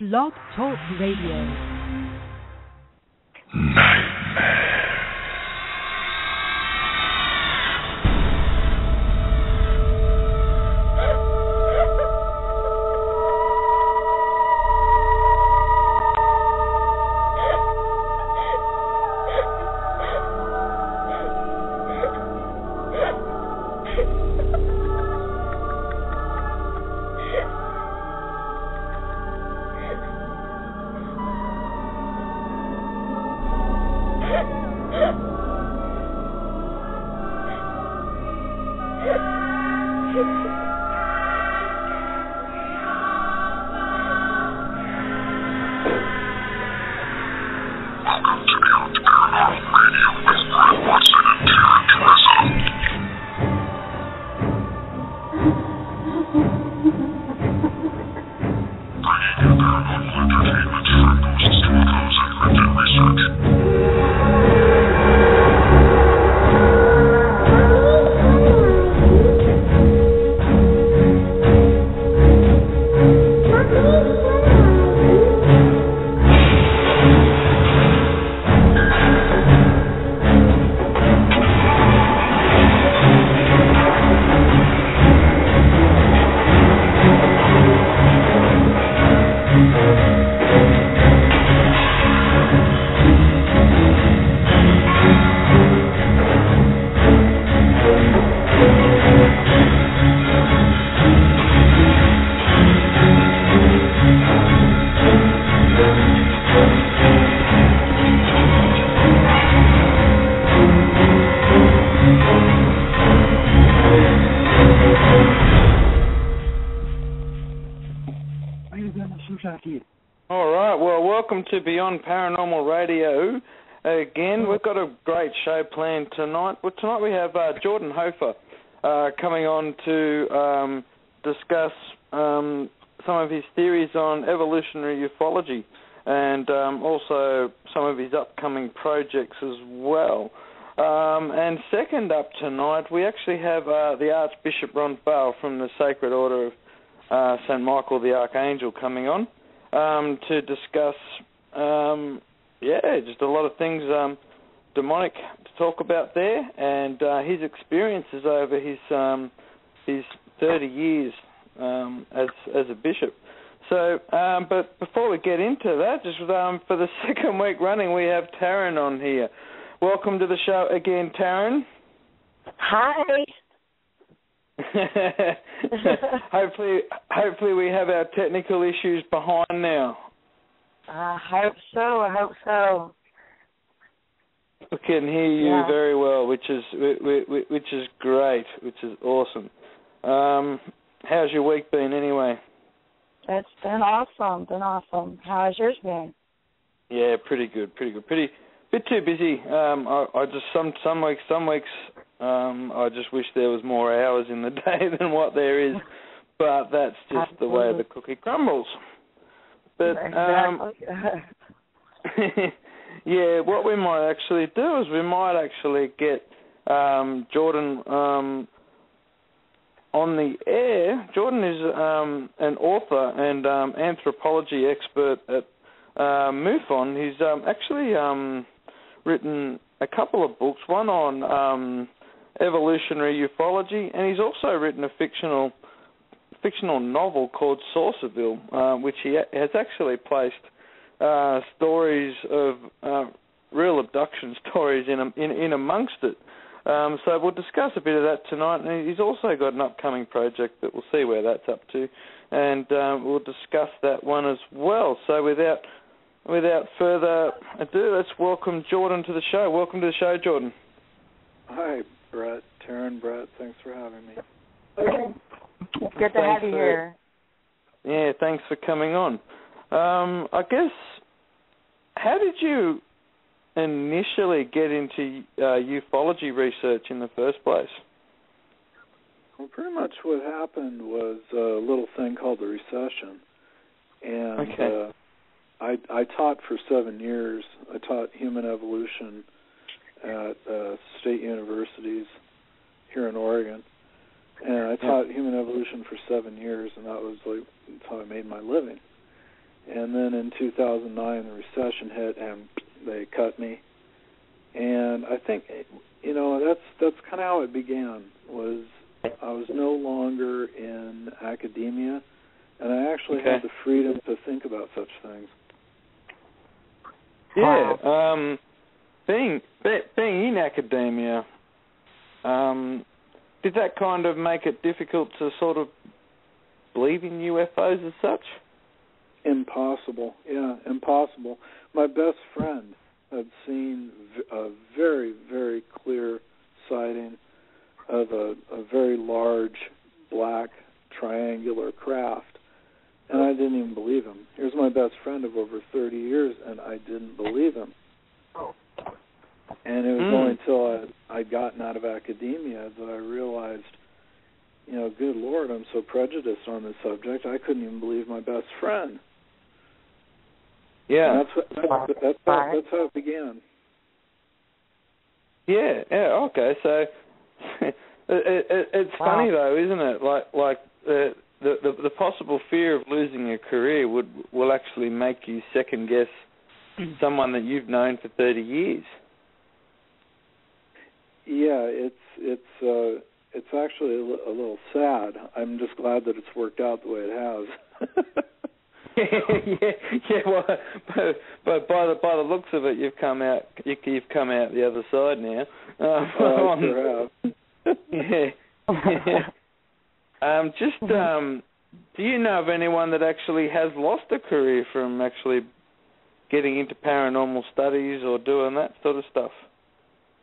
Blog Talk Radio. Beyond Paranormal Radio. Again, we've got a great show planned tonight. Well, tonight we have uh, Jordan Hofer uh, coming on to um, discuss um, some of his theories on evolutionary ufology and um, also some of his upcoming projects as well. Um, and second up tonight, we actually have uh, the Archbishop Ron Feyl from the Sacred Order of uh, St. Michael the Archangel coming on um, to discuss, um, yeah, just a lot of things um, demonic to talk about there, and uh, his experiences over his um, his 30 years um, as as a bishop. So, um, but before we get into that, just um, for the second week running, we have Taryn on here. Welcome to the show again, Taryn. Hi. hopefully, hopefully we have our technical issues behind now. I hope so. I hope so. We can hear you Yeah. very well, which is whi- whi- which is great, which is awesome. Um, how's your week been anyway? It's been awesome. Been awesome. How's yours been? Yeah, pretty good, pretty good. Pretty bit too busy. Um, I, I just some some weeks some weeks um, I just wish there was more hours in the day than what there is, but that's just the way the cookie crumbles. But um, yeah, what we might actually do is we might actually get um, Jordan um, on the air. Jordan is um, an author and um, anthropology expert at uh, MUFON. He's um, actually um, written a couple of books, one on um, evolutionary ufology, and he's also written a fictional fictional novel called Saucerville, uh, which he ha- has actually placed uh, stories of uh, real abduction stories in, in in amongst it. Um, so we'll discuss a bit of that tonight, and he's also got an upcoming project that we'll see where that's up to, and um, we'll discuss that one as well. So without without further ado, let's welcome Jordan to the show. Welcome to the show, Jordan. Hi, Brett. Taryn, Brett. Thanks for having me. It's good to have you for- here. Yeah, thanks for coming on. Um, I guess, how did you initially get into uh, ufology research in the first place? Well, pretty much what happened was a little thing called the recession, and Okay. uh, I I taught for seven years. I taught human evolution at uh, state universities here in Oregon, and I taught human evolution for seven years, and that was like that's how I made my living. and then in 2009 the recession hit and they cut me. And I think you know that's that's kind of how it began. Was I was no longer in academia, and I actually Okay. had the freedom to think about such things. Yeah. Um, being being in academia, um, did that kind of make it difficult to sort of believe in UFOs as such? Impossible. Yeah, impossible. My best friend had seen a very, very clear sighting of a, a very large black triangular craft, and I didn't even believe him. Here's my best friend of over 30 years, and I didn't believe him. Oh. And it was Hmm. only until I, I'd gotten out of academia that I realized, you know, good Lord, I'm so prejudiced on this subject, I couldn't even believe my best friend. Yeah. And that's what, that's that's how, that's how it began. Yeah, yeah, okay. So it, it, it's Wow. funny though, isn't it? Like like uh, the, the the possible fear of losing a career would will actually make you second guess someone that you've known for 30 years. Yeah, it's it's uh it's actually a, little sad. I'm just glad that it's worked out the way it has. yeah, yeah. Well, but, but by the by the looks of it, you've come out you, you've come out the other side now. Um, Oh, on- sure have. yeah. Um, just um, do you know of anyone that actually has lost a career from actually getting into paranormal studies or doing that sort of stuff?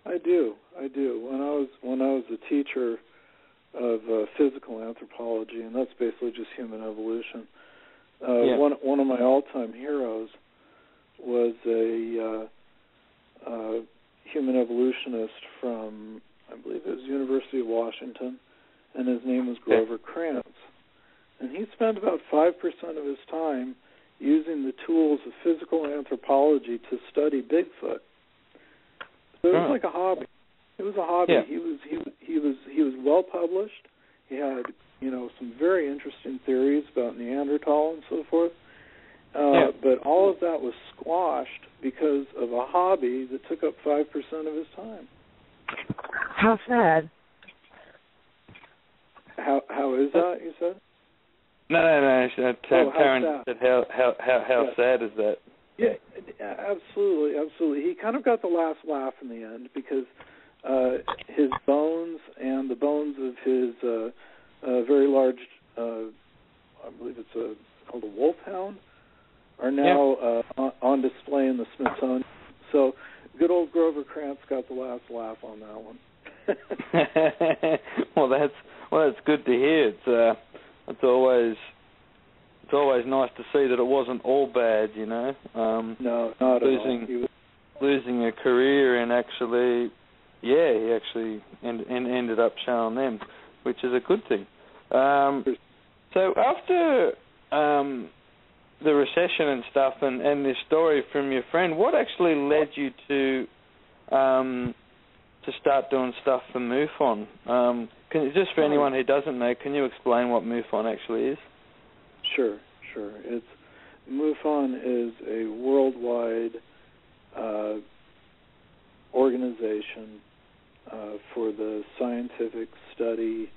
I do. I do. When I was when I was a teacher of uh, physical anthropology, and that's basically just human evolution. Uh, Yeah. One one of my all-time heroes was a uh, uh, human evolutionist from I believe it was University of Washington, and his name was Grover Krantz. And he spent about five percent of his time using the tools of physical anthropology to study Bigfoot. So it was Huh. like a hobby. It was a hobby. Yeah. He was he was- he was he was well published. He had you know some very interesting theories about Neanderthal and so forth. Uh, Yeah. But all of that was squashed because of a hobby that took up five percent of his time. How sad. How how is that? You said? No, no, no. she- Uh, Oh, how said, "How how how how Yeah. sad is that?" Yeah, absolutely, absolutely. He kind of got the last laugh in the end because uh, his bones and the bones of his uh, uh, very large, uh, I believe it's a called a wolfhound, are now uh, on, on display in the Smithsonian. So, good old Grover Krantz got the last laugh on that one. well, that's well, that's good to hear. It's uh, it's always it's always nice to see that it wasn't all bad, you know. Um, no, not at all. Losing- was, losing a career and actually, yeah, he actually end, end, ended up showing them, which is a good thing. Um, so after um, the recession and stuff, and, and this story from your friend, what actually led you to um, to start doing stuff for MUFON? Um, can, just for anyone who doesn't know, can you explain what MUFON actually is? Sure, sure. It's MUFON is a worldwide uh, organization uh, for the scientific study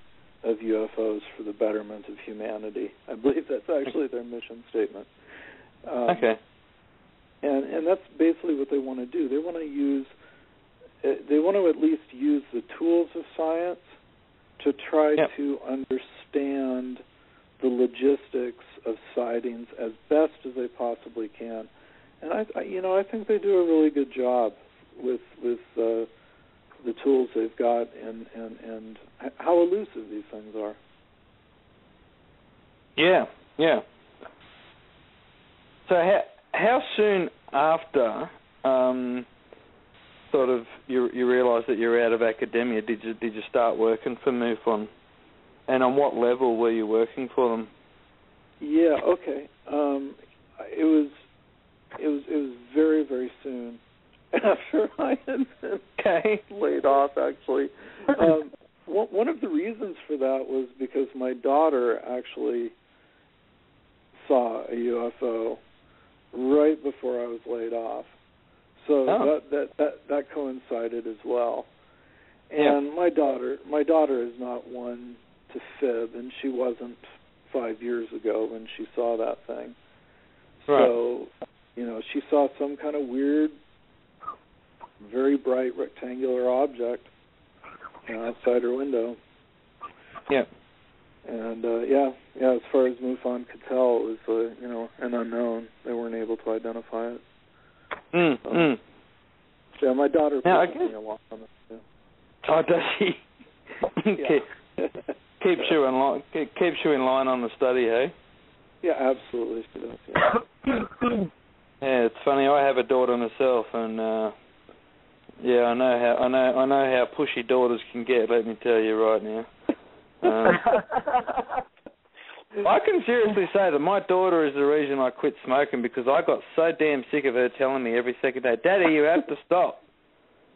of UFOs for the betterment of humanity. I believe that's actually their mission statement. Um, Okay. and and that's basically what they want to do. They want to use uh, they want to at least use the tools of science to try Yep. to understand the logistics of sightings as best as they possibly can. And I, I you know, I think they do a really good job with with uh, the tools they've got and and and how elusive these things are. Yeah, yeah. So how how soon after um, sort of you you realised that you're out of academia did you did you start working for MUFON, and on what level were you working for them? Yeah. Okay. Um, it was it was it was very very soon after I had been Okay. laid off. Actually, um, one of the reasons for that was because my daughter actually saw a UFO, right before I was laid off. So Oh. that, that that that coincided as well. Yeah. And my daughter, my daughter is not one to fib, and she wasn't five years ago when she saw that thing. Right. So, you know, she saw some kind of weird, very bright rectangular object you know, outside her window. Yeah. And uh, yeah, yeah. As far as MUFON could tell, it was uh, you know an unknown. They weren't able to identify it. Mm, Oh. mm. Yeah, my daughter Yeah, I pushed me along on this. Oh, does he? Yeah. Keep, keeps you in line. keep- Keeps you in line on the study, hey? yeah, absolutely. She does. Yeah. Yeah, it's funny. I have a daughter myself, and uh yeah, I know how I know I know how pushy daughters can get. Let me tell you right now. Um, I can seriously say that my daughter is the reason I quit smoking because I got so damn sick of her telling me every second day, "Daddy, you have to stop."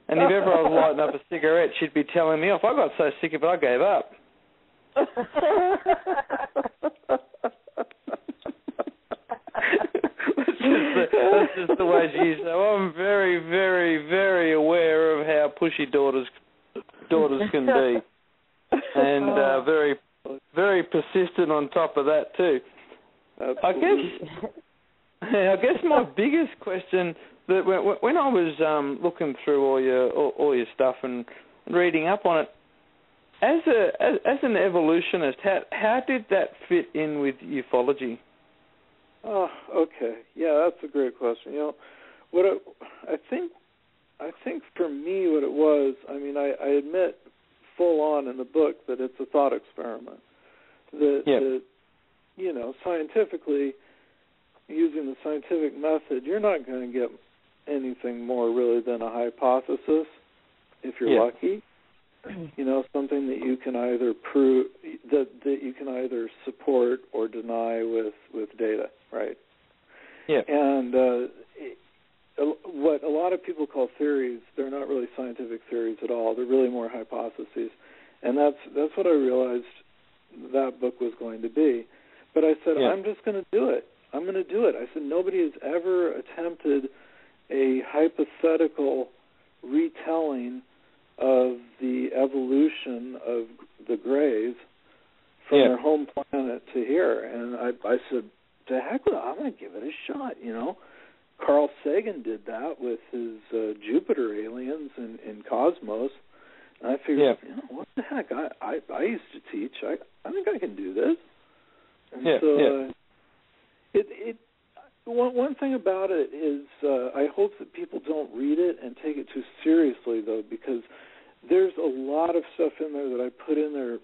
And if ever I was lighting up a cigarette, she'd be telling me off. I got so sick of it, I gave up. That's just the, way she is. So I'm very, very, very aware of how pushy daughters daughters can be, and uh, very, very persistent on top of that too. I guess, I guess my biggest question that when, when I was um, looking through all your all, all your stuff and reading up on it, as a as, as an evolutionist, how how did that fit in with ufology? Oh, okay. Yeah, that's a great question. You know, what it, I think, I think for me, what it was. I mean, I, I admit full on in the book that it's a thought experiment. That, Yeah. that you know, scientifically, using the scientific method, you're not going to get anything more really than a hypothesis if you're Yeah. lucky. You know, something that you can either prove that that you can either support or deny with with data, right? Yeah. And uh, what a lot of people call theories, they're not really scientific theories at all. They're really more hypotheses, and that's that's what I realized that book was going to be. But I said, Yeah. I'm just going to do it. I'm going to do it. I said, nobody has ever attempted a hypothetical retelling of the evolution of the Greys from Yeah. their home planet to here. And I, I said, to heck with it, I'm going to give it a shot. You know, Carl Sagan did that with his uh, Jupiter aliens in, in Cosmos. And I figured, Yeah. you know, what the heck? I, I I used to teach. I I think I can do this. And Yeah, so yeah. Uh, it it one one thing about it is uh, I hope that people don't read it and take it too seriously though because there's a lot of stuff in there that I put in there,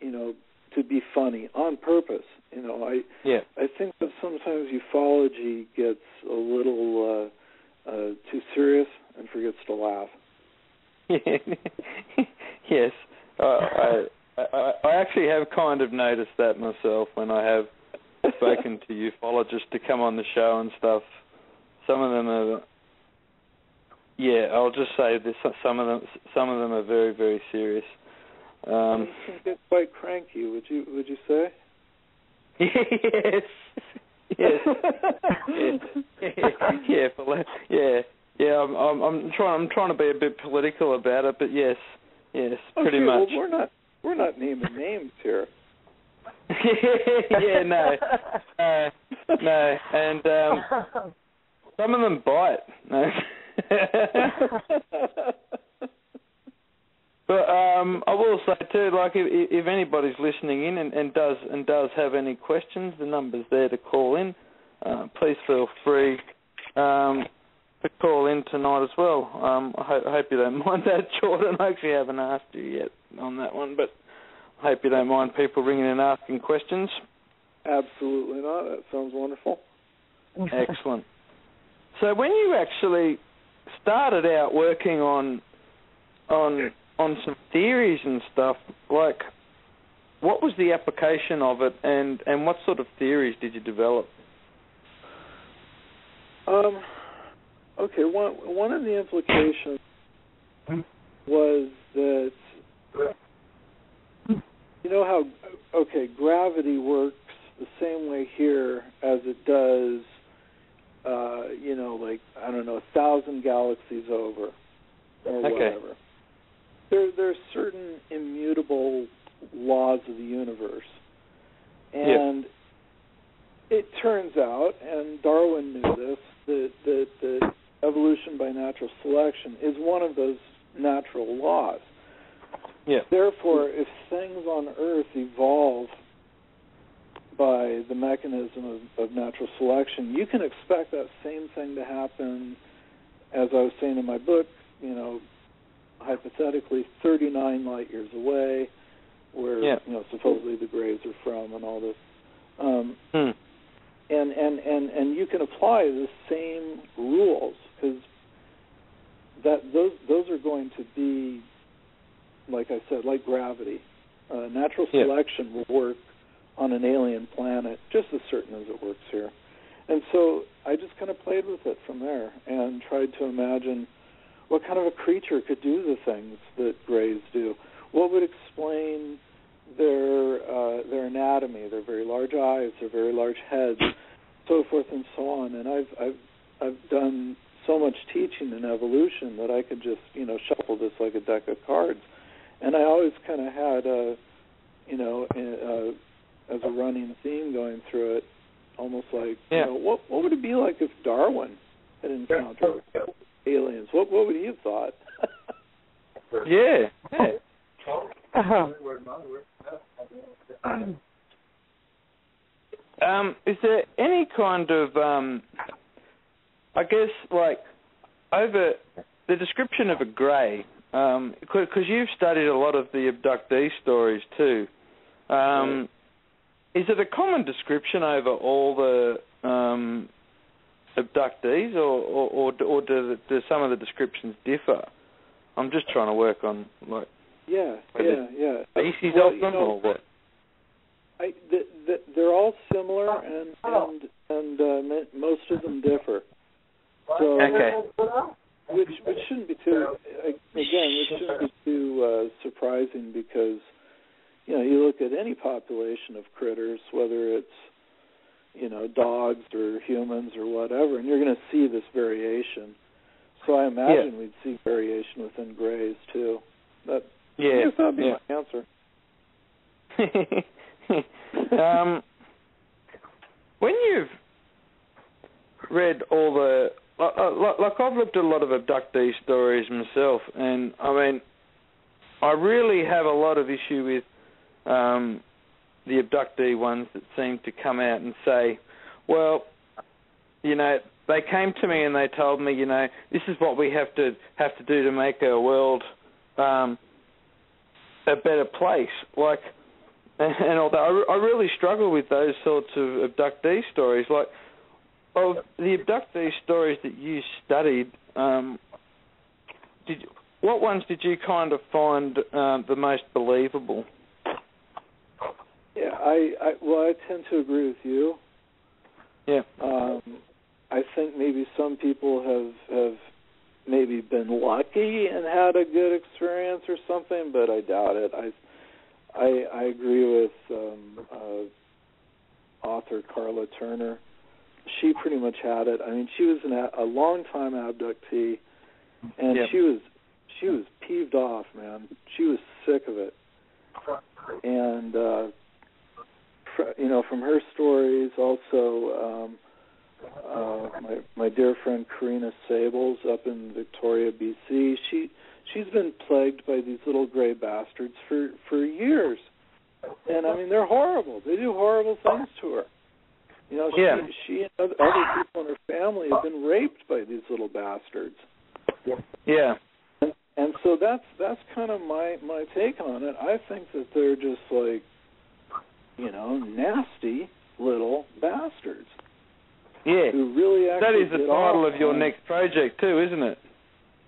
you know, to be funny on purpose. You know, I Yeah. I think that sometimes ufology gets a little uh, uh, too serious and forgets to laugh. yes, uh, I, I I actually have kind of noticed that myself when I have spoken to ufologists to come on the show and stuff. Some of them are, yeah, I'll just say this: some of them, some of them are very, very serious. Um, get quite cranky. Would you Would you say? yes, yes, yeah, yeah, yeah, yeah. I'm, I'm, I'm trying, I'm trying to be a bit political about it, but yes, yes, pretty okay, much. Well, we're not we're not naming names here. yeah, no, no, no, and um, some of them bite. No. but um, I will say too, like if, if anybody's listening in and, and does and does have any questions, the number's there to call in. Uh, please feel free um, to call in tonight as well. Um, I, hope, I hope you don't mind that, Jordan. I actually haven't asked you yet on that one, but hope you don't mind people ringing and asking questions. Absolutely not. That sounds wonderful. Excellent. So when you actually started out working on on on some theories and stuff, like what was the application of it, and and what sort of theories did you develop? Um, okay, one one of the implications was that you know how okay gravity works the same way here as it does uh, you know, like I don't know, a thousand galaxies over, or Okay. whatever. There, there are certain immutable laws of the universe, and it turns out, and Darwin knew this, that that that evolution by natural selection is one of those natural laws. Yeah. Therefore, if things on Earth evolve by the mechanism of, of natural selection, you can expect that same thing to happen, as I was saying in my book, you know, hypothetically 39 light years away, where, Yeah. you know, supposedly the grays are from and all this. Um, Hmm. and, and, and, and you can apply the same rules because that those those are going to be like I said, like gravity. Uh, natural Yeah. selection will work on an alien planet just as certain as it works here. And so I just kind of played with it from there and tried to imagine what kind of a creature could do the things that grays do. What would explain their uh, their anatomy, their very large eyes, their very large heads, so forth and so on. And I've I've I've done so much teaching in evolution that I could just you know shuffle this like a deck of cards. And I always kind of had a you know uh, as a running theme going through it, almost like Yeah. you know what what would it be like if Darwin had encountered aliens? What what would he have thought? Yeah. Yeah. Um, is there any kind of, um, I guess, like over the description of a grey? Because you've studied a lot of the abductee stories too. Um, Is it a common description over all the um, abductees, or or, or, or do, do some of the descriptions differ? I'm just trying to work on like yeah, Are yeah, yeah. species Well, of you them, know, or what? I, th th they're all similar, and and and uh, most of them differ. So, Okay. Which which shouldn't be too again, which shouldn't be too uh, surprising because you know you look at any population of critters, whether it's you know dogs or humans or whatever, and you're going to see this variation. So I imagine we'd see variation within grays too. That I Yeah. guess that'd be yeah. my answer. um, when you've read all the like, like I've looked at a lot of abductee stories myself, and I mean, I really have a lot of issue with um, the abductee ones that seem to come out and say, well, you know, they came to me and they told me, you know, this is what we have to have to do to make our world um, a better place. Like, and although I, I really struggle with those sorts of abductee stories, like of the abductee stories that you studied, um, did you, what ones did you kind of find um, the most believable? Yeah, I, I well, I tend to agree with you. Yeah. Um, I think maybe some people have have maybe been lucky and had a good experience or something, but I doubt it. I I, I agree with um, uh, author Karla Turner. She pretty much had it. I mean, she was an, a a long time abductee, and Yep. she was she was peeved off, man. She was sick of it, and uh, fr- you know, from her stories, also um, uh, my my dear friend Karina Sables up in Victoria, BC. She she's been plagued by these little gray bastards for for years, and I mean they're horrible. They do horrible things to her. You know, she Yeah. she and other other people in her family have been raped by these little bastards. Yeah. And, and so that's that's kind of my my take on it. I think that they're just like, you know, nasty little bastards Yeah. who really That is the title of your next project too, isn't it?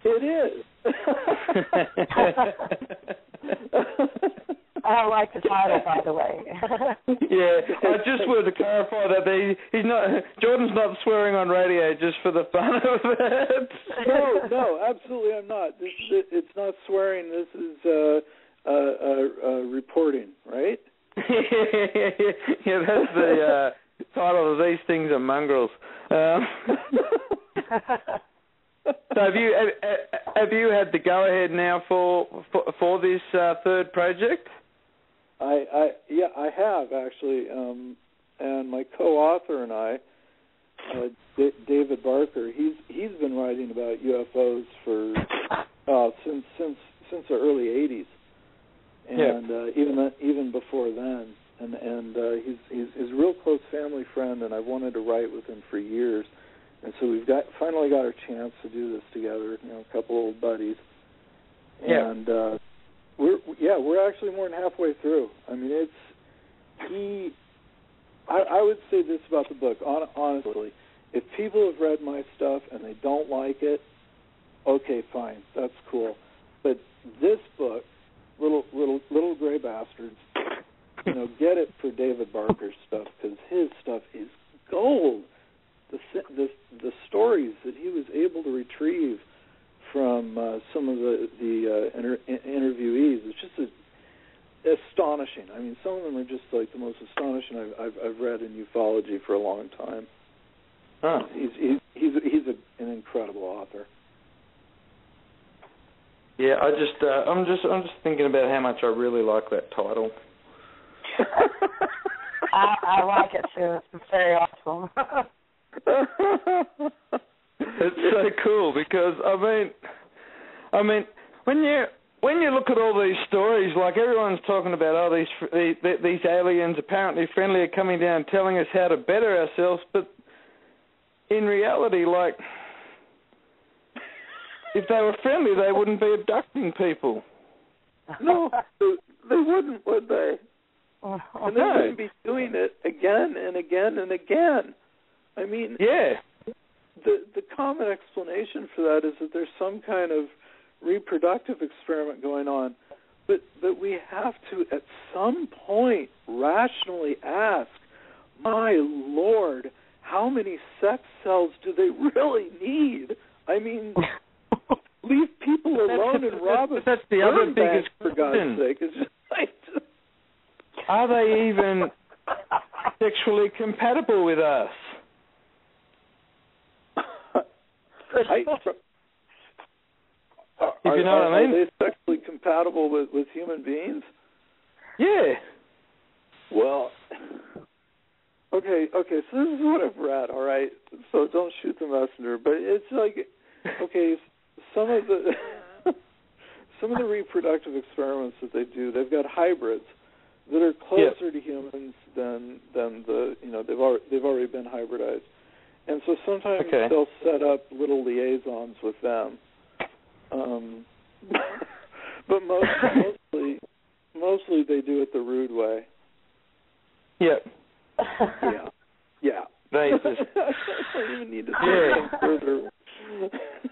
It I like the title, by the way. yeah, I just wanted to clarify that they, he's not Jordan's not swearing on radio just for the fun of it. no, no, absolutely, I'm not. This is it's not swearing. This is uh, uh, uh, uh, reporting, right? yeah, that's the uh, title of these things are mongrels. Um, so have you have, have you had the go ahead now for for, for this uh, third project? I, I yeah, I have actually, um, and my co-author and I, uh, D- David Barker, he's he's been writing about UFOs for uh, since since since the early '80s, and uh, even even before then, and and uh, he's he's he's a real close family friend, and I've wanted to write with him for years, and so we've got finally got our chance to do this together, you know, a couple old buddies, Yeah. and uh, we're yeah we're actually more than halfway through. I mean it's he. I, I would say this about the book, hon- honestly. If people have read my stuff and they don't like it, okay, fine, that's cool. But this book, little little little gray bastards, you know, get it for David Barker's stuff because his stuff is gold. The the the stories that he was able to retrieve from uh, some of the the uh, inter- interviewees is just a, astonishing. I mean, some of them are just like the most astonishing I've I've, I've read in ufology for a long time. Huh. He's he's he's he's a, an incredible author. Yeah, I just uh, I'm just I'm just thinking about how much I really like that title. I, I like it too. It's very awesome. it's so cool because I mean, I mean when you when you look at all these stories, like everyone's talking about, oh these these, these aliens apparently friendly are coming down telling us how to better ourselves, but in reality, like if they were friendly, they wouldn't be abducting people. no, they, they wouldn't, would they? Uh-huh. And they No. wouldn't be doing it again and again and again. I mean, Yeah, the the common explanation for that is that there's some kind of reproductive experiment going on. But but we have to at some point rationally ask, my lord, how many sex cells do they really need? I mean, leave people alone and rob us. That's the other biggest for God's sake. It's just like are they even sexually compatible with us? I, are, If you know are, what I mean. Are they sexually compatible with with human beings? Yeah. Well, okay, okay. So this is what I've read. All right. So don't shoot the messenger. But it's like, okay, some of the some of the reproductive experiments that they do, they've got hybrids that are closer to humans than than the you know they've already they've already been hybridized, and so sometimes Okay. they'll set up little liaisons with them. Um, but most, mostly mostly they do it the rude way. Yeah. Yeah. Yeah. They just I even need to say Yeah. further.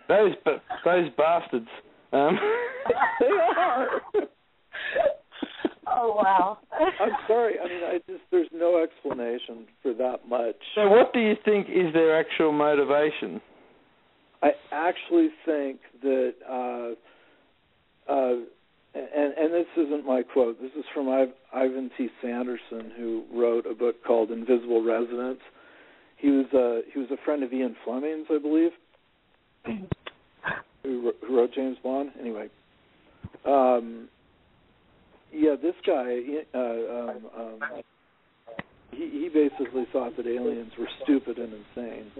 those ba- those bastards. Um, they are. oh wow. I'm sorry. I mean, I just there's no explanation for that much. so, what do you think is their actual motivation? I actually think that, uh, uh, and and this isn't my quote. This is from Iv- Ivan T. Sanderson, who wrote a book called Invisible Residents. He was a he was a friend of Ian Fleming's, I believe, who, who wrote James Bond. Anyway, um, yeah, this guy, uh, um, um, he he basically thought that aliens were stupid and insane.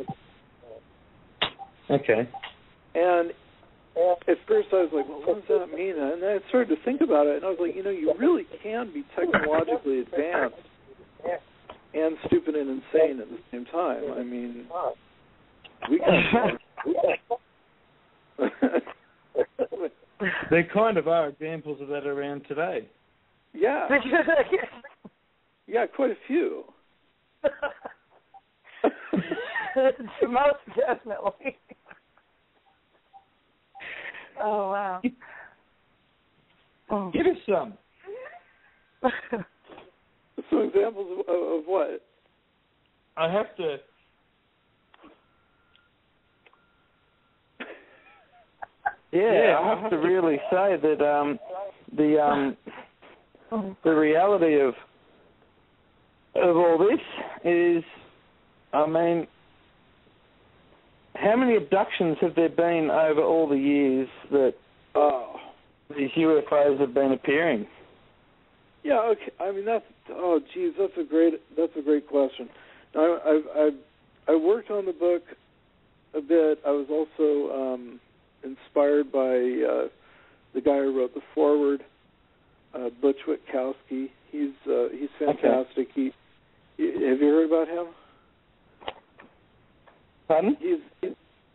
Okay. And at first I was like, well, what does that mean? And then I started to think about it, and I was like, you know, you really can be technologically advanced and stupid and insane at the same time. I mean, we got. There kind of are examples of that around today. yeah, yeah, quite a few. Most definitely. Oh wow. Oh. Give us some. Some examples of, of, of what? I have to. Yeah, I have to really say that um, the um, the reality of of all this is I mean, how many abductions have there been over all the years that Oh, these UFOs have been appearing? yeah. Okay. I mean, that's oh, geez, that's a great that's a great question. I I've, I've I worked on the book a bit. I was also um, inspired by uh, the guy who wrote the foreword, uh, Butch Witkowski. He's uh, he's fantastic. He, he have you heard about him? Pardon?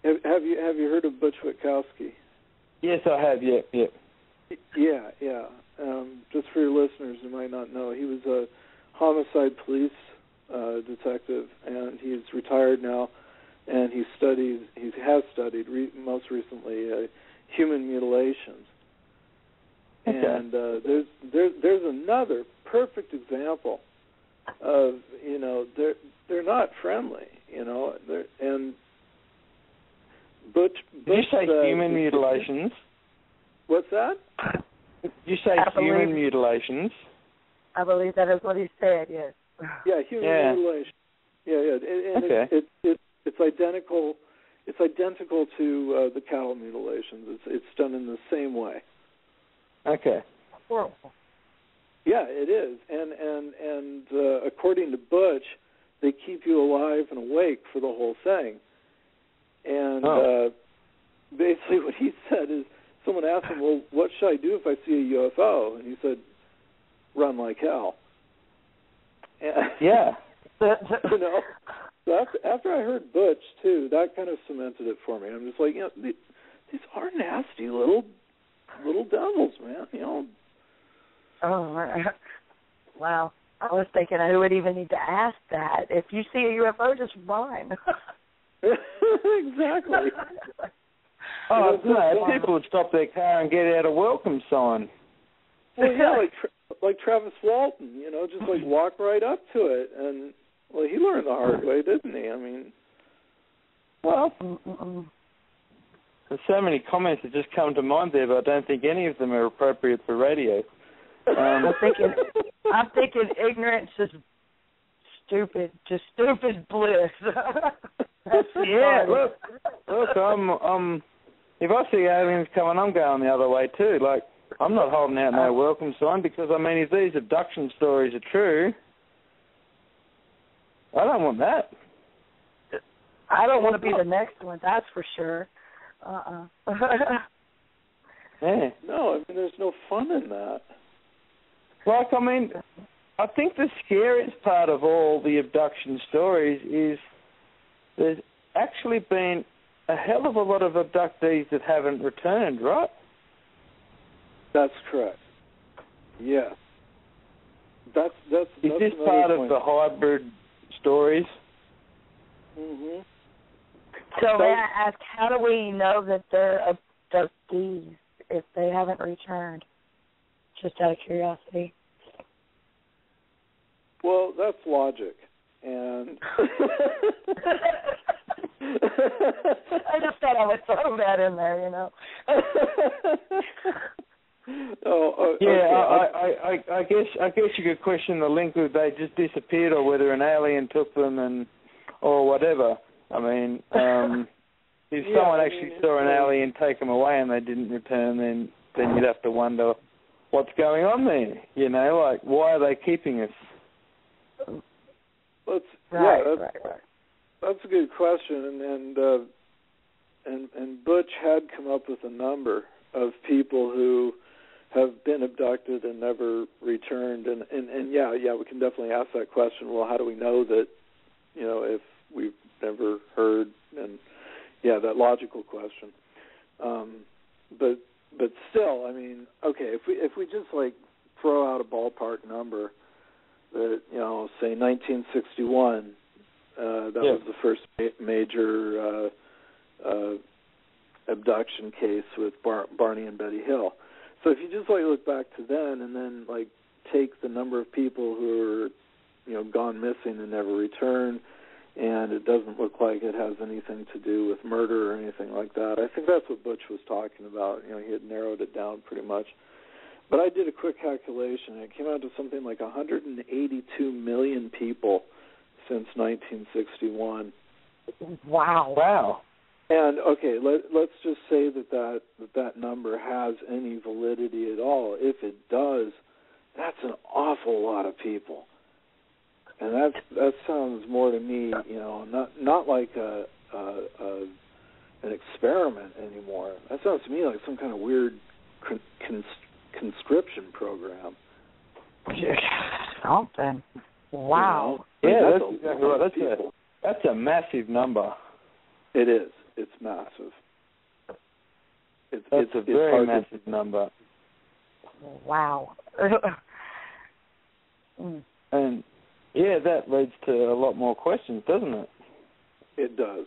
Have, you have you heard of Butch Witkowski? Yes, I have. Yep, yep. Yeah, yeah. Um, just for your listeners who might not know, he was a homicide police uh, detective, and he's retired now. And he studies, he has studied re- most recently uh, human mutilations. Okay. And uh, there's there's there's another perfect example of you know they're they're not friendly, you know, they're, and Butch. Did you say said- human mutilations? What's that? Did you say I believe- human mutilations? I believe that is what he said. Yes. Yeah, human Yeah. mutilation. Yeah, yeah, and, and Okay. it's, it's it's it's identical. It's identical to uh, the cattle mutilations. It's it's done in the same way. Okay. Horrible. Yeah, it is. And and and uh, according to Butch, they keep you alive and awake for the whole thing. And Oh. uh, basically, what he said is, someone asked him, "Well, what should I do if I see a UFO?" And he said, "Run like hell." And- Yeah. you know. So after, after I heard Butch too, that kind of cemented it for me. I'm just like, you know, these, these are nasty little little devils, man. You know. Oh, wow. I was thinking who would even need to ask that. If you see a UFO, just run. exactly. Oh, You know, no, people would stop their car and get out a welcome sign. Well, yeah, like Tra- like Travis Walton, you know, just like walk right up to it, and well, he learned the hard way, didn't he? I mean, Well, there's so many comments that just come to mind there, but I don't think any of them are appropriate for radio. Um, I'm thinking, I'm thinking ignorance is stupid, just stupid bliss. That's yeah, look, look, I'm, I'm. If I see aliens coming, I'm going the other way too. Like, I'm not holding out no welcome sign because I mean, if these abduction stories are true, I don't want that. I don't want to be the next one. That's for sure. Uh uh Yeah. no, I mean, there's no fun in that. Like, I mean, I think the scariest part of all the abduction stories is there's actually been a hell of a lot of abductees that haven't returned, right? That's correct. Yeah. That's that's Is that's this another part of the hybrid stories? Mhm. So may I ask, how do we know that they're abductees if they haven't returned? Just out of curiosity. Well, that's logic, and I just thought I would throw that in there, you know. oh, uh, Yeah, okay. I, I, I, I guess I guess you could question the link whether they just disappeared or whether an alien took them and or whatever. I mean, um, if Yeah, someone I actually saw an alien take them away and they didn't return, then then you'd have to wonder what's going on there. You know, like why are they keeping us? Let's, Right, yeah, that's, right, right. that's a good question, and and uh, and and Butch had come up with a number of people who have been abducted and never returned, and and and yeah, yeah, we can definitely ask that question. Well, how do we know that? You know, if we've never heard, and yeah, that logical question. Um, but but still, I mean, okay, if we if we just like throw out a ballpark number that you know, say 1961, uh, that Yeah. was the first ma- major uh, uh, abduction case with Bar- Barney and Betty Hill. So if you just like look back to then, and then like take the number of people who are you know gone missing and never returned, and it doesn't look like it has anything to do with murder or anything like that. I think that's what Butch was talking about. You know, he had narrowed it down pretty much. But I did a quick calculation, and it came out to something like 182 million people since 1961. Wow. Wow. And okay, let, let's just say that that, that that number has any validity at all. If it does, that's an awful lot of people. And that that sounds more to me, you know, not not like a, a, a an experiment anymore. That sounds to me like some kind of weird con- cons- conscription program. Something. Wow. You know? Yeah, I mean, that's a exactly lot right. of That's a people. that's a massive number. It is. It's massive. It's, That's it's, a it's very hard to- massive number. Wow. Mm. And yeah, that leads to a lot more questions, doesn't it? It does.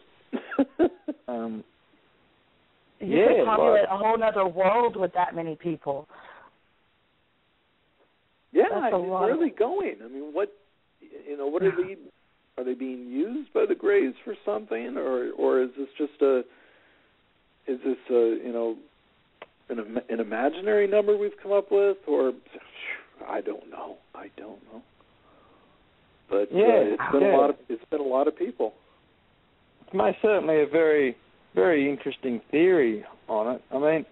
Um, You Yeah, could populate but- a whole other world with that many people. yeah, That's a I mean, where are they going? I mean, what you know, what are they? Are they being used by the Greys for something, or or is this just a? Is this a you know, an an imaginary number we've come up with, or I don't know. I don't know. But Yeah, uh, it's been yeah. a lot of it's been a lot of people. it's most certainly a very very interesting theory on it. I mean,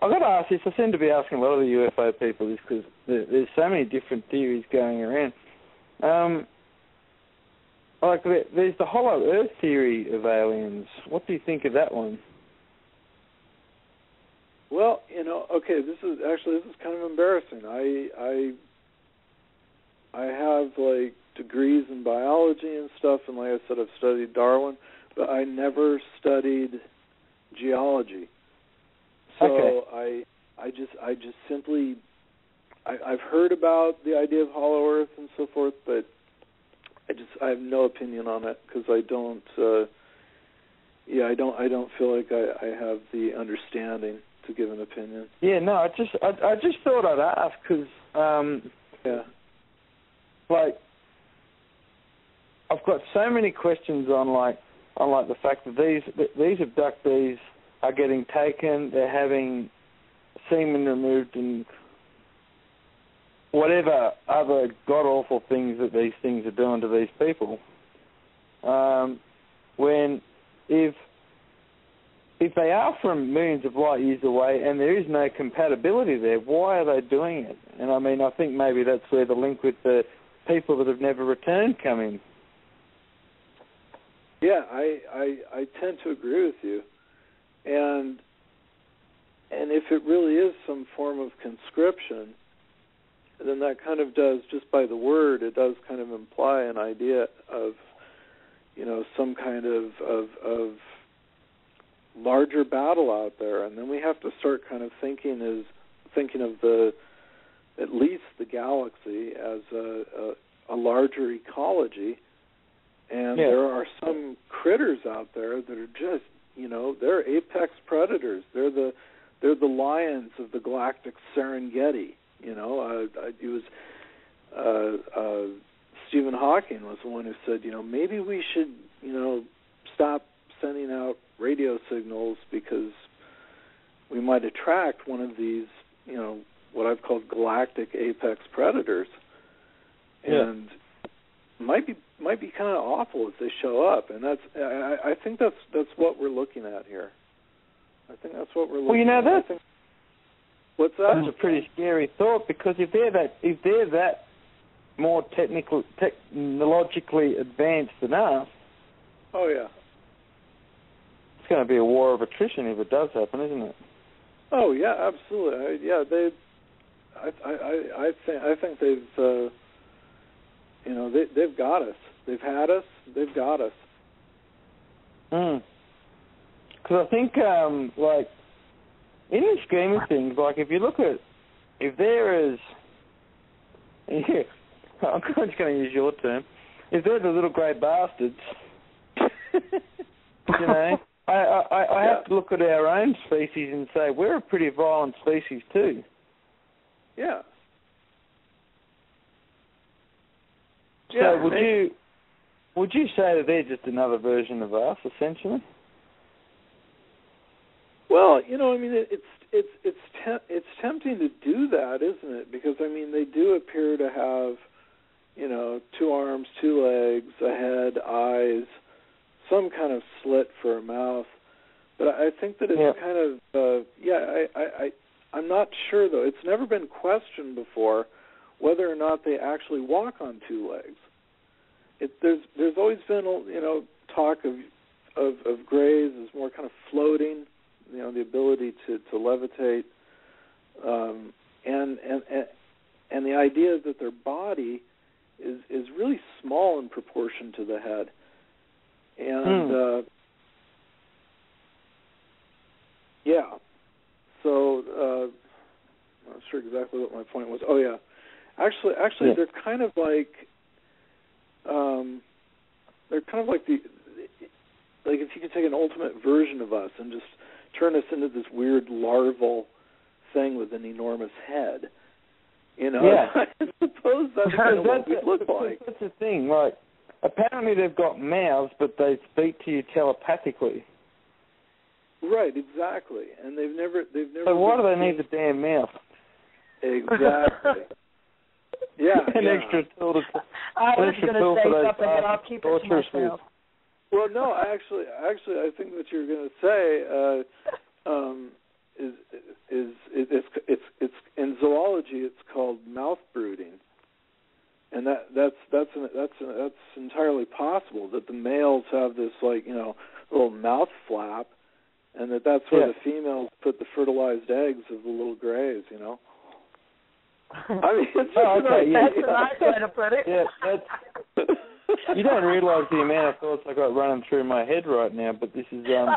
I've got to ask this. I seem to be asking a lot of the UFO people this because there, there's so many different theories going around. Um, like there's the hollow Earth theory of aliens. What do you think of that one? Well, you know, okay, this is actually this is kind of embarrassing. I I I have like degrees in biology and stuff and like I said I've studied Darwin, but I never studied geology. So Okay. I I just I just simply I, I've heard about the idea of hollow earth and so forth, but I just I have no opinion on it because I don't uh yeah, I don't I don't feel like I, I have the understanding to give an opinion. Yeah, no, I just I, I just thought I'd ask because um, Yeah. like I've got so many questions on like on like the fact that these these abductees are getting taken, they're having semen removed and whatever other god awful things that these things are doing to these people. Um, when if if they are from millions of light years away and there is no compatibility there, why are they doing it? And I mean, I think maybe that's where the link with the people that have never returned come in. Yeah, I, I I tend to agree with you. And and if it really is some form of conscription, then that kind of does just by the word, it does kind of imply an idea of you know, some kind of of of larger battle out there. And then we have to start kind of thinking as thinking of the at least the galaxy as a, a, a larger ecology and Yeah. there are some critters out there that are just you know they're apex predators they're the they're the lions of the galactic serengeti you know uh, I- it was uh uh Stephen Hawking was the one who said you know maybe we should you know stop sending out radio signals because we might attract one of these you know what I've called galactic apex predators Yeah. and might be might be kind of awful if they show up, and that's I, I think that's that's what we're looking at here. I think that's what we're looking. At. Well, you know, at. That's- think- what's that? That's a pretty scary thought because if they're that if they're that more technical technologically advanced than us, Oh yeah. it's going to be a war of attrition if it does happen, isn't it? Oh yeah, absolutely. I, yeah, they. I I I I think I think they've. Uh, you know, they they've got us. They've had us. They've got us. Because I think, um, like, in the scheme of things, like if you look at, if there is, yeah, I'm just going to use your term, if they're the little grey bastards, you know, I I, I have to look at our own species and say we're a pretty violent species too. Yeah. So would you would you say that they're just another version of us, essentially? Well, you know, I mean, it, it's it's it's te- it's tempting to do that, isn't it? Because I mean, they do appear to have, you know, two arms, two legs, a head, eyes, some kind of slit for a mouth. But I think that it's Yeah. kind of uh yeah, I, I, I I'm not sure though. It's never been questioned before whether or not they actually walk on two legs. It there's there's always been you know talk of of of grays as more kind of floating, you know, the ability to to levitate um and and and, the idea that their body is is really small in proportion to the head. And Hmm. uh yeah. So uh I'm not sure exactly what my point was. Oh yeah. Actually actually Yeah. they're kind of like um they're kind of like the like if you could take an ultimate version of us and just turn us into this weird larval thing with an enormous head. You know, Yeah. I suppose that's kind of what we that's, look like. that's the thing. Like, apparently they've got mouths, but they speak to you telepathically. Right, exactly. And they've never they've never So why do they need the damn mouth? Exactly. Yeah. An yeah. extra tool to. I was going to say something, but I'll keep it to torture us myself. Well, no, actually, actually, I think what you're going to say uh, um, is is it, it's it's it's in zoology it's called mouth brooding, and that that's that's an, that's an, that's entirely possible that the males have this like you know little mouth flap, and that that's where Yeah. the females put the fertilized eggs of the little grays. You know, I mean, it's Oh, okay, yeah. That's idea. a nice way to put it. Yeah, that's. You don't realise the amount of thoughts I got running through my head right now, but this is um.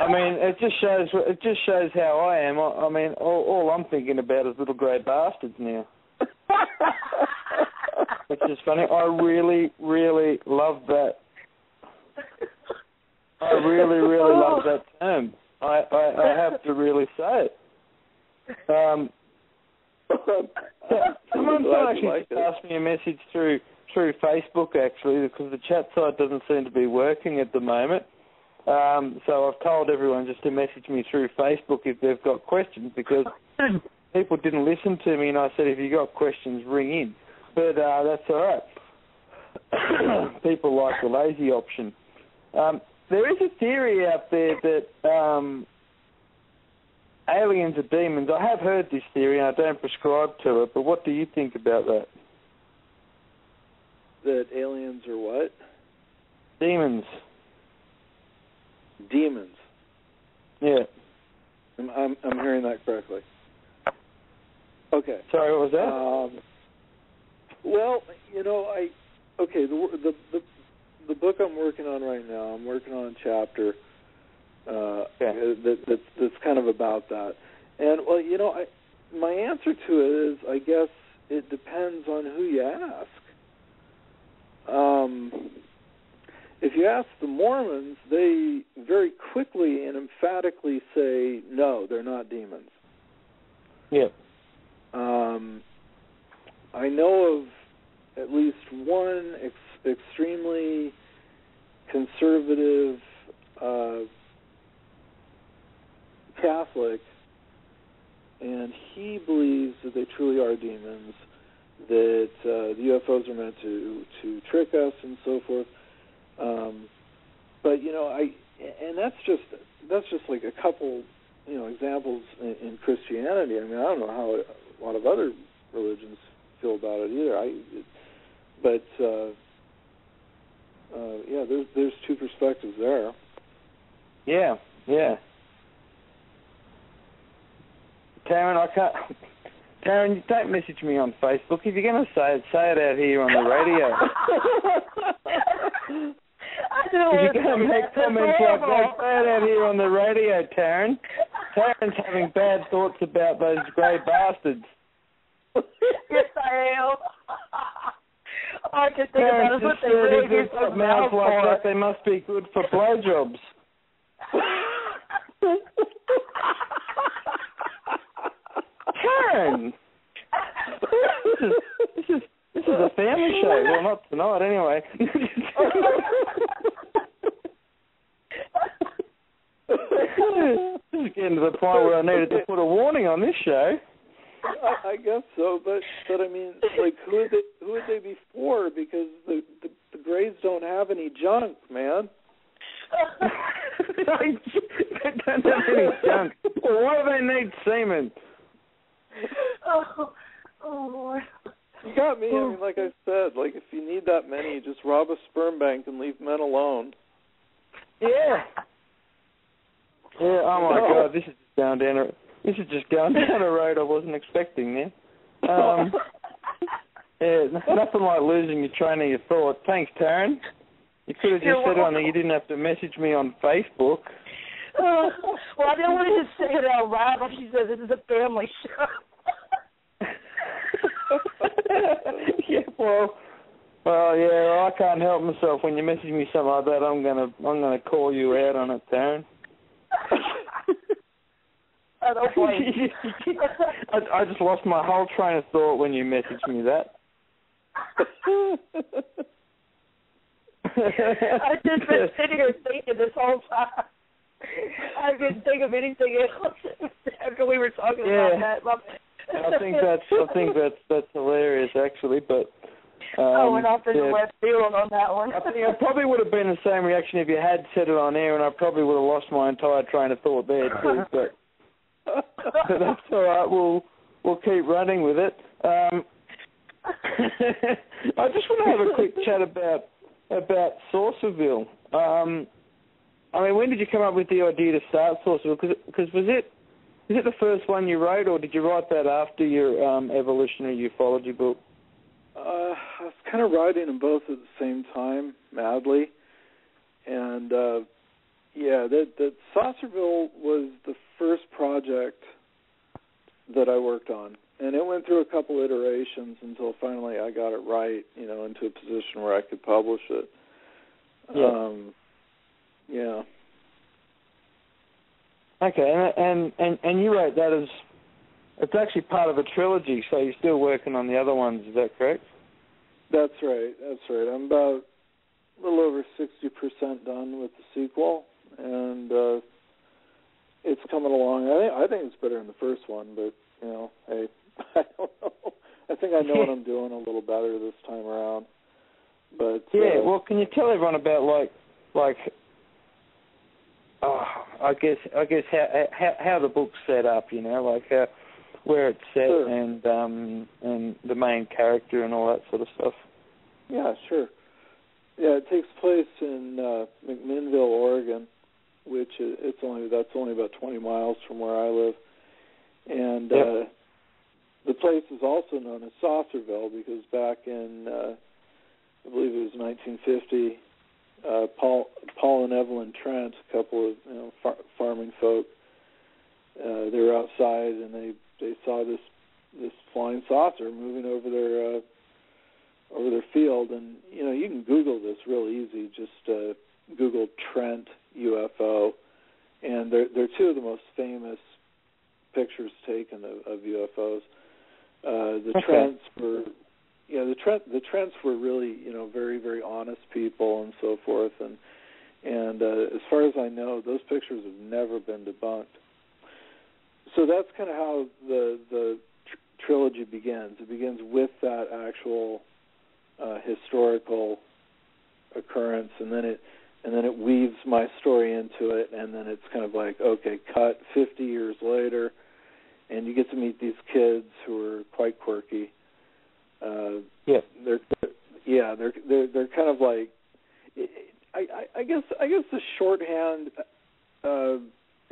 I mean, it just shows. It just shows how I am. I, I mean, all, all I'm thinking about is little grey bastards now. Which is funny. I really, really love that. I really, really love that term. I, I, I have to really say it. Um, someone I'm glad you actually passed me a message through through Facebook actually because the chat site doesn't seem to be working at the moment. Um, so I've told everyone just to message me through Facebook if they've got questions because people didn't listen to me and I said if you got questions ring in. But uh, that's all right. people like the lazy option. Um, there is a theory out there that um, aliens are demons. I have heard this theory and I don't prescribe to it, but what do you think about that? that aliens are what? Demons. Demons. Yeah. I'm I'm, I'm hearing that correctly. Okay. Sorry, what was that? Um, well, you know, I okay. The the the the book I'm working on right now. I'm working on a chapter uh, Okay. that that's that's kind of about that. And well, you know, I my answer to it is, I guess it depends on who you ask. Um, if you ask the Mormons, they very quickly and emphatically say, no, they're not demons. yeah. Um, I know of at least one ex- extremely conservative uh, Catholic, and he believes that they truly are demons, that uh, the UFOs are meant to to trick us and so forth. Um, but you know, I and that's just that's just like a couple you know examples in, in Christianity. I mean, I don't know how a lot of other religions feel about it either. I, but uh, uh, yeah, there's there's two perspectives there. Yeah, yeah. Taryn, I can't. Taryn, don't message me on Facebook. If you're going to say it, say it out here on the radio. I don't if you're going to make comments like that, say it out here on the radio, Taryn. Taryn's having bad thoughts about those grey bastards. yes, I am. I can think Taryn about it. Just they said really if they've got mouths like that, they must be good for blowjobs. Karen, this is this is this is a family show. Well, not tonight, anyway. this is getting to the point where I needed to put a warning on this show. I, I guess so, but but I mean, like, who would they who would they be for? Because the the, the Greys don't have any junk, man. they don't have any junk. Why do they need semen? oh, oh Lord. You got me. I mean, like I said, like if you need that many, just rob a sperm bank and leave men alone. Yeah. Yeah. Oh my No. God, this is just down down a this is just going down a road I wasn't expecting. There. Um, yeah, nothing like losing your train of your thought. Thanks, Taryn. You could have just You're said on there you didn't have to message me on Facebook. Well, I didn't want to just say it out loud. Like she said, this is a family show. yeah, well, well, yeah, I can't help myself. When you message me something like that, I'm gonna, I'm gonna call you out on it, Darren. I don't blame. I, I just lost my whole train of thought when you messaged me that. I've just been sitting here thinking this whole time. I didn't think of anything else after we were talking Yeah. about that. I think that's, I think that's, that's hilarious actually. But um, I went off in yeah, the left field on that one. I think it probably would have been the same reaction if you had said it on air, and I probably would have lost my entire train of thought there too. But but that's all right. We'll we'll keep running with it. Um, I just want to have a quick chat about about Saucerville. Um, I mean, when did you come up with the idea to start Saucerville? Because was it is it the first one you wrote, or did you write that after your um, evolutionary ufology book? Uh, I was kind of writing them both at the same time, madly, and uh, yeah, that that Saucerville was the first project that I worked on, and it went through a couple iterations until finally I got it right, you know, into a position where I could publish it. Yeah. Um, yeah. Okay, and and and, and you wrote that as it's actually part of a trilogy, so you're still working on the other ones. Is that correct? That's right. That's right. I'm about a little over sixty percent done with the sequel, and uh, it's coming along. I think I think it's better than the first one, but you know, hey, I don't know. I think I know what I'm doing a little better this time around. But Yeah. uh, Well, can you tell everyone about like like oh, I guess I guess how how how the book's set up, you know, like how where it's set Sure. and um and the main character and all that sort of stuff. yeah, sure. Yeah, it takes place in uh, McMinnville, Oregon, which it's only that's only about 20 miles from where I live, and Yep. uh, the place is also known as Saucerville because back in uh, I believe it was 1950, uh, Paul Paul and Evelyn Trent, a couple of you know far, farming folk, uh, they were outside and they they saw this this flying saucer moving over their uh, over their field, and you know you can Google this real easy. Just uh, Google Trent UFO, and they're they're two of the most famous pictures taken of, of UFOs. Uh, the Okay. Trents were, you know, the Trent the Trents were really you know very very honest people and so forth, and and uh, as far as I know, those pictures have never been debunked. So that's kind of how the the tr- trilogy begins. It begins with that actual uh, historical occurrence, and then it and then it weaves my story into it, and then it's kind of like okay, cut 50 years later, and you get to meet these kids who are quite quirky. Uh, Yeah. they're yeah, they're they're they're kind of like I I, I guess I guess the shorthand uh,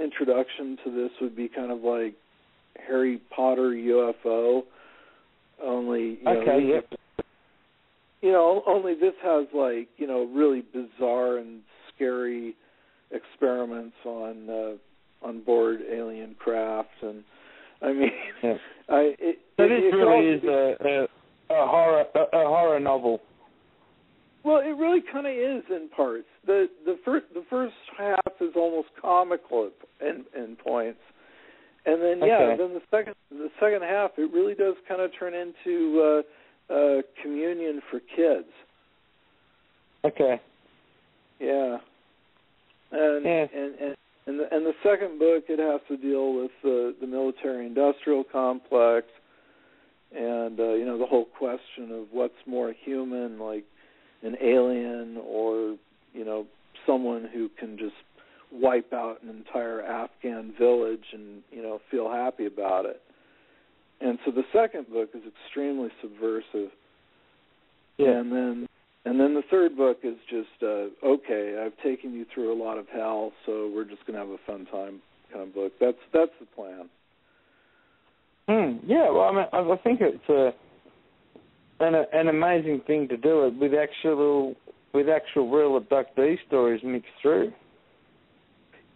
introduction to this would be kind of like Harry Potter UFO. Only you know, Okay, yep. is- you know, only this has like you know really bizarre and scary experiments on uh, on board alien craft, and I mean, Yeah. I it, So it, this it really is be- a, a, a horror a, a horror novel. Well, it really kind of is in parts. the the first The first half is almost comical at, in in points, and then yeah, Okay. then the second the second half it really does kind of turn into uh, uh, communion for kids. Okay. Yeah, and Yeah. and and and the, and the second book it has to deal with the the military industrial complex and uh, you know the whole question of what's more human, like an alien or you know someone who can just wipe out an entire Afghan village and you know feel happy about it. And so the second book is extremely subversive. Yeah. And then and then the third book is just uh okay, I've taken you through a lot of hell, so we're just going to have a fun time kind of book. That's that's the plan. Hmm. Yeah. Well, I mean, I I think it's a an an amazing thing to do it with actual with actual real abductee stories mixed through.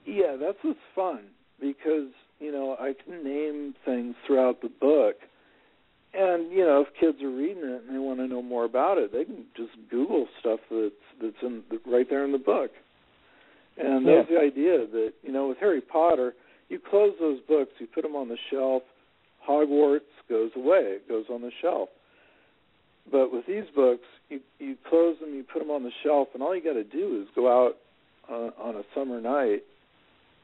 Yeah, that's what's fun because you know I can name things throughout the book, and you know if kids are reading it and they want to know more about it, they can just Google stuff that's that's in right there in the book. And Yeah. that's the idea that you know with Harry Potter, you close those books, you put them on the shelf. Hogwarts goes away; it goes on the shelf. But with these books, you you close them, you put them on the shelf, and all you got to do is go out uh, on a summer night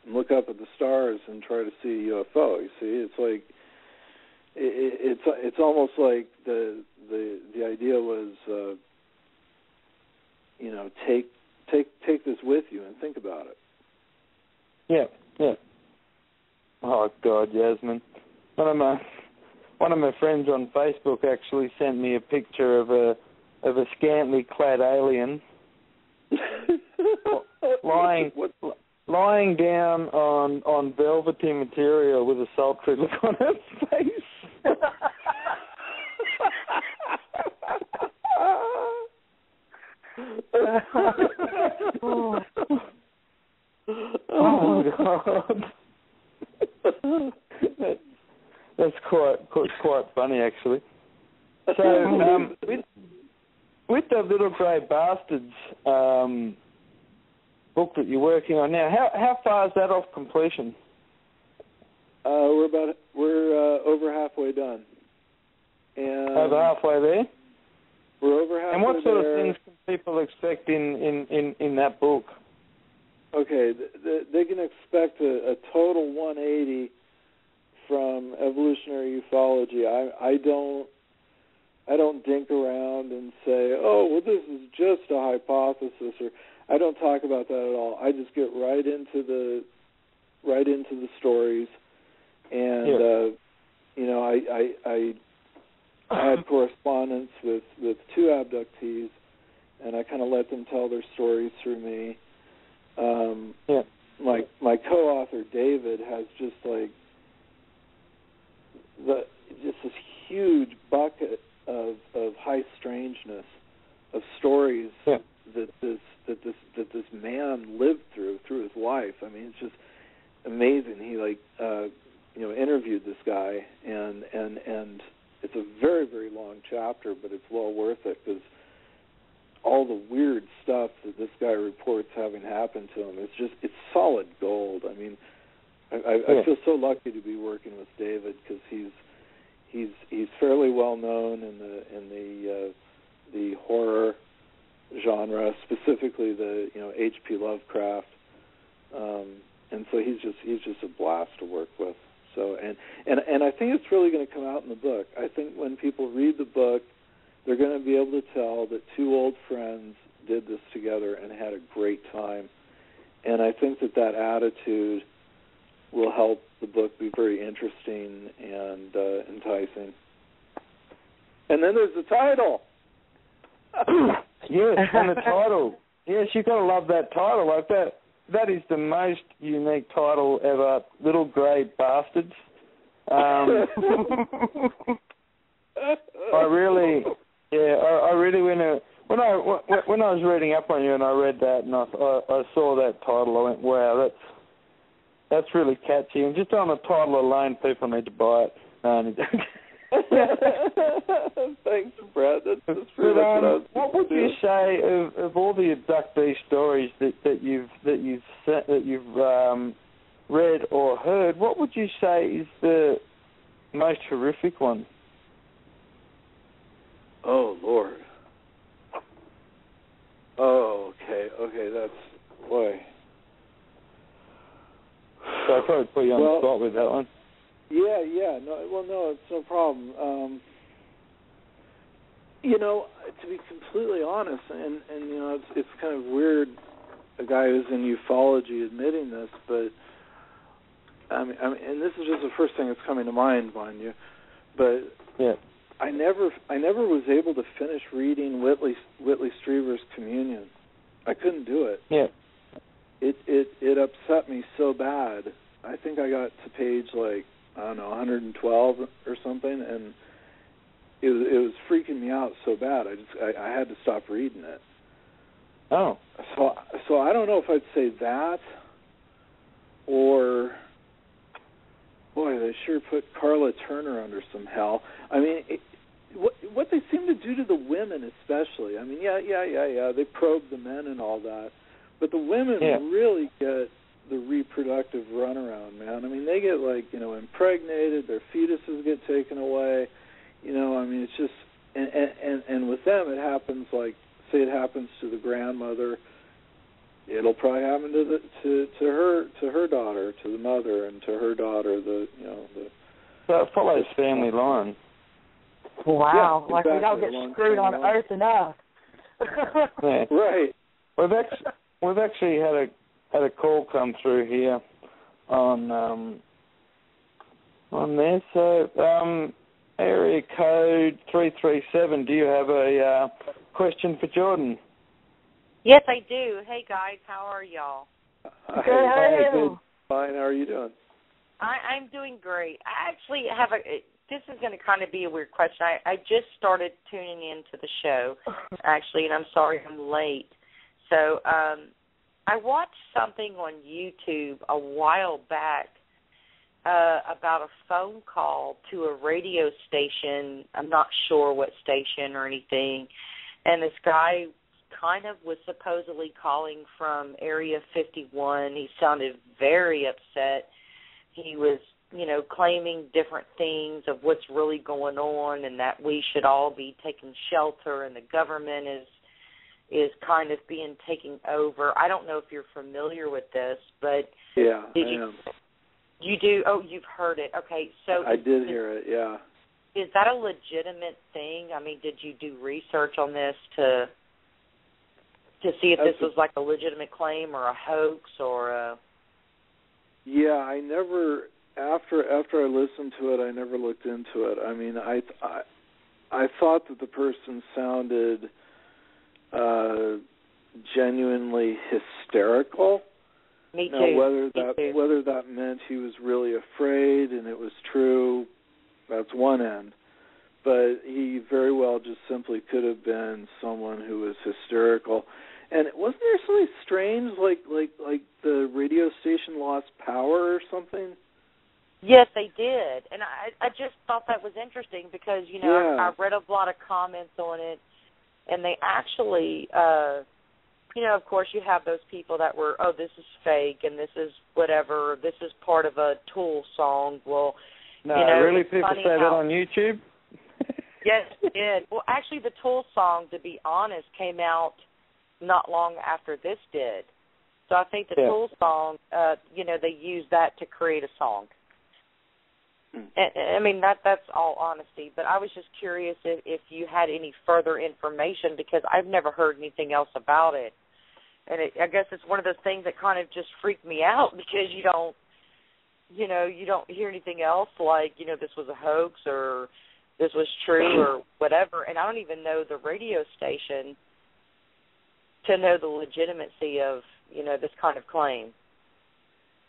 and look up at the stars and try to see a UFO. You see, it's like it, it, it's it's almost like the the the idea was, uh, you know, take take take this with you and think about it. Yeah. Yeah. Oh God, Yasmin. One of my one of my friends on Facebook actually sent me a picture of a of a scantily clad alien lying lying down on on velvety material with a sultry look on her face. oh my god. That- That's quite, quite quite funny actually. So um, with with the little grey bastards um, book that you're working on now, how how far is that off completion? uh, we're about we're uh, over halfway done, and Over halfway there. we're over halfway And what sort there. of things can people expect in in in, in that book? Okay, th- th- they can expect a, a total 180 from evolutionary ufology. I I don't I don't dink around and say, "Oh, well this is just a hypothesis," or I don't talk about that at all. I just get right into the right into the stories and Yeah. uh you know, I I I I had correspondence with with two abductees, and I kind of let them tell their stories through me. Um, Yeah. My my co-author David has just like the just this huge bucket of of high strangeness of stories Yeah. that this that this that this man lived through through his life. I mean, it's just amazing. He like uh, you know interviewed this guy, and and and it's a very very long chapter, but it's well worth it because all the weird stuff that this guy reports having happened to him it's just it's solid gold. I mean, I, I, Yeah. I feel so lucky to be working with David because he's he's he's fairly well known in the in the uh, the horror genre, specifically the you know H.P. Lovecraft, um, and so he's just he's just a blast to work with. So and and and I think it's really going to come out in the book. I think when people read the book, they're going to be able to tell that two old friends did this together and had a great time. And I think that that attitude will help the book be very interesting and uh, enticing. And then there's the title. yes, and the title. Yes, you gotta love that title. Like that. That is the most unique title ever. Little Grey Bastards. Um, I really, yeah, I, I really went to when I when- when I was reading up on you and I read that and I I, I saw that title. I went, wow, that's that's really catchy. And just on the title alone, people need to buy it. Um, Thanks, Brad. That's, that's But, pretty much what I um, was what would you say of, of all the abductee stories that, that you've that you've that you've um, read or heard? What would you say is the most horrific one? Oh Lord. Oh, okay, okay, that's boy. So I probably put you on Well- the spot with that one. Yeah, yeah. No, well, no, it's no problem. Um, you know, to be completely honest, and and you know, it's it's kind of weird, a guy who's in ufology admitting this, but I mean, I mean, and this is just the first thing that's coming to mind, mind you, but Yeah. I never, I never was able to finish reading Whitley Whitley Strieber's Communion. I couldn't do it. Yeah. It it it upset me so bad. I think I got to page like I don't know 112 or something, and it was it was freaking me out so bad. I just I, I had to stop reading it. Oh. So so I don't know if I'd say that or boy, they sure put Karla Turner under some hell. I mean, it, what what they seem to do to the women especially. I mean, yeah, yeah, yeah, yeah, they probe the men and all that. But the women Yeah. really get the reproductive runaround, man. I mean, they get like, you know, impregnated, their fetuses get taken away. You know, I mean, it's just and and and, and with them it happens like say it happens to the grandmother it'll probably happen to the to to her to her daughter to the mother and to her daughter the you know the So it follows family line. Wow, Yeah, like we don't get screwed on line. Earth enough. Yeah. right We've actually we've actually had a had a call come through here on um on there. So um area code three three seven. Do you have a uh, question for Jordan? Yes, I do. Hey guys, how are y'all? Good, how are Hey, you? good. fine how are you doing I, I'm doing great. I actually have a. This is going to kind of be a weird question. I, I just started tuning into the show, actually, and I'm sorry I'm late. So um, I watched something on YouTube a while back uh, about a phone call to a radio station. I'm not sure what station or anything, and this guy kind of was supposedly calling from Area 51. He sounded very upset he was you know claiming different things of what's really going on and that we should all be taking shelter and the government is is kind of being taken over. I don't know if you're familiar with this but yeah Did I you- am. you do? Oh you've heard it. Okay so I did is, hear it yeah. is that a legitimate thing? I mean did you do research on this to to see if this That's a- was like a legitimate claim or a hoax or a yeah I never after after I listened to it I never looked into it. I mean I I, I thought that the person sounded uh genuinely hysterical me now too whether Me that too. whether that meant he was really afraid and it was true, that's one end. But he very well just simply could have been someone who was hysterical. And wasn't there something strange like like like the radio station lost power or something? Yes, they did, and I I just thought that was interesting because you know Yeah. I, I read a lot of comments on it, and they actually, uh you know, of course you have those people that were, oh, this is fake and this is whatever, this is part of a Tool song. Well, No, You know, really, people say that on YouTube. yes, it did. Well, actually, the Tool song, to be honest, came out not long after this did. So I think the Yeah. Tool song, uh, you know, they used that to create a song. Mm. And, and, I mean that that's all honesty, but I was just curious if, if you had any further information because I've never heard anything else about it, and it, I guess it's one of those things that kind of just freaked me out because you don't, you know, you don't hear anything else like you know this was a hoax or this was true or whatever, and I don't even know the radio station to know the legitimacy of you know this kind of claim.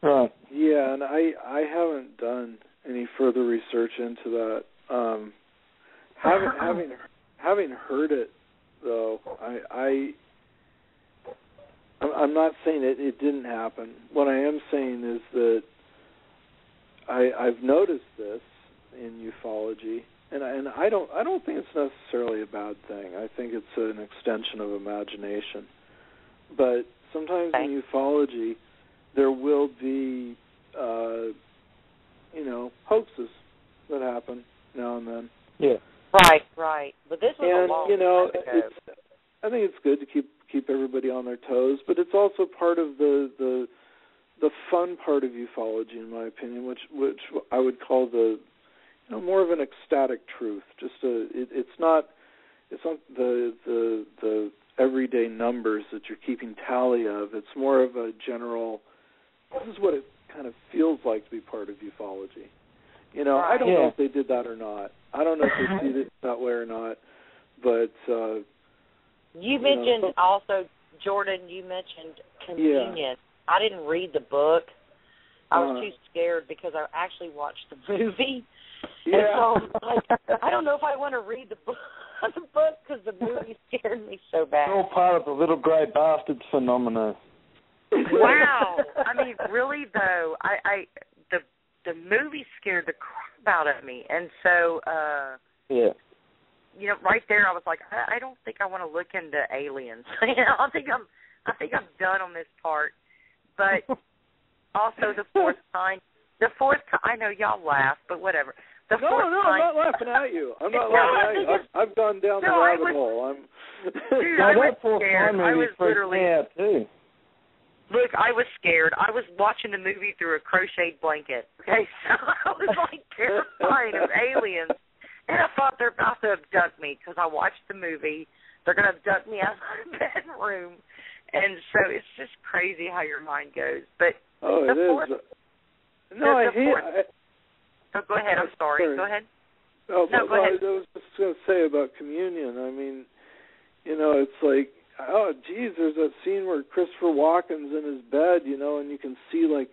Right. Yeah, and I I haven't done any further research into that. Um having having having heard it though, I I I'm- not saying it it didn't happen. What I am saying is that I I've noticed this in ufology and I, and I don't I don't think it's necessarily a bad thing. I think it's an extension of imagination. But sometimes in ufology there will be uh you know hoaxes that happen now and then Yeah. Right, right. But this was a and long you know time ago. it's i think it's good to keep keep everybody on their toes but it's also part of the the the fun part of ufology, in my opinion, which which I would call the you know more of an ecstatic truth. Just a it, it's not it's not the the the everyday numbers that you're keeping tally of. It's more of a general. This is what it kind of feels like to be part of ufology. You know, I don't Yeah. know if they did that or not. I don't know if they see it that way or not. But uh You know, mentioned some- also, Jordan. You mentioned communion. I didn't read the book. I was Uh-huh. too scared because I actually watched the movie. yeah. And so, like, I don't know if I want to read the book. The book because the movie scared me so It's bad. all part of the little grey bastards phenomenon. Wow. I mean, really though, I, I the the movie scared the crap out of me, and so uh Yeah. you know, right there, I was like, I, I don't think I want to look into aliens. you know, I think I'm, I think I'm done on this part. But also the fourth time, the fourth. ti- I know y'all laugh, but whatever. The No, fourth no, sign. I'm not laughing at you. I'm not No, laughing I at you. I've, I've gone down the No, I rabbit hole. I'm. Dude, Now I was that fourth scared. time I was literally- me out too. Look, I was scared. I was watching the movie through a crocheted blanket. Okay, so I was like terrified of aliens, and I thought they're about to abduct me because I watched the movie. They're going to abduct me out of my bedroom, and so it's just crazy how your mind goes. But oh, the it is. fourth- No, the- I the hate. fourth- I, oh, go ahead. I'm sorry. Sorry. Go ahead. Oh, No, but go ahead. I was just going to say about communion. I mean, you know, it's like, oh, geez, there's that scene where Christopher Walken's in his bed, you know, and you can see like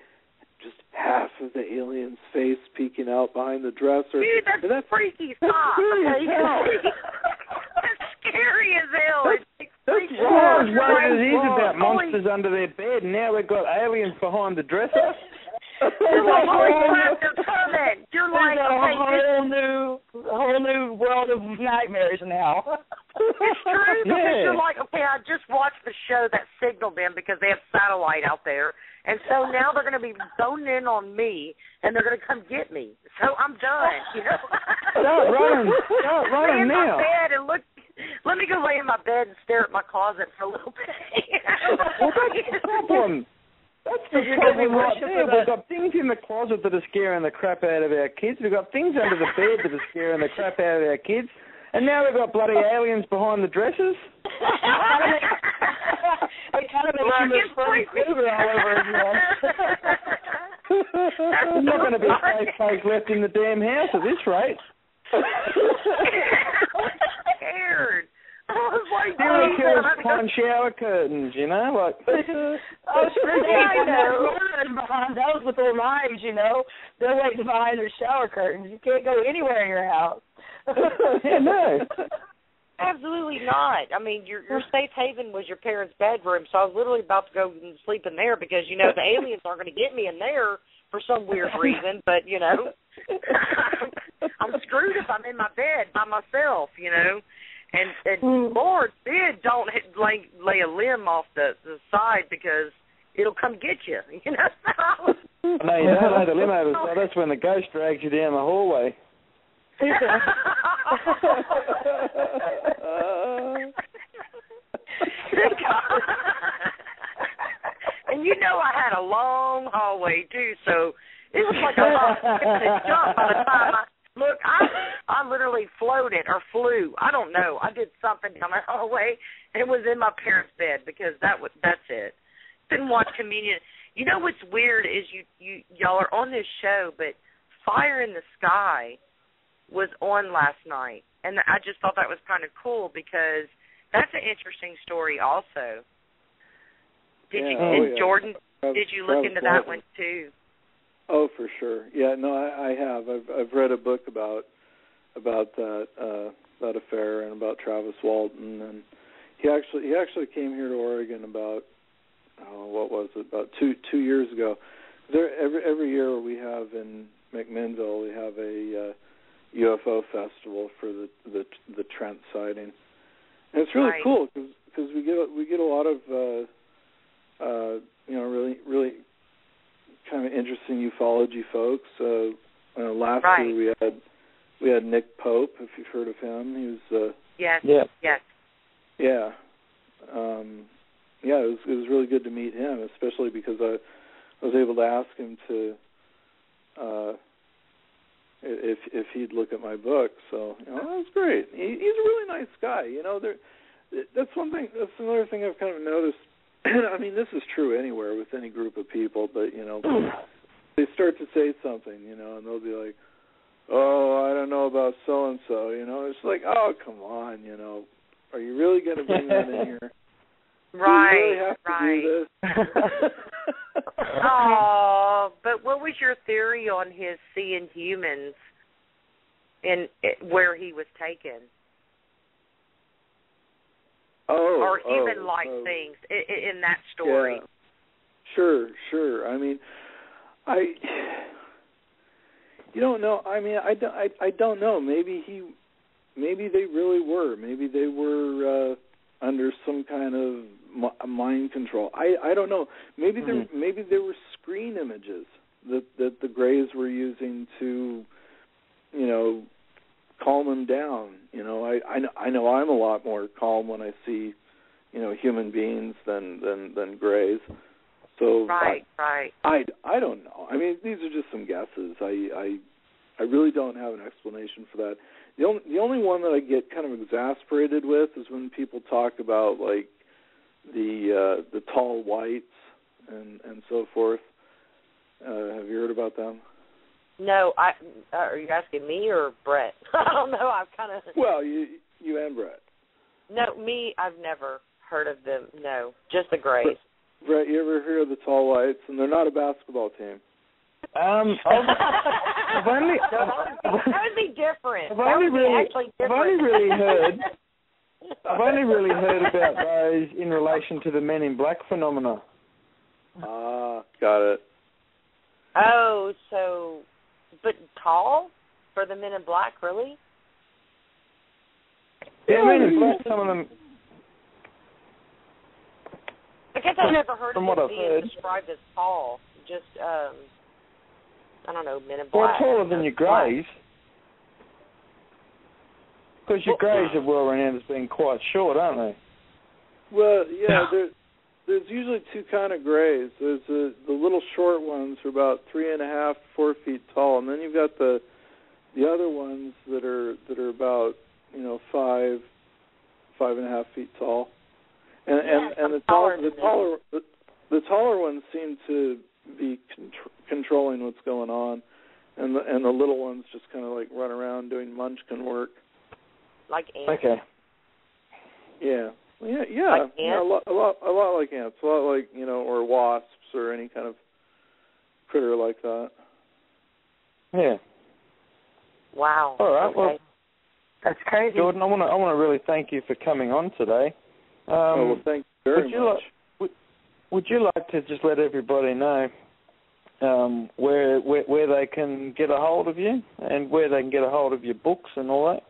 just half of the alien's face peeking out behind the dresser. Dude, that's, And that's freaky. Stop. scary as okay? hell. that's scary as hell. That's- It's that's freaky. wrong. As worried as he's about Holy- monsters under their bed, now we've got aliens behind the dresser. You're like, holy crap, they're coming. You're like, There's a okay, this whole new, whole new world of nightmares now. It's true because Yeah. you're like, okay, I just watched the show that signaled them because they have satellite out there, and so now they're going to be zoning in on me, and they're going to come get me. So I'm done. You know. Start running. Start lay running in my bed and look. Let me go lay in my bed and stare at my closet for a little bit. Well, that's the problem. That's the You're problem right there. the- We've got things in the closet that are scaring the crap out of our kids. We've got things under the bed that are scaring the crap out of our kids. And now we've got bloody aliens behind the dresses. it kind of makes Look, you it's look Freddy freaky. Krueger all over again. There's not going to be safe place left in the damn house at this rate. I was scared. I was like, Serial "Oh, killers I'm behind shower curtains, you know, like. I was sure Yeah, I know. behind those with their lives, you know. They're waiting behind their shower curtains. You can't go anywhere in your house. yeah, no. Absolutely not. I mean, your your safe haven was your parents' bedroom, so I was literally about to go and sleep in there because you know the aliens aren't going to get me in there for some weird reason. But you know, I'm screwed if I'm in my bed by myself. You know, and and hmm. Lord forbid don't hit, lay lay a limb off the the side because it'll come get you. You know. No, you don't lay the limo, so that's when the ghost drags you down the hallway. and you know I had a long hallway too, so it was like a hop, skip, jump by the time I look. I I literally floated or flew. I don't know. I did something down the hallway and it was in my parents' bed because that was that's it. Didn't watch communion. You know what's weird is you you y'all are on this show, but Fire in the Sky was on last night, and I just thought that was kind of cool because that's an interesting story also. Did you, Yeah. Oh, and yeah. Jordan? Did you look into that one too? Oh, for sure. Yeah, no, I, I have. I've I've read a book about about that uh that affair and about Travis Walton and he actually he actually came here to Oregon about oh what was it about two two years ago. There every every year we have in McMinnville we have a uh, UFO festival for the the the Trent sighting. And it's really Right. cool because because we get we get a lot of uh uh you know really really kind of interesting ufology folks. Uh, uh, last Right. year we had we had Nick Pope, if you've heard of him. He was uh, Yes. Yeah. Yes. yeah, um, yeah. It was it was really good to meet him, especially because I I was able to ask him to uh if if he'd look at my book. So you know that was great. He, he's a really nice guy. You know, there that's one thing. That's another thing I've kind of noticed. I mean, this is true anywhere with any group of people, but you know, they start to say something, you know, and they'll be like, "Oh, I don't know about so and so," you know. It's like, "Oh, come on, you know, are you really going to bring that in here?" Right, Do you really have right. to do this? Oh, but what was your theory on his seeing humans in eh, where he was taken, oh, or human-like oh, oh. things in, in that story? Yeah. Sure, sure. I mean, I you don't know. I mean, I don't, I, I don't know. Maybe he, maybe they really were. Maybe they were uh, under some kind of mi- mind control. I, I don't know. Maybe there, Mhm. maybe there were screen images that that the Greys were using to, you know, calm them down. You know, I, I know, I know I'm a lot more calm when I see, you know, human beings than than than Greys. So Right, right. I, I don't know. I mean, these are just some guesses. I, I I really don't have an explanation for that. The only the only one that I get kind of exasperated with is when people talk about like the uh, the tall whites and and so forth. Uh, have you heard about them? No, I uh, are you asking me or Brett? I don't know. I've kind of Well, you you and Brett. no me. I've never heard of them. No, just the Grays. Brett, you ever hear of the tall whites? And they're not a basketball team. Um, I've, I've only No, that would be, that would be different. I've that only would be really- actually I've only really heard- I've only really heard about those in relation to the Men in Black phenomena. Ah, got it. Oh, so, but tall for the Men in Black, really? Yeah, Men in Black. Some of them. I guess I've never heard From of them being heard. described as tall. Just, um, I don't know, Men in Well, Black. taller than your greys. Because your Well- greys are well renowned as being quite short, aren't they? Well, yeah, there, there's usually two kind of grays. There's the the little short ones are about three and a half, four feet tall, and then you've got the the other ones that are that are about you know five, five and a half feet tall. And Yeah, and and the taller taller the taller the, the taller ones seem to be contr- controlling what's going on, and the and the little ones just kind of like run around doing munchkin work. Like ants. Okay. Yeah, yeah, yeah. Like yeah a lot, a lot, a lot like ants. A lot like you know, or wasps, or any kind of critter like that. Yeah. Wow. All right. Okay. Well, That's crazy. Jordan, I want to I want to really thank you for coming on today. Um, oh, well, thank you very would you much. like- Would you like to just let everybody know um, where, where where they can get a hold of you and where they can get a hold of your books and all that?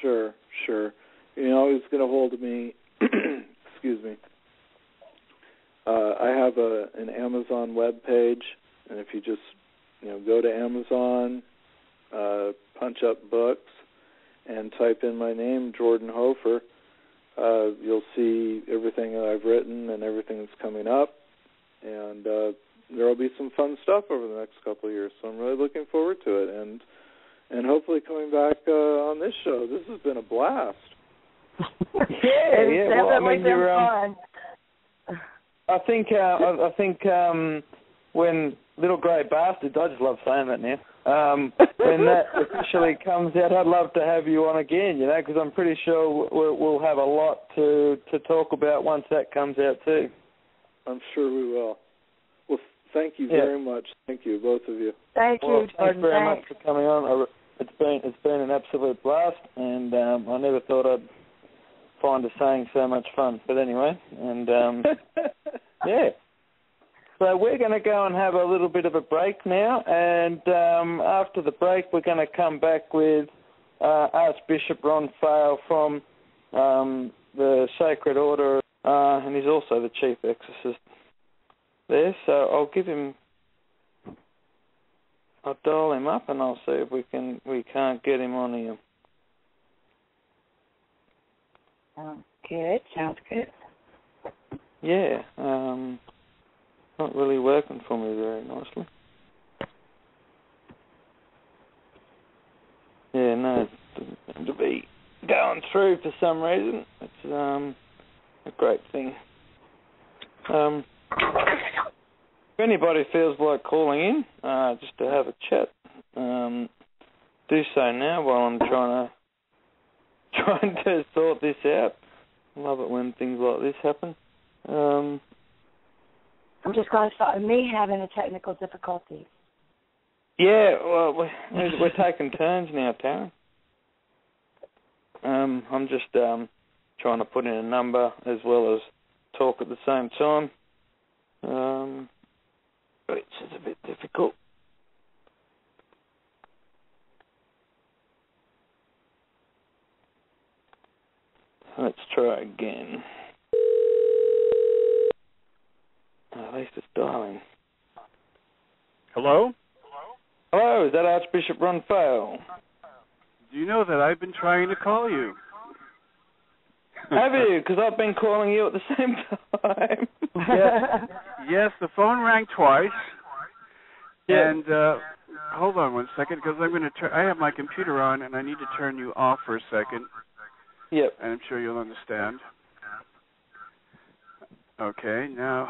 Sure, sure. You know, always going to hold me. excuse me. Uh, I have a an Amazon web page, and if you just you know go to Amazon, uh, punch up books, and type in my name, Jordan Hofer, uh, you'll see everything that I've written and everything that's coming up, and uh, there will be some fun stuff over the next couple of years. So I'm really looking forward to it, and and hopefully coming back uh, on this show. This has been a blast. Yeah, yeah. Well, I mean, you're, um. I think uh, I, I think um, when Little Grey Bastards, I just love saying that now. Um, when that officially comes out, I'd love to have you on again. You know, because I'm pretty sure we'll, we'll have a lot to to talk about once that comes out too. I'm sure we will. Well, thank you Yeah. very much. Thank you, both of you. Thank Well, you, thanks very Thanks. much for coming on. It's been it's been an absolute blast, and um, I never thought I'd find a saying so much fun. But anyway, and um, yeah. So we're going to go and have a little bit of a break now, and um, after the break, we're going to come back with uh, Archbishop Ron Feyl from um, the Sacred Order, uh, and he's also the chief exorcist there. So I'll give him I'll dial him up and I'll see if we can we can't get him on here. Sounds good. Sounds good. Yeah. Um not really working for me very nicely. Yeah, no, to be going through for some reason. It's um a great thing. Um, if anybody feels like calling in, uh, just to have a chat, um, do so now while I'm trying to trying to sort this out. Love it when things like this happen. Um, I'm just going glad it's me having a technical difficulty. Yeah, well, we're, we're taking turns now, Taryn. Um, I'm just um, trying to put in a number as well as talk at the same time. Um, which is a bit difficult. Let's try again. at least it's dialing. Hello? Hello, is that Archbishop Ron Feyl? Do you know that I've been trying to call you? Have you? Because I've been calling you at the same time. yes, yes, the phone rang twice. Yeah. And uh hold on one second, because I'm going to turn. I have my computer on, and I need to turn you off for a second. Yep. And I'm sure you'll understand. Okay, now,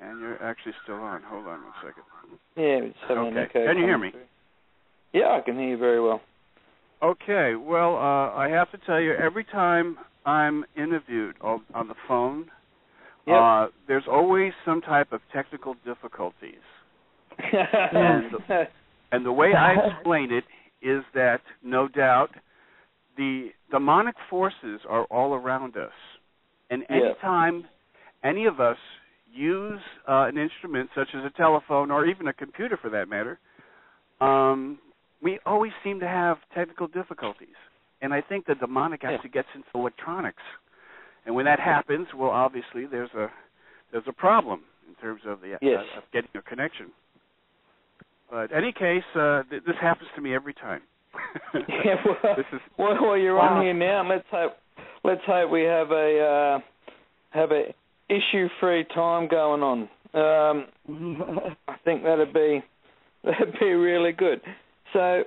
and you're actually still on. Hold on one second. Yeah, it's Okay. Can you hear me? Yeah, I can hear you very well. Okay, well, uh, I have to tell you, every time I'm interviewed on, on the phone, Yep. uh, there's always some type of technical difficulties. And the way I explain it is that, no doubt, the demonic forces are all around us. And Yeah. anytime any of us use uh, an instrument such as a telephone or even a computer for that matter, um, we always seem to have technical difficulties. And I think the demonic Yeah. actually gets into electronics. And when that happens, well, obviously there's a there's a problem in terms of the Yes. uh, of getting a connection. But any case, uh, th- this happens to me every time. Yeah, well, this is well, well, you're Wow. on here now. Let's hope. Let's hope we have a uh, have a issue-free time going on. Um, I think that'd be that'd be really good. So,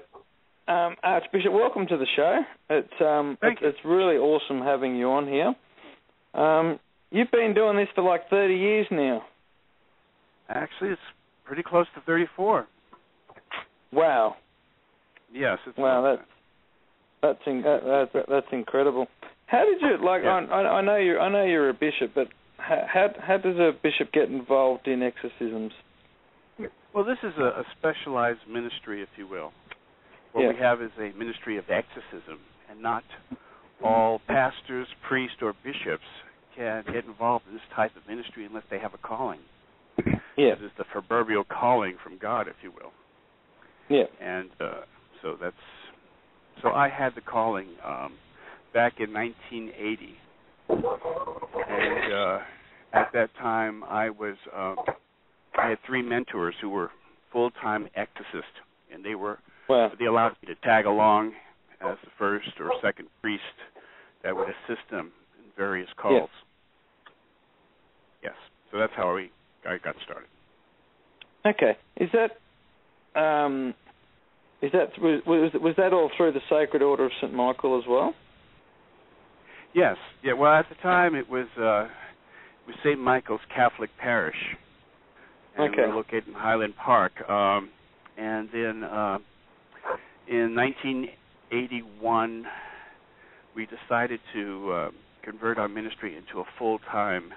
um, Archbishop, welcome to the show. It's um, it's, it's really awesome having you on here. Um, you've been doing this for like 30 years now. actually it's pretty close to 34. Wow, Yes, it's wow, like that that's in, that, that, that's incredible. How did you like? Yeah. I, I know you. I know you're a bishop, but how how, how does a bishop get involved in exorcisms? Well, this is a, a specialized ministry, if you will. What Yeah. we have is a ministry of exorcism, and not all pastors, priests, or bishops can get involved in this type of ministry unless they have a calling. Yeah, This is the proverbial calling from God, if you will. yeah, And uh, so that's so I had the calling um, back in 1980, and uh, at that time I was um, I had three mentors who were full-time exorcists, and they were wow, they allowed me to tag along as the first or second priest that would assist them in various calls. Yes. Yes, so that's how we I got started. okay. Is that um, is that was was was that all through the Sacred Order of Saint Michael as well? Yes. Yeah. Well, at the time it was uh, it was St. Michael's Catholic Parish, and Okay. we're located in Highland Park. Um, and then uh, in 1981, we decided to uh, convert our ministry into a full-time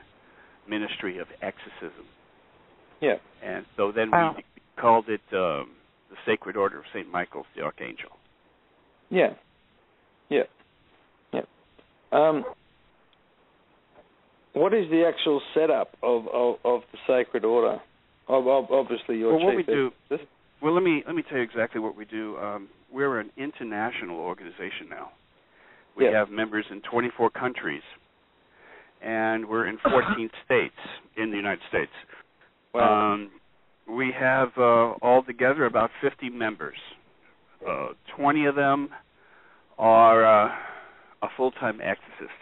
ministry of exorcism. Yeah. And so then Wow. we called it um, the Sacred Order of St. Michael's the Archangel. Yeah. Yeah. Yeah. Um, what is the actual setup of, of, of the Sacred Order? Of, of obviously your Well, what we do-. Well, let me let me tell you exactly what we do. Um, we're an international organization now. We Yeah. have members in 24 countries, and we're in 14 states in the United States. Wow. Um, we have uh, altogether about 50 members. Uh, 20 of them are uh, a full-time exorcist.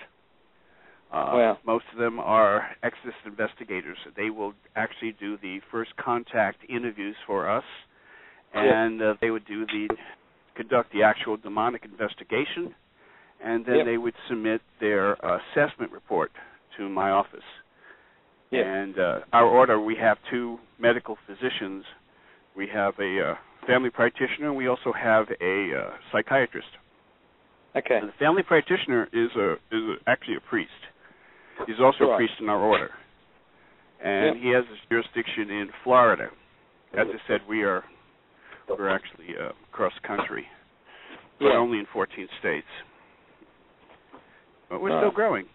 Uh, Wow. Most of them are exorcist investigators. They will actually do the first contact interviews for us, and uh, they would do the conduct the actual demonic investigation, and then Yep. they would submit their assessment report to my office. Yeah. And uh, our order, we have two medical physicians. We have a uh, family practitioner, and we also have a uh, psychiatrist. Okay. And the family practitioner is a is a, actually a priest. He's also a priest in our order, and Yep. he has his jurisdiction in Florida. As I said, we are we're actually uh, across the country, but Yeah. only in 14 states. But we're Right. still growing.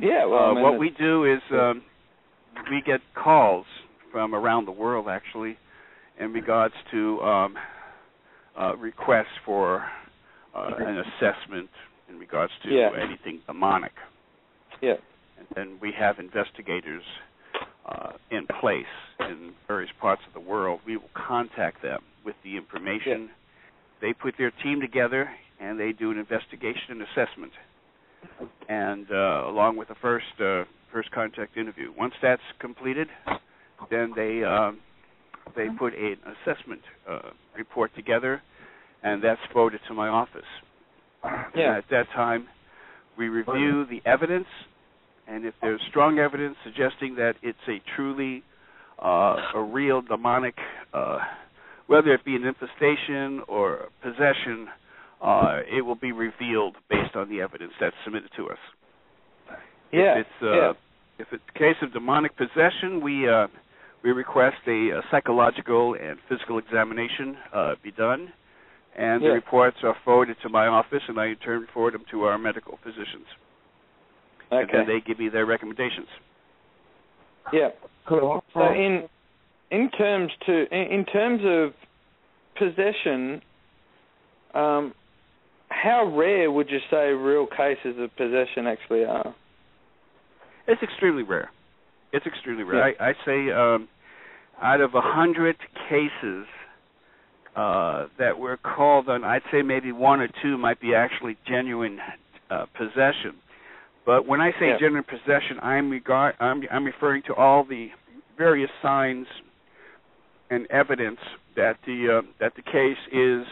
Yeah. Well, uh, I mean, what we do is um, we get calls from around the world, actually, in regards to um, uh, requests for uh, an assessment in regards to Yeah. anything demonic. Yeah. And then we have investigators uh, in place in various parts of the world. We will contact them with the information. They put their team together and they do an investigation and assessment, and uh, along with the first uh, first contact interview. Once that's completed, then they um, they put an assessment uh, report together, and that's forwarded to my office. Yeah. And at that time, we review the evidence, and if there's strong evidence suggesting that it's a truly uh, a real demonic, uh, whether it be an infestation or possession, uh, it will be revealed based on the evidence that's submitted to us. Yeah. If it's uh, yeah. if it's a case of demonic possession, we uh, we request a, a psychological and physical examination uh, be done, and Yeah. the reports are forwarded to my office, and I in turn forward them to our medical physicians, and then they give me their recommendations. Yeah. Cool. So in in terms to in, in terms of possession, um, how rare would you say real cases of possession actually are? It's extremely rare. It's extremely rare. I, I say um, out of a hundred cases uh, that we're called on, I'd say maybe one or two might be actually genuine uh, possession. But when I say Yeah. genuine possession, I'm regard I'm, I'm referring to all the various signs and evidence that the uh, that the case is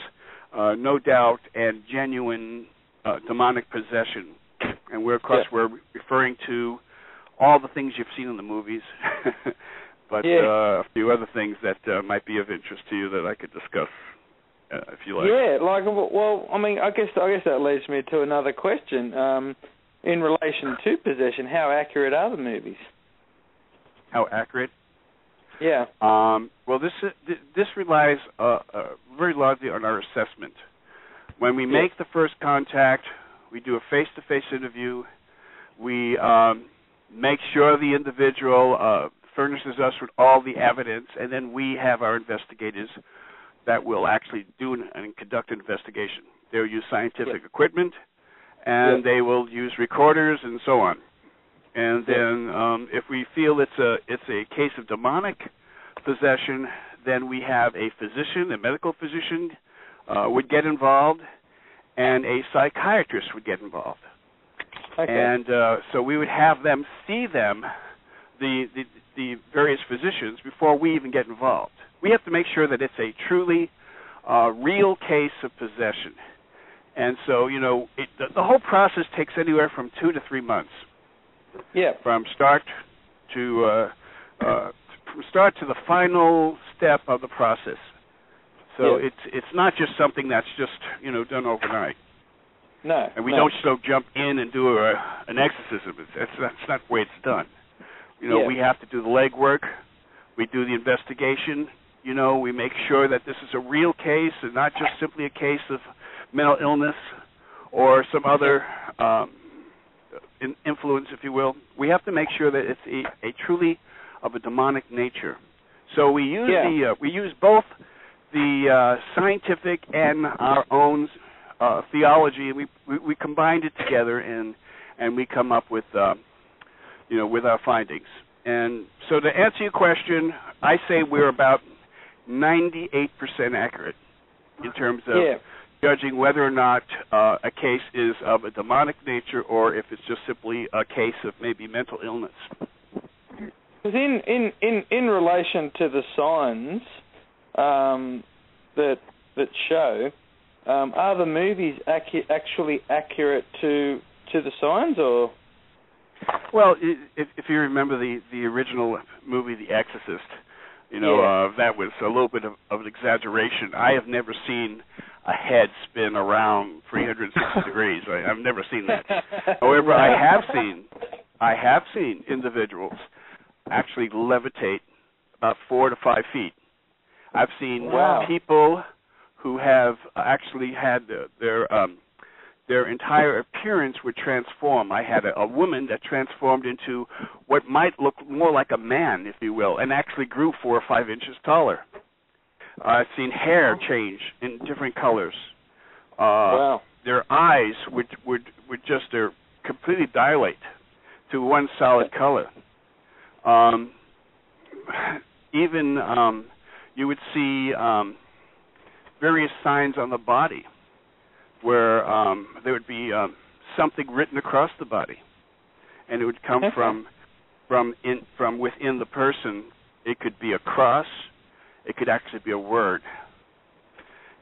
uh, no doubt and genuine uh, demonic possession. And we're of course Yeah. we're referring to all the things you've seen in the movies, but Yeah. uh, a few other things that uh, might be of interest to you that I could discuss uh, if you like. Yeah, like well, I mean, I guess I guess that leads me to another question. Um, in relation to possession, how accurate are the movies? How accurate? Yeah. Um, well, this is- this relies uh, uh, very largely on our assessment. When we make the first contact, we do a face-to-face interview. We um, make sure the individual uh, furnishes us with all the evidence, and then we have our investigators that will actually do an, and conduct an investigation. They'll use scientific equipment, and Yeah. they will use recorders and so on. And then, um, if we feel it's a it's a case of demonic possession, then we have a physician, a medical physician, uh, would get involved, and a psychiatrist would get involved. Okay. And uh, so we would have them see them, the, the the various physicians, before we even get involved. We have to make sure that it's a truly uh, real case of possession. And so, you know, it, the, the whole process takes anywhere from two to three months, yeah. from start to uh, uh, from start to the final step of the process. So Yeah. it's it's not just something that's just you know done overnight. No. And we no. don't just go jump in and do a, an exorcism. It's, that's, that's not the way it's done. You know, Yeah. we have to do the legwork. We do the investigation. You know, we make sure that this is a real case and not just simply a case of mental illness or some other um, influence, if you will. We have to make sure that it's a, a truly of a demonic nature. So we use Yeah. the uh, we use both the uh, scientific and our own uh, theology, and we, we we combined it together, and and we come up with uh, you know with our findings. And so to answer your question, I say we're about 98% accurate in terms of Yeah. Judging whether or not uh, a case is of a demonic nature or if it's just simply a case of maybe mental illness. Because in, in, in, in relation to the signs um, that that show, um, are the movies acu- actually accurate to to the signs, or Well, i- if, if you remember the the original movie, The Exorcist, you know Yeah. uh, that was a little bit of, of an exaggeration. I have never seen a head spin around 360 degrees. I, I've never seen that. However, I have seen I have seen individuals actually levitate about four to five feet. I've seen Wow. people who have actually had the, their um, their entire appearance would transform. I had a, a woman that transformed into what might look more like a man, if you will, and actually grew four or five inches taller. I've seen hair change in different colors. Uh, wow. their eyes would would would just they're completely dilate to one solid color. Um, even um, you would see um, various signs on the body where um, there would be um, something written across the body, and it would come Okay. from from in from within the person. It could be a cross. It could actually be a word,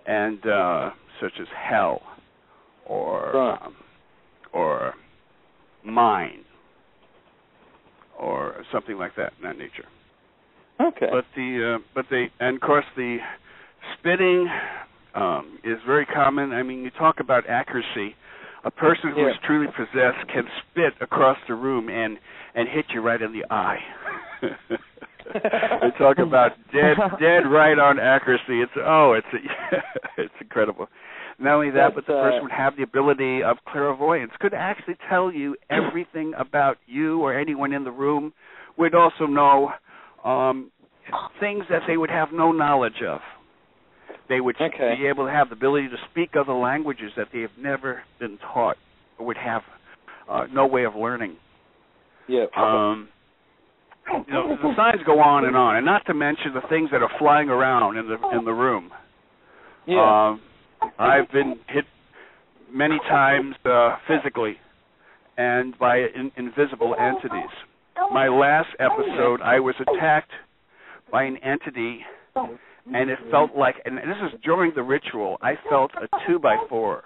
and uh, such as hell, or Right. um, or mine, or something like that in that nature. Okay. But the uh, but the and of course the spitting um, is very common. I mean, you talk about accuracy. A person who is Yeah. truly possessed can spit across the room and and hit you right in the eye. they talk about dead dead right on accuracy. It's oh, it's it's incredible. Not only that, but the uh, person would have the ability of clairvoyance. Could actually tell you everything about you or anyone in the room. Would also know um, things that they would have no knowledge of. They would Okay. be able to have the ability to speak other languages that they have never been taught or would have uh, no way of learning. yeah. Um, you know, the signs go on and on, and not to mention the things that are flying around in the in the room. yeah. Um, I've been hit many times uh, physically and by in, invisible entities. My last episode, I was attacked by an entity, and it felt like, and this is during the ritual, I felt a two by four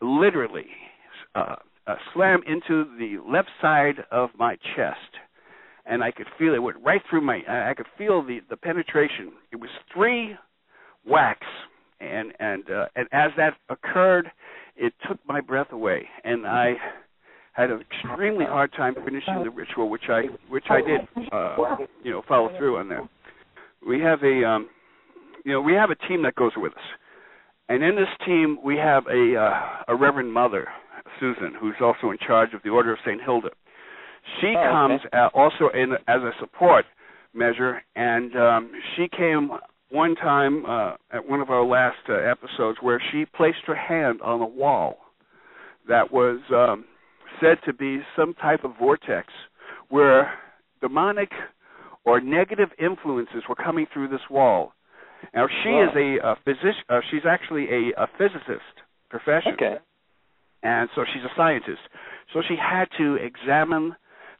literally uh, uh, slam into the left side of my chest, and I could feel it went right through my. I could feel the the penetration. It was three whacks, and and uh, and as that occurred, it took my breath away, and I had an extremely hard time finishing the ritual, which I which I did, uh, you know, follow through on that. We have a, um, you know, we have a team that goes with us, and in this team we have a uh, a Reverend Mother, Susan, who's also in charge of the Order of Saint Hilda. She Oh, okay. comes uh, also in as a support measure, and um, she came one time uh, at one of our last uh, episodes where she placed her hand on a wall that was um, said to be some type of vortex where demonic or negative influences were coming through this wall. Now she Wow. is a, a physician. Uh, she's actually a, a physicist profession okay. and so she's a scientist. So she had to examine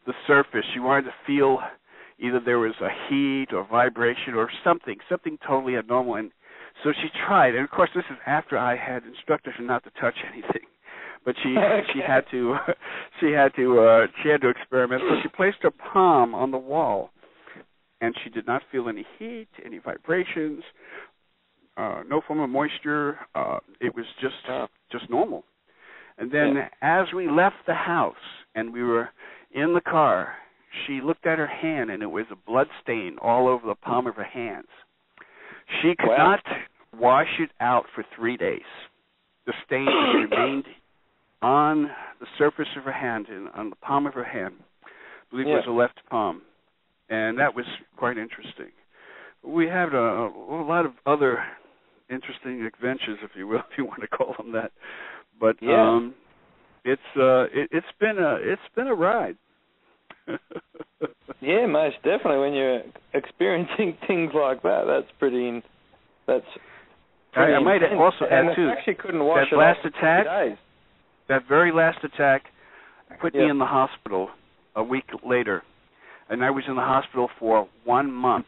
the surface. She wanted to feel either there was a heat or vibration or something, something totally abnormal. And so she tried. And of course, this is after I had instructed her not to touch anything. But she she had to she had to uh, she had to experiment. So she placed her palm on the wall, and she did not feel any heat, any vibrations, uh, no form of moisture. Uh, it was just Wow. just normal. And then as we left the house and we were in the car, she looked at her hand and it was a blood stain all over the palm of her hands. She could Wow. not wash it out for three days. The stain remained on the surface of her hand and on the palm of her hand. I believe it was Yeah. the left palm. And that was quite interesting. We had a, a lot of other interesting adventures, if you will, if you want to call them that. But Yeah. um, it's uh, it, it's been a it's been a ride. Yeah, most definitely. When you're experiencing things like that, that's pretty. That's pretty I, I might also and add too actually couldn't wash that last off for two attack, days. that very last attack, put me in the hospital a week later, and I was in the hospital for one month,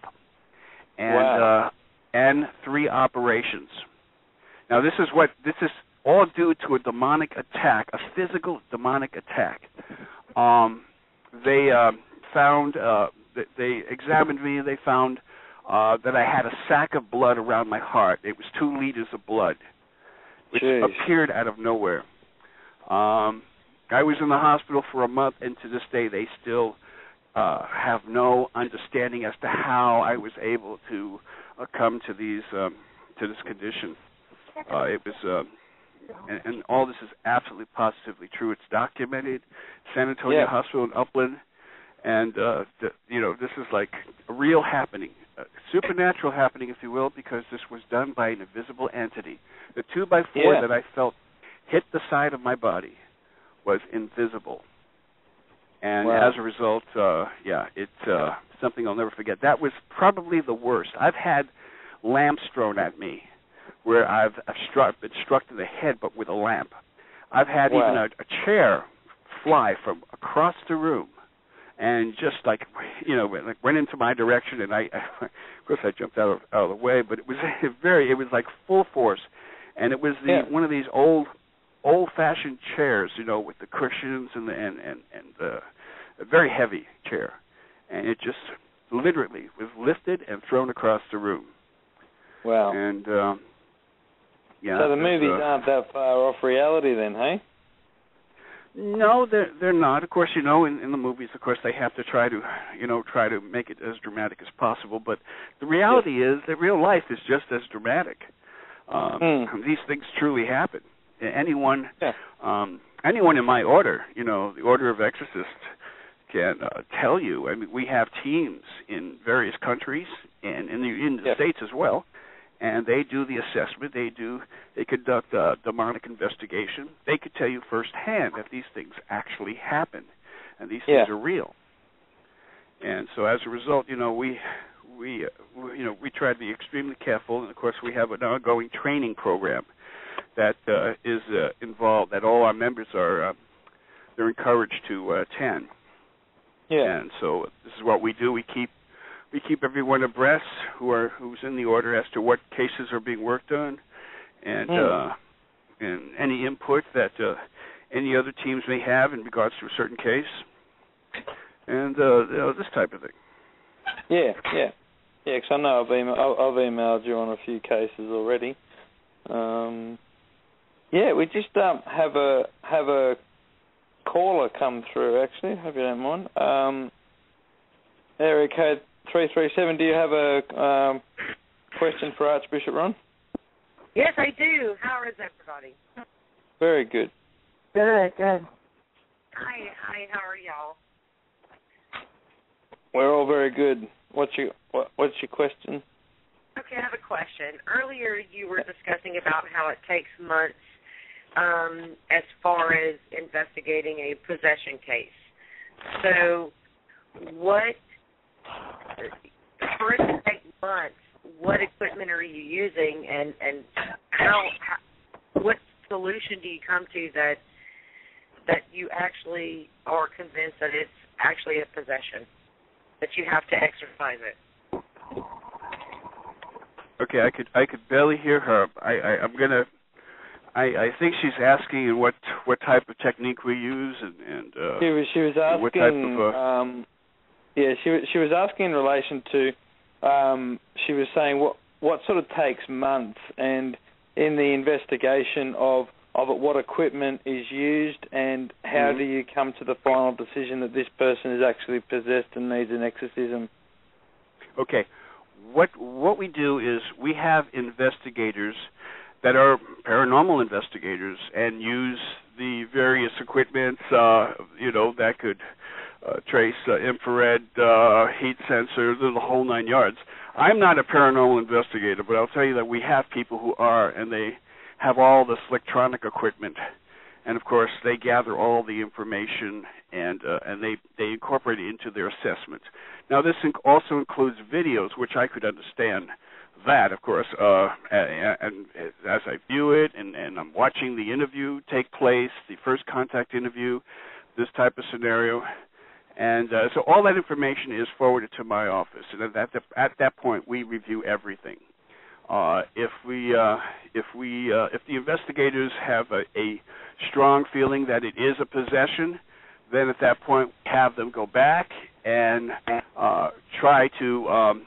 and Wow. uh, and three operations. Now this is what this is all due to a demonic attack, a physical demonic attack. Um, they uh, found uh, they examined me. and They found uh, that I had a sack of blood around my heart. It was two liters of blood, which Jeez. appeared out of nowhere. Um, I was in the hospital for a month, and to this day, they still uh, have no understanding as to how I was able to uh, come to these um, to this condition. Uh, it was, uh, and, and all this is absolutely positively true. It's documented. San Antonio Yeah. Hospital in Upland, and uh, the, you know this is like a real happening, a supernatural happening, if you will, because this was done by an invisible entity. The two by four Yeah. that I felt hit the side of my body was invisible. And Wow. as a result, uh yeah, it's uh something I'll never forget. That was probably the worst. I've had lamps thrown at me where I've, struck been struck in the head but with a lamp. I've had Wow. even a, a chair fly from across the room and just like you know like went into my direction and I, I of course I jumped out of out of the way but it was very it was like full force and it was the Yeah. one of these old old fashioned chairs you know with the cushions and the and and and uh, a very heavy chair and it just literally was lifted and thrown across the room Wow. and um yeah so the movies uh, aren't that far off reality then, hey? No, they're they're not. Of course, you know, in, in the movies, of course, they have to try to, you know, try to make it as dramatic as possible. But the reality is that real life is just as dramatic. Um, Hmm. These things truly happen. Anyone, Yeah. um, anyone in my order, you know, the Order of Exorcists, can uh, tell you. I mean, we have teams in various countries and in the in the Yeah. states as well, and they do the assessment. They do they conduct a demonic investigation. They could tell you firsthand if these things actually happen, and these things Yeah. are real. And so, as a result, you know, we we, uh, we you know we try to be extremely careful, and of course, we have an ongoing training program that uh, is uh, involved that all our members are uh, they're encouraged to uh, attend. Yeah. And so this is what we do. We keep we keep everyone abreast who are who's in the order as to what cases are being worked on, and Hmm. uh, and any input that uh, any other teams may have in regards to a certain case, and uh, you know, this type of thing. Yeah, yeah, yeah. Because I know I've emailed, I've emailed you on a few cases already. Um, yeah, we just um, have a have a caller come through. Actually, hope you don't mind. Um, area code three three seven. Do you have a um, question for Archbishop Ron? Yes, I do. How is everybody? Very good. Good, good. Hi, hi. How are y'all? We're all very good. What's your what, what's your question? Okay, I have a question. Earlier, you were discussing about how it takes months um, as far as investigating a possession case. So, what for it to take months? What equipment are you using, and and how, how what solution do you come to that that you actually are convinced that it's actually a possession that you have to exorcise it? Okay, I could I could barely hear her. I, I I'm gonna. I I think she's asking what what type of technique we use and and uh, She was she was asking. what type of, uh, um, yeah, she was she was asking in relation to. Um, she was saying what what sort of takes months, and in the investigation of of it, what equipment is used, and how Mhm. do you come to the final decision that this person is actually possessed and needs an exorcism? Okay. What what we do is we have investigators that are paranormal investigators and use the various equipment uh you know that could uh, trace uh, infrared uh heat sensor the, whole nine yards. I'm not a paranormal investigator, but I'll tell you that we have people who are and they have all this electronic equipment and of course they gather all the information and uh, and they they incorporate it into their assessment. Now this inc- also includes videos, which I could understand that, of course, uh, and, and as I view it, and, and I'm watching the interview take place, the first contact interview, this type of scenario, and uh, so all that information is forwarded to my office, and at, the, at that point, we review everything. Uh, if we uh, if we uh, if the investigators have a, a strong feeling that it is a possession, then at that point have them go back and uh, try to um,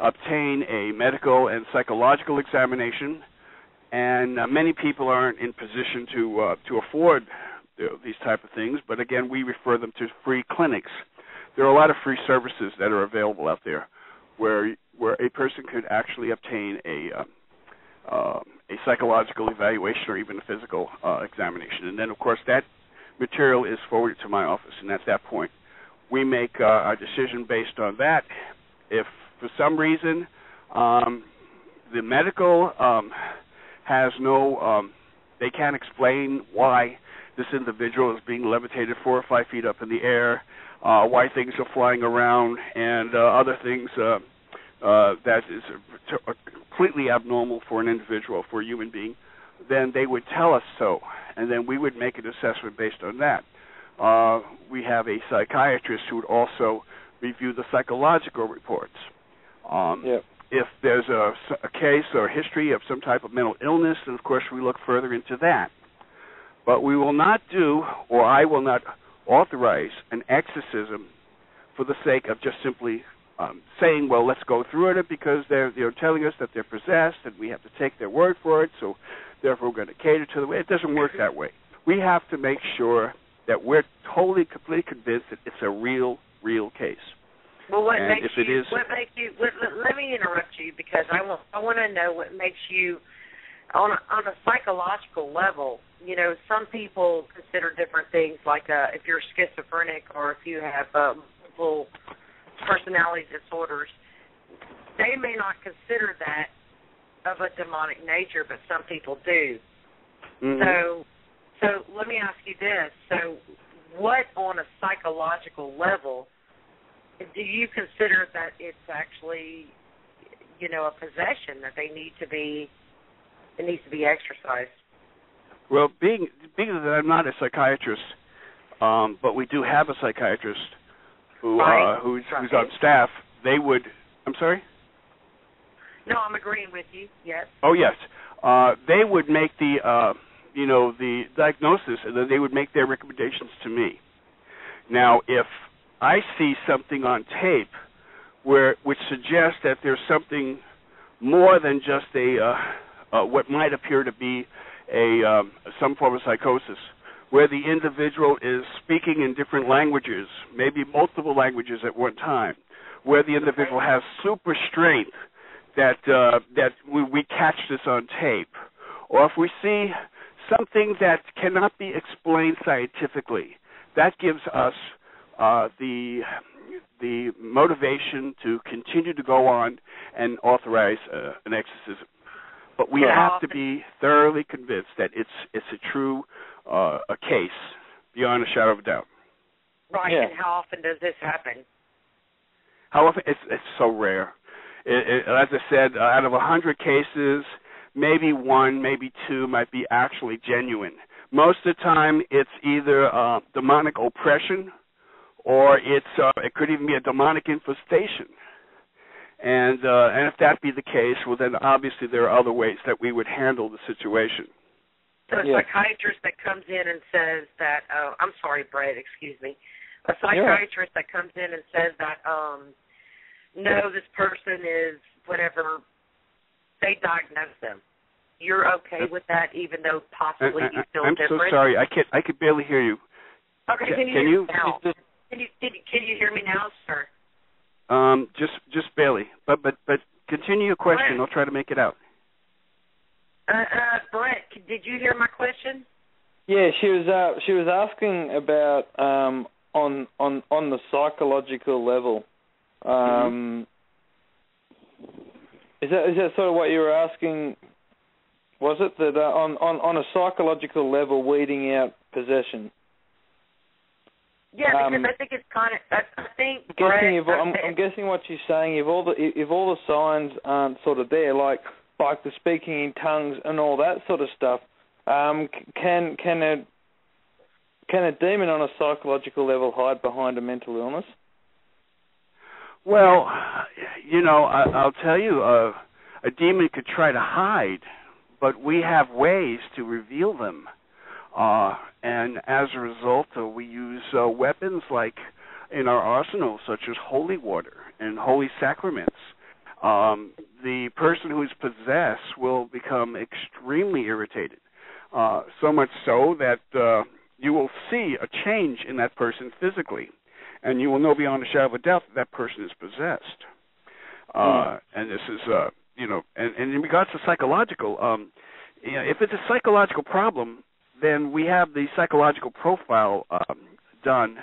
obtain a medical and psychological examination. And uh, many people aren't in position to to afford these type of things, but again, we refer them to free clinics. There are a lot of free services that are available out there, where where a person could actually obtain a uh, uh, a psychological evaluation or even a physical uh, examination, and then of course that material is forwarded to my office, and at that point, we make uh, our decision based on that. If for some reason um, the medical um, has no, um, they can't explain why this individual is being levitated four or five feet up in the air, uh, why things are flying around, and uh, other things uh, uh, that is completely abnormal for an individual, for a human being, then they would tell us so, and then we would make an assessment based on that. Uh, we have a psychiatrist who would also review the psychological reports. Um. If there's a, a case or history of some type of mental illness, then of course we look further into that. But we will not do, or I will not authorize an exorcism for the sake of just simply um, saying, well, let's go through it because they're they're telling us that they're possessed and we have to take their word for it. So therefore, we're going to cater to the way. It doesn't work that way. We have to make sure that we're totally, completely convinced that it's a real, real case. Well, what and makes if you? it is, what makes you? Let, let, let me interrupt you because I want I want to know what makes you on a, on a psychological level. You know, some people consider different things, like uh, if you're schizophrenic or if you have uh, multiple personality disorders. They may not consider that of a demonic nature, but some people do. mm-hmm. So, so let me ask you this: So, what on a psychological level do you consider that it's actually, you know, a possession that they need to be, it needs to be exorcised? Well, being being that I'm not a psychiatrist, um, but we do have a psychiatrist who Right. uh, who's who's on staff. They would. I'm sorry. No, I'm agreeing with you. Yes. Oh yes, uh, they would make the uh, you know the diagnosis, and then they would make their recommendations to me. Now, if I see something on tape where which suggests that there's something more than just a uh, uh, what might appear to be a um, some form of psychosis, where the individual is speaking in different languages, maybe multiple languages at one time, where the individual has super strength that uh, that we, we catch this on tape, or if we see something that cannot be explained scientifically, that gives us uh, the the motivation to continue to go on and authorize uh, an exorcism. But we Yeah. have to be thoroughly convinced that it's it's a true uh, a case beyond a shadow of a doubt. Right. Yeah. And how often does this happen? How often? It's it's so rare. It, it, as I said, uh, out of a hundred cases, maybe one, maybe two might be actually genuine. Most of the time, it's either uh, demonic oppression, or it's uh, it could even be a demonic infestation. And uh, and if that be the case, well, then obviously there are other ways that we would handle the situation. So a Yeah. psychiatrist that comes in and says that, uh, I'm sorry, Brett, excuse me. A psychiatrist that comes in and says that, um, no, this person is whatever, they diagnose them. You're okay with that, even though possibly And- you feel I'm different? so sorry. I can I could barely hear you. Okay, Can- can you hear you- me now? Can you, can you can you hear me now, sir? Um, just just barely. But but but continue your question. Right. I'll try to make it out. Uh, uh, Brett, did you hear my question? Yeah, she was uh, she was asking about um, on on on the psychological level. Um, Is that is that sort of what you were asking? Was it that uh, on on on a psychological level, weeding out possession? Yeah, because Um, I think it's kind of. I think. I'm guessing Brett, if I'm, I'm guessing what she's saying if all the if all the signs aren't sort of there, like like the speaking in tongues and all that sort of stuff, um, can can a can a demon on a psychological level hide behind a mental illness? Well, you know, I, I'll tell you, uh, a demon could try to hide, but we have ways to reveal them. Uh, and as a result, uh, we use uh, weapons like in our arsenal, such as holy water and holy sacraments. Um, the person who's possessed will become extremely irritated, uh, so much so that uh, you will see a change in that person physically and you will know beyond a shadow of a doubt that that person is possessed. Uh, and this is, uh, you know, and, and in regards to psychological, um, you know, if it's a psychological problem, then we have the psychological profile um, done,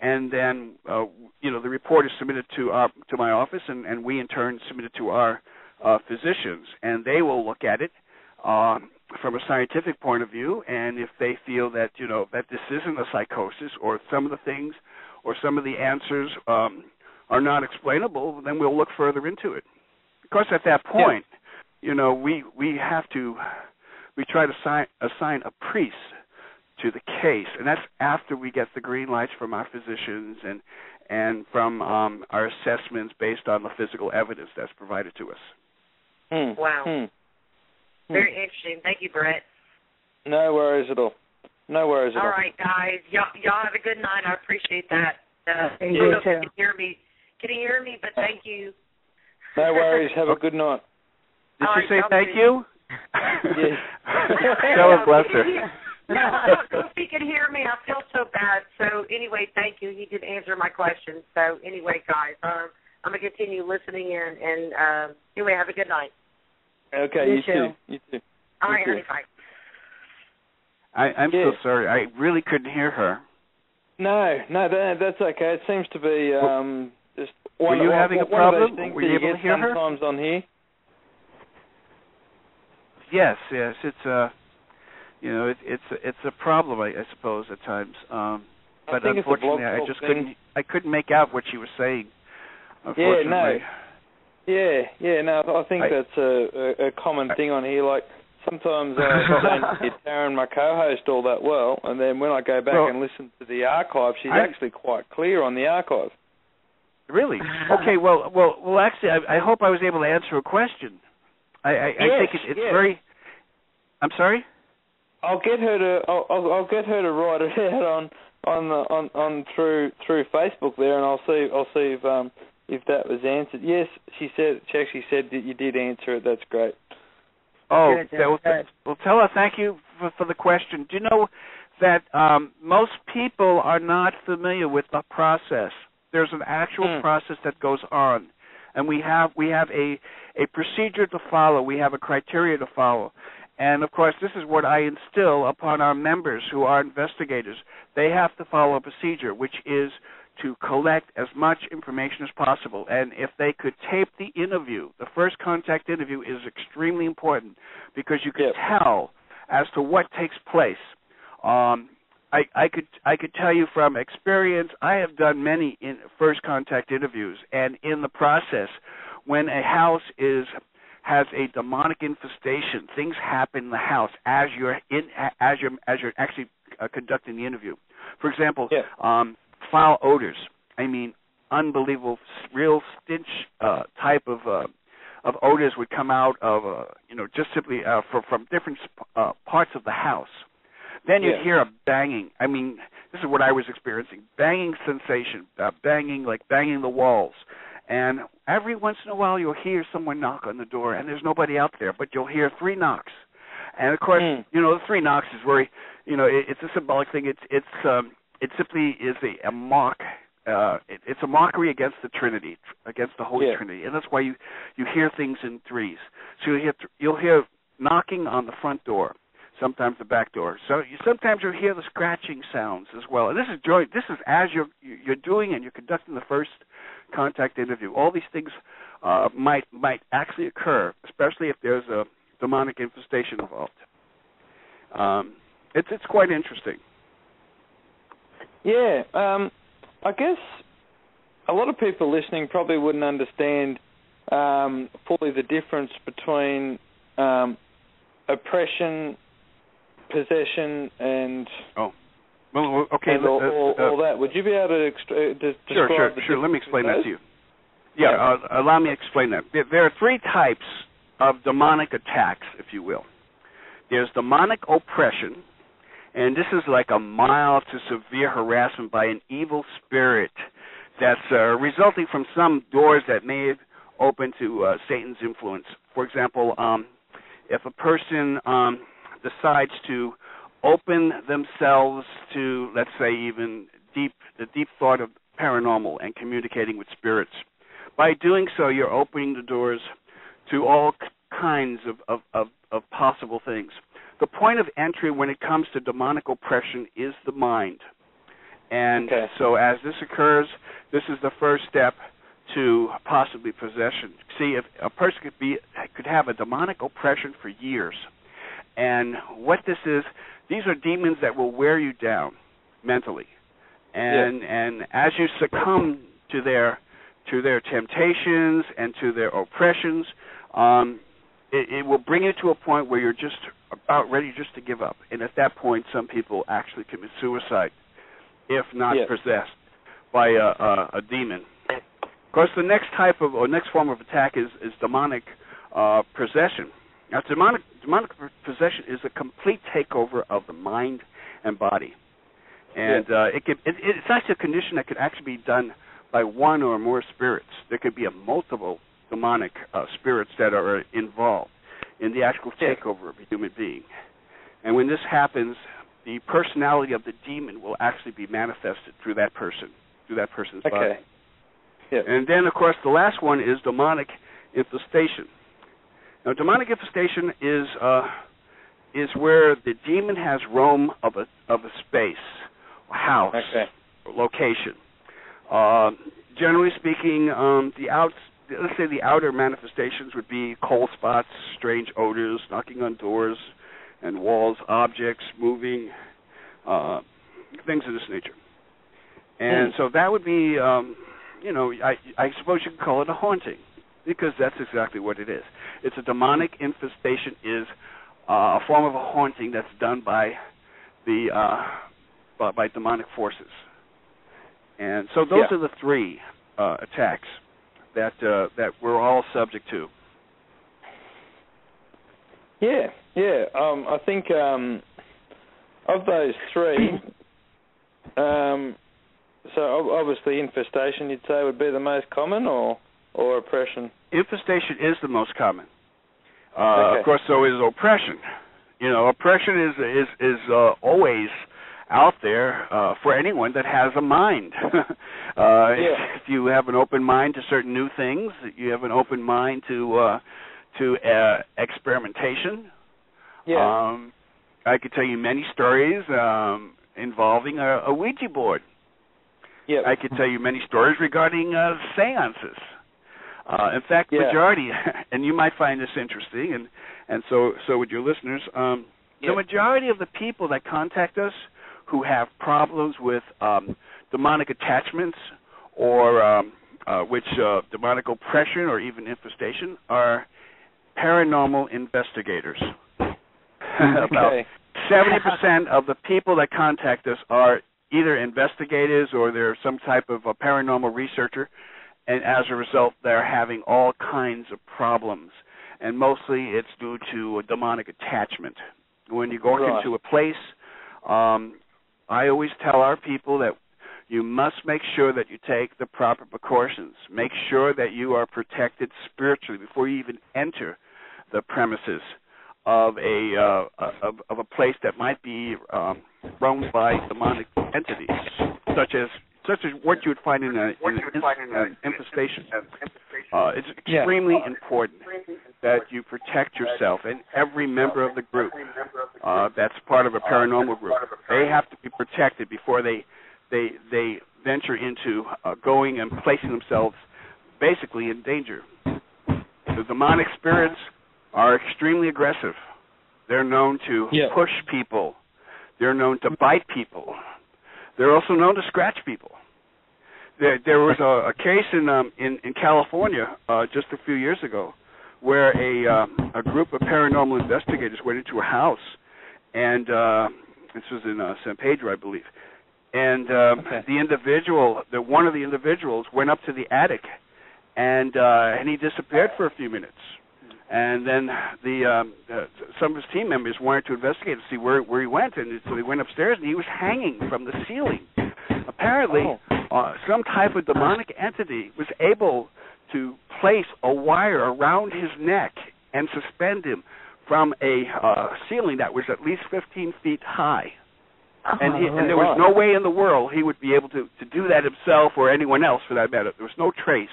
and then uh, you know the report is submitted to our to my office, and, and we in turn submit it to our uh, physicians, and they will look at it um, from a scientific point of view, and if they feel that you know that this isn't a psychosis or some of the things or some of the answers um, are not explainable, then we'll look further into it. Because at that point, you know, we we have to we try to assign, assign a priest to the case, and that's after we get the green lights from our physicians and and from um, our assessments based on the physical evidence that's provided to us. Hmm. Wow. Hmm. Very interesting. Thank you, Brett. No worries at all. No worries at All all. right, guys. Y'all, y'all have a good night. I appreciate that. Uh, Thank I you don't too. you can hear me. Can you hear me? But thank you. No worries. Have a good night. Did All she right, say thank bless you? Yes. God bless her. No, if he can hear me, I feel so bad. So anyway, thank you. He did answer my question. So anyway, guys, um, I'm gonna continue listening in, and um, anyway, have a good night. Okay, You you too. too. You too. All right, You honey, bye. I, I'm Yeah. so sorry. I really couldn't hear her. No, no, that, that's okay. It seems to be um, just Were you one- having a one of problem? things Were that you you able to get hear her? sometimes on here. Yes, yes. It's a, you know, it, it's a, it's a problem, I, I suppose, at times. Um, I but think it's a blog unfortunately, I just thing. couldn't. I couldn't make out what she was saying. Yeah, no. Yeah, yeah, no, I think I- that's a, a, a common thing on here. Like sometimes uh, I don't hear Taryn, my co-host, all that well, and then when I go back Well, and listen to the archive, she's I- actually quite clear on the archive. Really? Okay. Well, well, well. Actually, I, I hope I was able to answer a question. I, I, I think it, it's yes. very. I'm sorry. I'll get her to I'll, I'll, I'll get her to write it out on on the on on through through Facebook there, and I'll see I'll see if um if that was answered. Yes, she said she actually said that you did answer it. That's great. Oh, Good, that- well, good. well, tell her thank you for, for the question. Do you know that um, most people are not familiar with the process? There's an actual Hmm. process that goes on, and we have we have a a procedure to follow. We have a criteria to follow, and of course, this is what I instill upon our members who are investigators. They have to follow a procedure, which is to collect as much information as possible. And if they could tape the interview, the first contact interview is extremely important because you can tell as to what takes place. Um, I, I could I could tell you from experience. I have done many in first contact interviews, and in the process, when a house is has a demonic infestation, things happen in the house as you're in as you're as you're actually uh, conducting the interview. For example, Yeah. um, foul odors. I mean, unbelievable, real stench uh, type of uh, of odors would come out of uh, you know just simply uh, from from different uh, parts of the house. Then you'd Yeah. hear a banging. I mean, this is what I was experiencing: banging sensation, uh, banging like banging the walls. And every once in a while, you'll hear someone knock on the door, and there's nobody out there, but you'll hear three knocks. And of course, Hmm. you know, the three knocks is very, you know, it, it's a symbolic thing. It's it's um, it simply is a, a mock. Uh, it, it's a mockery against the Trinity, against the Holy Yeah. Trinity, and that's why you you hear things in threes. So you hear th- you'll hear knocking on the front door, sometimes the back door. So you sometimes you'll hear the scratching sounds as well. And this is. This is as you're you're doing and you're conducting the first contact interview. All these things uh, might might actually occur, especially if there's a demonic infestation involved. Um, it's it's quite interesting. Yeah, um, I guess a lot of people listening probably wouldn't understand um, fully the difference between um, oppression, possession, and oh, well, okay, and all, uh, all, uh, all that. Would you be able to, ext- uh, Sure, sure, sure. Let me explain that to you. Yeah, uh, allow me to explain that. There, there are three types of demonic attacks, if you will. There's demonic oppression, and this is like a mild to severe harassment by an evil spirit that's uh, resulting from some doors that may have opened to uh, Satan's influence. For example, um, if a person um, decides to open themselves to, let's say, even deep the deep thought of paranormal and communicating with spirits. By doing so, you're opening the doors to all kinds of, of, of, of possible things. The point of entry when it comes to demonic oppression is the mind. And Okay. so as this occurs, this is the first step to possibly possession. See, if a person could be could have a demonic oppression for years, and what this is, these are demons that will wear you down mentally, and and as you succumb to their to their temptations and to their oppressions, um, it, it will bring you to a point where you're just about ready just to give up. And at that point, some people actually commit suicide, if not Yeah. possessed by a, a, a demon. Of course, the next type of or next form of attack is is demonic uh, possession. Now, demonic demonic possession is a complete takeover of the mind and body, and uh, it could it, it's actually a condition that could actually be done by one or more spirits. There could be a multiple demonic uh, spirits that are involved in the actual Yeah. takeover of a human being. And when this happens, the personality of the demon will actually be manifested through that person, through that person's body. Okay. Yeah. And then, of course, the last one is demonic infestation. Now, demonic infestation is uh, is where the demon has roam of a of a space, house, Okay. location. Uh, generally speaking, um, the outs let's say the outer manifestations would be cold spots, strange odors, knocking on doors and walls, objects moving, uh, things of this nature. And Hmm. so that would be, um, you know, I, I suppose you could call it a haunting because that's exactly what it is. It's a demonic infestation is uh, a form of a haunting that's done by the uh, by, by demonic forces. And so those Yeah. are the three uh, attacks that uh, that we're all subject to. Yeah, yeah. Um, I think um, of those three, um, so obviously infestation, you'd say would be the most common, or or oppression. Infestation is the most common. Uh, Okay. Of course, so is oppression. You know, oppression is is is uh, always out there uh, for anyone that has a mind. uh, Yeah. If you have an open mind to certain new things, you have an open mind to uh, to uh, experimentation. Yeah. Um, I could tell you many stories um, involving a, a Ouija board. yeah. I could tell you many stories regarding uh, seances. Uh, in fact, Yeah. majority, and you might find this interesting, and and so so would your listeners. Um, Yeah. The majority of the people that contact us who have problems with um, demonic attachments or um, uh, which uh, demonic oppression or even infestation are paranormal investigators. About. Seventy percent of the people that contact us are either investigators or they're some type of a paranormal researcher, and as a result, they're having all kinds of problems. And mostly, it's due to a demonic attachment. When you go Right. into a place, um, I always tell our people that you must make sure that you take the proper precautions. Make sure that you are protected spiritually before you even enter the premises of a uh, of, of a place that might be um, run by demonic entities, such as such as what you would find in, a, in an, an infestation. Uh, it's Yeah. extremely important that you protect yourself and every member of the group uh, that's part of a paranormal group. They have to be protected before they they they venture into uh, going and placing themselves basically in danger. The demonic spirits are extremely aggressive. They're known to Yeah. push people. They're known to bite people. They're also known to scratch people. There, there was a, a case in um, in, in California uh, just a few years ago where a uh, a group of paranormal investigators went into a house, and uh, this was in uh, San Pedro, I believe, and um, Okay. the individual, the one of the individuals, went up to the attic, and uh, and he disappeared for a few minutes. And then the um, uh, some of his team members wanted to investigate to see where where he went, and so they went upstairs, and he was hanging from the ceiling. Apparently, Oh. uh, some type of demonic entity was able to place a wire around his neck and suspend him from a uh, ceiling that was at least 15 feet high. And, he, and there was no way in the world he would be able to, to do that himself or anyone else for that matter. There was no trace.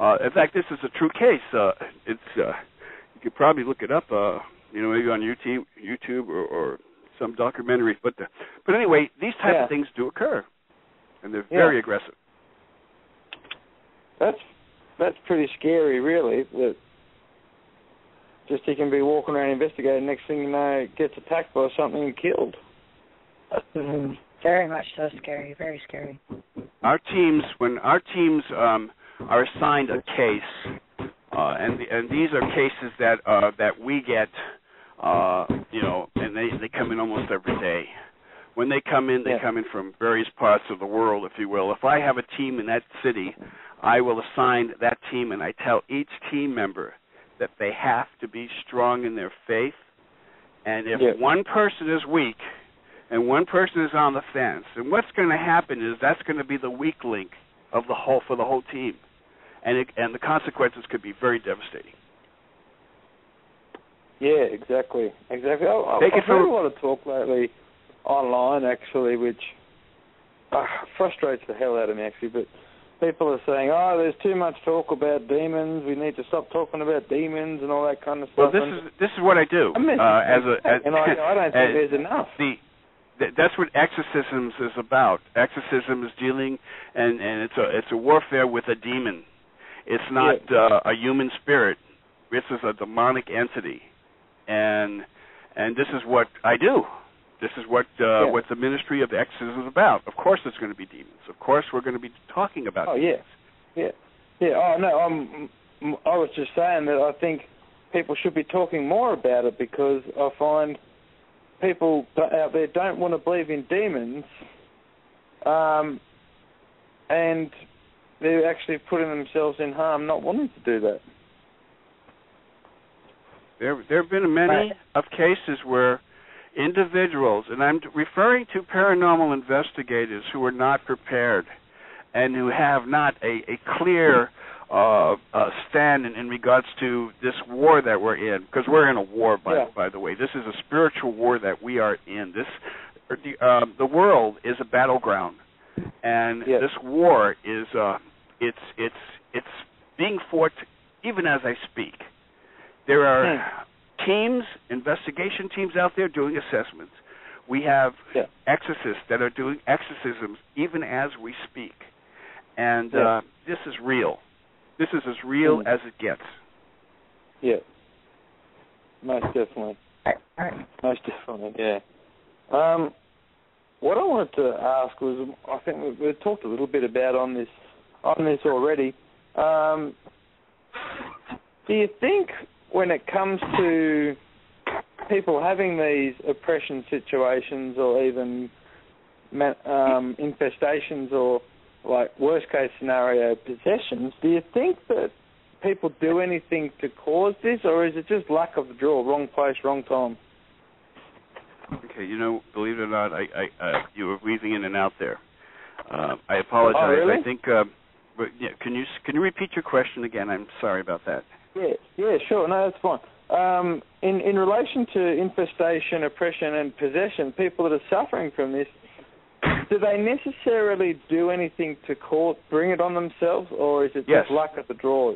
Uh, in fact, this is a true case. Uh, it's uh, you could probably look it up. Uh, you know, maybe on YouTube, YouTube or, or some documentaries. But the, but anyway, these type Yeah. of things do occur, and they're Yeah. very aggressive. That's that's pretty scary, really. That just he can be walking around investigating. Next thing you know, gets attacked by something and killed. Very much so scary. Very scary. Our teams, when our teams um, are assigned a case, uh, and and these are cases that uh, that we get, uh, you know, and they they come in almost every day. When they come in, they Yeah. come in from various parts of the world, if you will. If I have a team in that city, I will assign that team, and I tell each team member that they have to be strong in their faith. And if Yeah. one person is weak, and one person is on the fence, and what's going to happen is that's going to be the weak link of the whole for the whole team, and it, and the consequences could be very devastating. Yeah, exactly, exactly. I, Take it I've heard from- a lot of talk lately online, actually, which uh, frustrates the hell out of me, actually. But people are saying, "Oh, there's too much talk about demons. We need to stop talking about demons and all that kind of stuff." Well, stuff." this And is this is what I do I mean, uh, as a as, and I, I don't think there's enough. the that's what exorcisms is about. Exorcism is dealing and and it's a it's a warfare with a demon. It's not uh, a human spirit. This is a demonic entity, and and this is what I do. This is what uh, Yeah. what the ministry of exorcism is about. Of course, there's going to be demons. Of course, we're going to be talking about. Oh demons. yeah, yeah, yeah. Oh no, I'm. I was just saying that I think people should be talking more about it because I find people out there don't want to believe in demons, um, and they're actually putting themselves in harm not wanting to do that. There, there have been many of cases where individuals, and I'm referring to paranormal investigators who are not prepared and who have not a, a clear uh, uh, stand in, in regards to this war that we're in, because we're in a war, by, Yeah. by the way. This is a spiritual war that we are in. This, the, um, the world is a battleground, and Yes. this war is, uh, it's, it's, it's being fought even as I speak. There are teams, investigation teams out there doing assessments. We have Yeah. exorcists that are doing exorcisms even as we speak. And Yeah. uh, this is real. This is as real Mm. as it gets. Yeah, most definitely. Most definitely, yeah. Um, what I wanted to ask was, I think we've, we've talked a little bit about on this on this already. Um, do you think when it comes to people having these oppression situations or even um, infestations or like worst case scenario possessions, do you think that people do anything to cause this, or is it just luck of the draw, wrong place, wrong time? Okay, you know, believe it or not, I, I uh, you were weaving in and out there. Uh, I apologize. Oh, really? I think. Uh, yeah, can you can you repeat your question again? I'm sorry about that. Yeah, yeah, sure. No, that's fine. Um, in in relation to infestation, oppression, and possession, people that are suffering from this, do they necessarily do anything to cause bring it on themselves, or is it Yes. just luck of the draw?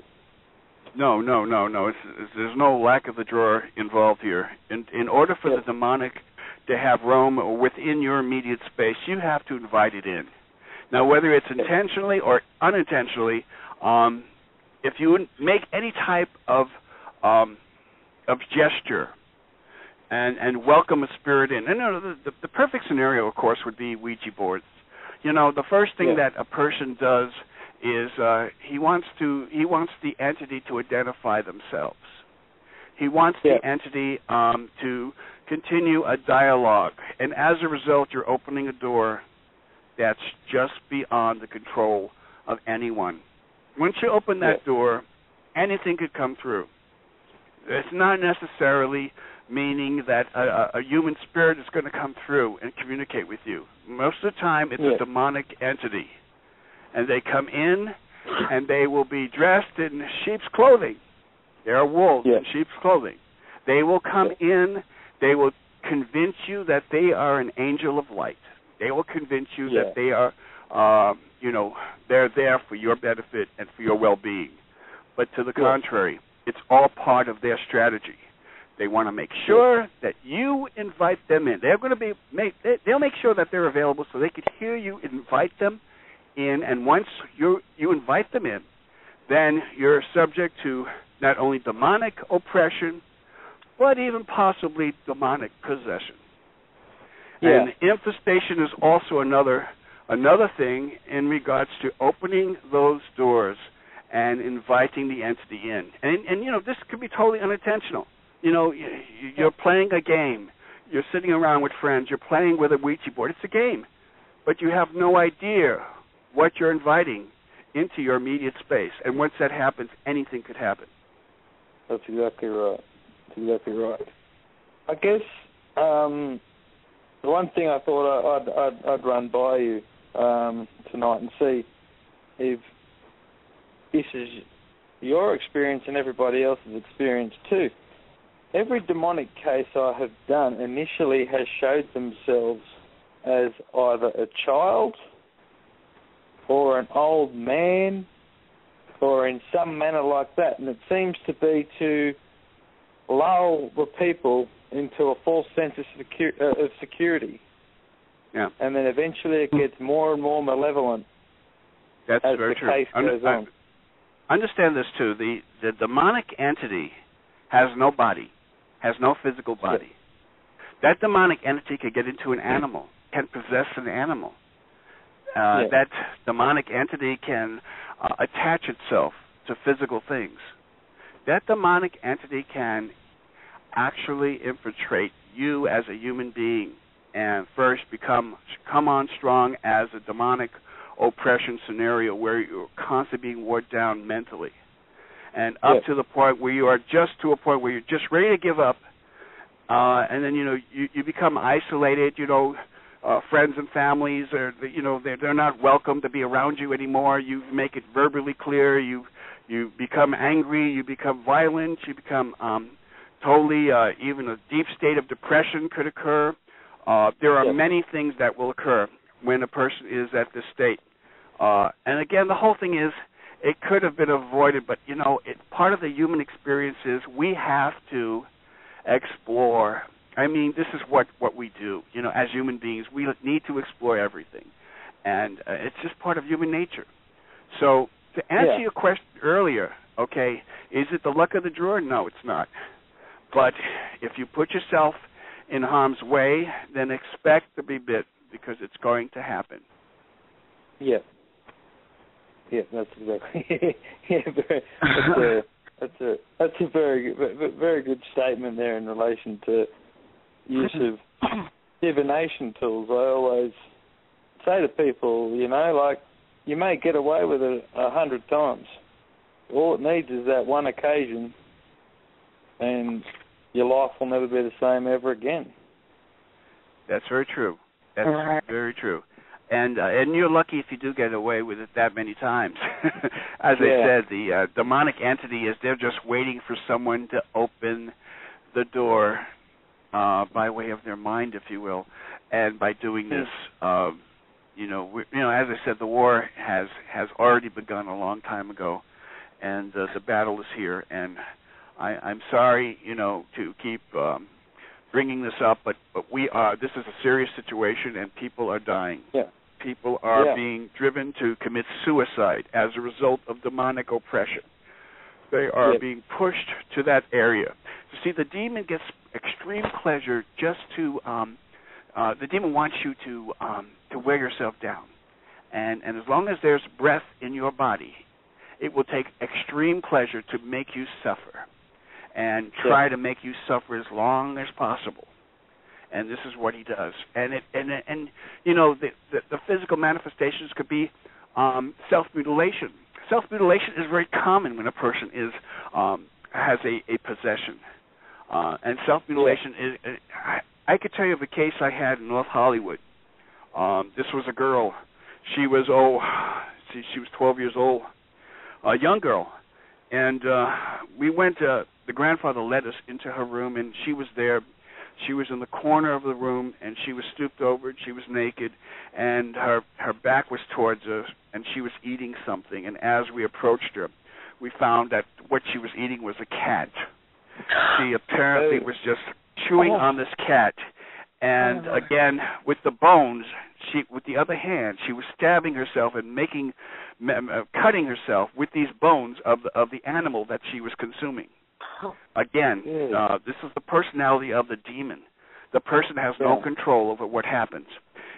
No, no, no, no. It's, it's, there's no lack of the drawer involved here. In in order for Yes. the demonic to have roam within your immediate space, you have to invite it in. Now, whether it's intentionally or unintentionally, um, if you make any type of um, of gesture, and and welcome a spirit in. And you know, the, the, the perfect scenario, of course, would be Ouija boards. You know, the first thing Yeah. that a person does is uh, he wants to he wants the entity to identify themselves. He wants Yeah. the entity um, to continue a dialogue, and as a result, you're opening a door that's just beyond the control of anyone. Once you open that Yeah. door, anything could come through. It's not necessarily meaning that a, a, human spirit is going to come through and communicate with you. Most of the time, it's Yeah. a demonic entity, and they come in and they will be dressed in sheep's clothing. They are wolves Yeah. in sheep's clothing. They will come in. They will convince you that they are an angel of light. They will convince you Yeah. that they are, uh, you know, they're there for your benefit and for your well-being. But to the contrary, it's all part of their strategy. They want to make sure that you invite them in. They're going to be make they, they'll make sure that they're available so they can hear you invite them in. And once you you invite them in, then you're subject to not only demonic oppression, but even possibly demonic possession. Yeah. And infestation is also another another thing in regards to opening those doors and inviting the entity in. And and you know this could be totally unintentional. You know you're playing a game. You're sitting around with friends. You're playing with a Ouija board. It's a game, but you have no idea what you're inviting into your immediate space. And once that happens, anything could happen. That's exactly right. That's exactly right. I guess um, the one thing I thought I'd, I'd, I'd run by you um, tonight and see if this is your experience and everybody else's experience too. Every demonic case I have done initially has showed themselves as either a child or an old man or in some manner like that, and it seems to be to lull the people into a false sense of, secu- uh, of security, Yeah, and then eventually it gets more and more malevolent that's as very the true. case goes on. understand this too. The the demonic entity has no body, has no physical body. That demonic entity could get into an animal, can possess an animal. Uh. That demonic entity can uh, attach itself to physical things. That demonic entity can actually infiltrate you as a human being and first become come on strong as a demonic oppression scenario where you're constantly being wore down mentally. And up Yeah. to the point where you are just to a point where you're just ready to give up uh and then you know you you become isolated you know uh friends and families are you know they're they're not welcome to be around you anymore. You make it verbally clear. You you become angry. You become violent. You become um totally uh even a deep state of depression could occur. uh there are Yeah. many things that will occur when a person is at this state. Uh and again the whole thing is it could have been avoided but you know it part of the human experience is we have to explore. I mean this is what what we do. You know as human beings we need to explore everything. And uh, it's just part of human nature. So to answer Yeah. your question earlier okay is it the luck of the draw? No it's not. But if you put yourself in harm's way then expect to be bit because it's going to happen Yeah. Yeah, that's exactly. yeah, very, that's a that's a that's a very good- very good statement there in relation to use of divination tools. I always say to people, you know, like you may get away with it a hundred times. All it needs is that one occasion, and your life will never be the same ever again. That's very true. That's Right. very true. And uh, and you're lucky if you do get away with it that many times. As I said, the uh, demonic entity is they're just waiting for someone to open the door uh, by way of their mind, if you will, and by doing this, um, you know, we, you know, as I said, the war has has already begun a long time ago, and uh, the battle is here. And I, I'm sorry, you know, to keep um, bringing this up, but but we are. This is a serious situation, and people are dying. Yeah. People are Yeah. being driven to commit suicide as a result of demonic oppression. They are Yeah. being pushed to that area. You see, the demon gets extreme pleasure just to. Um, uh, the demon wants you to um, to wear yourself down, and and as long as there's breath in your body, it will take extreme pleasure to make you suffer, and try to make you suffer as long as possible. And this is what he does. And it and and you know the the, the physical manifestations could be um, self mutilation. Self mutilation is very common when a person is um, has a, a possession. Uh, and self mutilation is. Uh, I, I could tell you of a case I had in North Hollywood. Um, this was a girl. She was oh, she, she was 12 years old, a young girl, and uh, we went. Uh, the grandfather led us into her room, and she was there. She was in the corner of the room, and she was stooped over. And she was naked, and her her back was towards us, and she was eating something. And as we approached her, we found that what she was eating was a cat. She apparently oh. was just chewing oh. on this cat, and oh, again with the bones, she with the other hand she was stabbing herself and making, cutting herself with these bones of the, of the animal that she was consuming. Again, uh, this is the personality of the demon. The person has no control over what happens.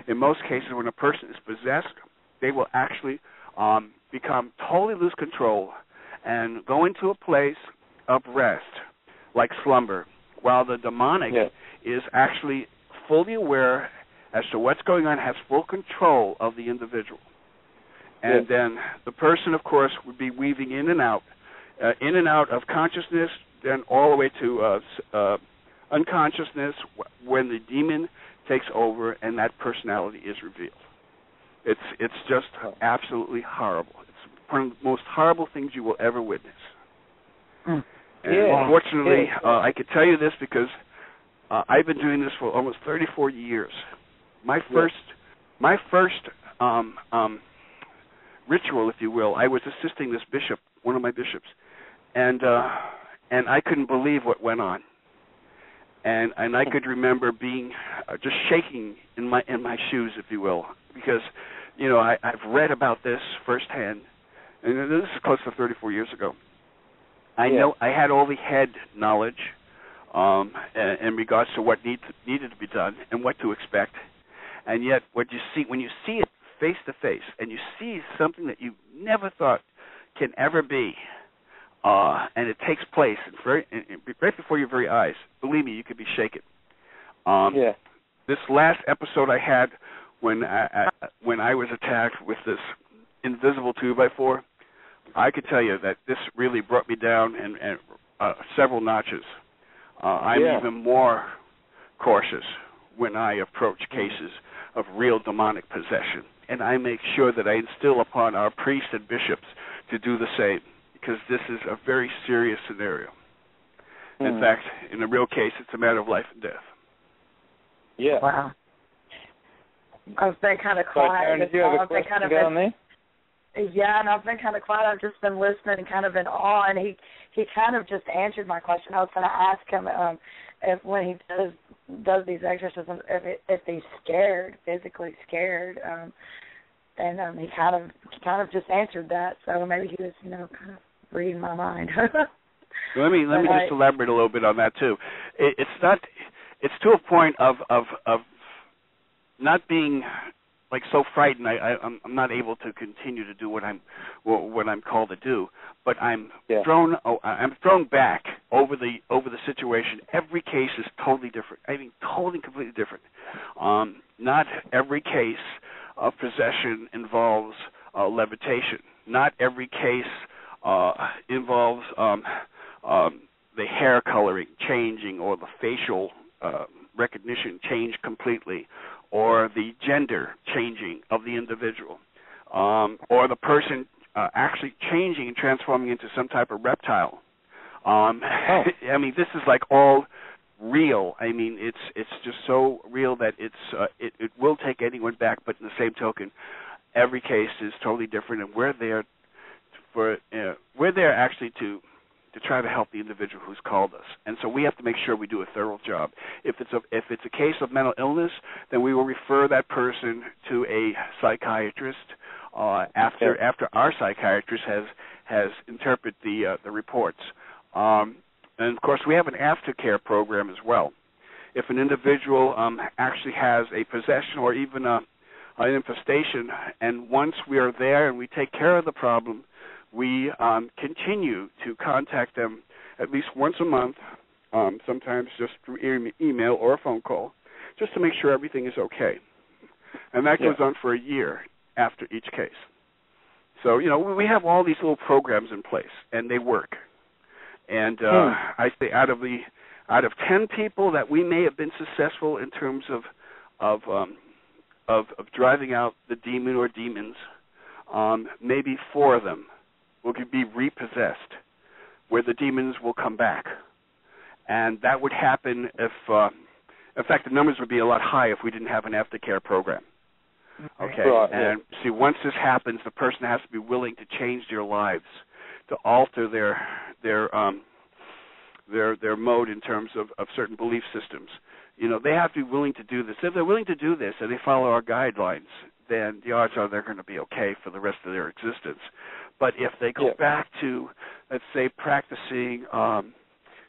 In most cases, when a person is possessed, they will actually um, become totally lose control and go into a place of rest, like slumber, while the demonic Yeah. is actually fully aware as to what's going on, has full control of the individual. And then the person, of course, would be weaving in and out, uh, in and out of consciousness, then all the way to uh, uh, unconsciousness when the demon takes over and that personality is revealed. It's it's just absolutely horrible. It's one of the most horrible things you will ever witness. Mm. And Yeah. unfortunately, Yeah. uh, I could tell you this because uh, I've been doing this for almost 34 years. My first, my first um, um, ritual, if you will, I was assisting this bishop, one of my bishops, and uh, and I couldn't believe what went on. And and I could remember being uh, just shaking in my in my shoes, if you will, because you know I, I've read about this firsthand, and this is close to 34 years ago. I Yeah. know I had all the head knowledge um, in, in regards to what need needed to be done and what to expect, and yet what you see when you see it face to face and you see something that you never thought can ever be, uh, and it takes place very, right before your very eyes. Believe me, you could be shaken. Um, yeah. this last episode I had when I, I when I was attacked with this invisible two by four, I could tell you that this really brought me down and, and uh, several notches. Uh, I'm Yeah. even more cautious when I approach cases of real demonic possession, and I make sure that I instill upon our priests and bishops to do the same because this is a very serious scenario. In Mhm. fact, in a real case, it's a matter of life and death. Yeah. Wow. I've been kind of So, quiet. Karen, this did you have a I've been kind of down there? Yeah, and I've been kind of quiet. I've just been listening and kind of in awe. And he he kind of just answered my question. I was going to ask him um, if when he does does these exorcisms, if it, if he's scared, physically scared. Um, and um, he kind of he kind of just answered that. So maybe he was you know kind of reading my mind. Let me let me I- just elaborate a little bit on that too. It, it's not. It's to a point of of of not being like so frightened. I, I I'm, I'm not able to continue to do what I'm what, what I'm called to do. But I'm Yeah. thrown. Oh, I'm thrown back over the over the situation. Every case is totally different. I mean, totally completely different. Um, not every case of possession involves uh, levitation. Not every case uh, involves um, um, the hair coloring changing or the facial uh, recognition change completely, or the gender changing of the individual, um, or the person uh, actually changing and transforming into some type of reptile. Um, I mean, this is like all real. I mean, it's it's just so real that it's uh, it it will take anyone back. But in the same token, every case is totally different, and we're there for uh, we're there actually to to try to help the individual who's called us. And so we have to make sure we do a thorough job. If it's a if it's a case of mental illness, then we will refer that person to a psychiatrist uh, after Okay. after our psychiatrist has has interpreted the uh, the reports. Um, and of course, we have an aftercare program as well. If an individual um, actually has a possession or even a, an infestation, and once we are there and we take care of the problem, we um, continue to contact them at least once a month, um, sometimes just through e- email or a phone call, just to make sure everything is okay. And that goes Yeah. on for a year after each case. So you know we have all these little programs in place, and they work. And uh, I say out of the out of ten people that we may have been successful in terms of of um, of, of driving out the demon or demons, um, maybe four of them will be repossessed, where the demons will come back, and that would happen if. Uh, in fact, the numbers would be a lot higher if we didn't have an aftercare program. Okay. Right, yeah. and see, once this happens, the person has to be willing to change their lives, to alter their their um, their their mode in terms of, of certain belief systems. You know, they have to be willing to do this. If they're willing to do this and they follow our guidelines, then the odds are they're going to be okay for the rest of their existence. But if they go Yeah. back to, let's say, practicing, um,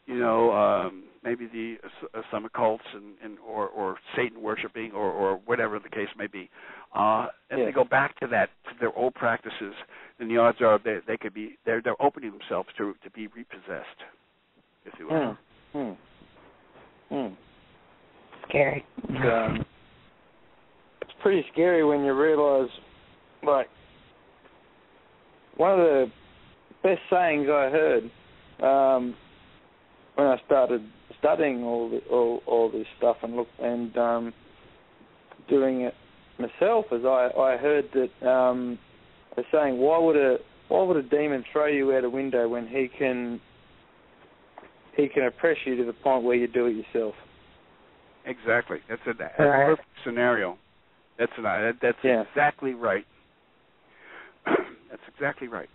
you know, um, maybe the uh, some occults and, and or, or Satan worshiping or, or whatever the case may be, uh, if Yeah. they go back to that to their old practices, then the odds are they they could be they're they're opening themselves to to be repossessed, if you will. Hmm. Hmm. Hmm. Scary. um, it's pretty scary when you realize, like, one of the best sayings I heard um, when I started studying all the, all all this stuff and look and um, doing it myself, is I I heard that um, they're saying why would a why would a demon throw you out a window when he can he can oppress you to the point where you do it yourself. Exactly. That's a, that's Right. a perfect scenario. That's an, that's Yeah. exactly right. That's exactly right.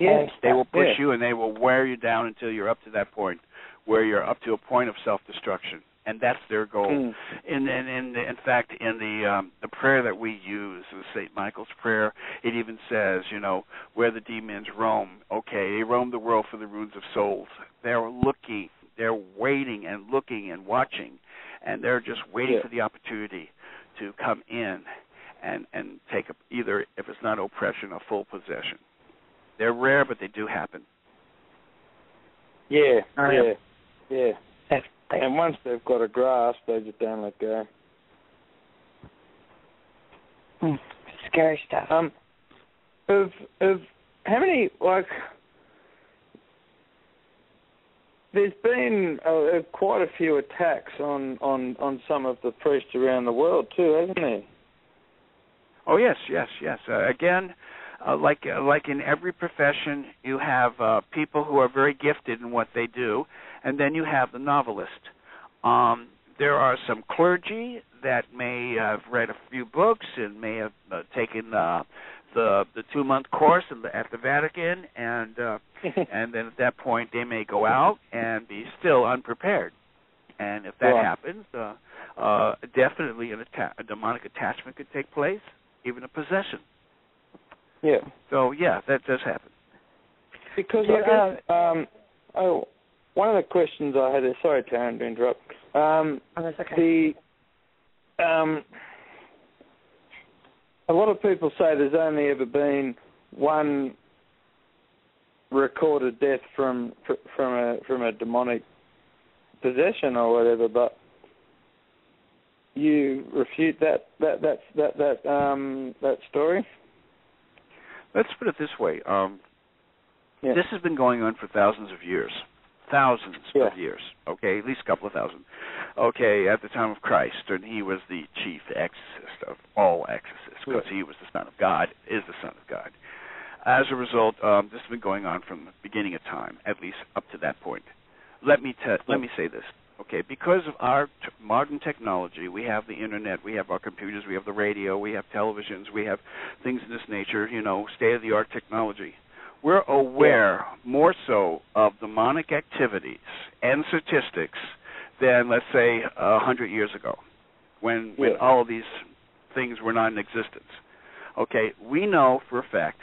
Yeah. They will push Yeah. you and they will wear you down until you're up to that point where you're up to a point of self-destruction, and that's their goal. Mm. In in in, in fact, in the um, the prayer that we use, the Saint Michael's prayer, it even says, you know, where the demons roam. Okay, they roam the world for the ruins of souls. They're looking, they're waiting and looking and watching, and they're just waiting Yeah. for the opportunity to come in and and take a, either if it's not oppression, a full possession. They're rare, but they do happen. Yeah, Oh, yeah, yeah. yeah. That's, that's, And once they've got a grasp, they just don't let go. mm, scary stuff. Um, of of how many like? There's been uh, uh, quite a few attacks on, on, on some of the priests around the world too, hasn't there? Oh yes, yes, yes. Uh, again, uh, like uh, like in every profession, you have uh, people who are very gifted in what they do, and then you have the novelist. Um, there are some clergy that may have read a few books and may have uh, taken uh, the the two month course in the, at the Vatican, and uh, and then at that point they may go out and be still unprepared. And if that happens, uh, uh, definitely an atta- a demonic attachment could take place, even a possession. yeah, So yeah, that does happen. because Yeah, I guess, um, oh, one of the questions I had. Is, sorry, Taryn, to interrupt. Um, oh, that's okay. the um, a lot of people say there's only ever been one recorded death from from a from a demonic possession or whatever, but you refute that that that that that um that story. Let's put it this way: um, Yeah. this has been going on for thousands of years, thousands Yeah. of years. Okay, at least a couple of thousand. Okay, at the time of Christ, and he was the chief exorcist of all exorcists because he was the Son of God, is the Son of God. As a result, um, this has been going on from the beginning of time, at least up to that point. Let me te- let me say this. Okay, because of our t- modern technology, we have the internet, we have our computers, we have the radio, we have televisions, we have things of this nature, you know, state of the art technology. We're aware more so of demonic activities and statistics than, let's say, a hundred years ago, when when Yeah. all of these things were not in existence. Okay, we know for a fact,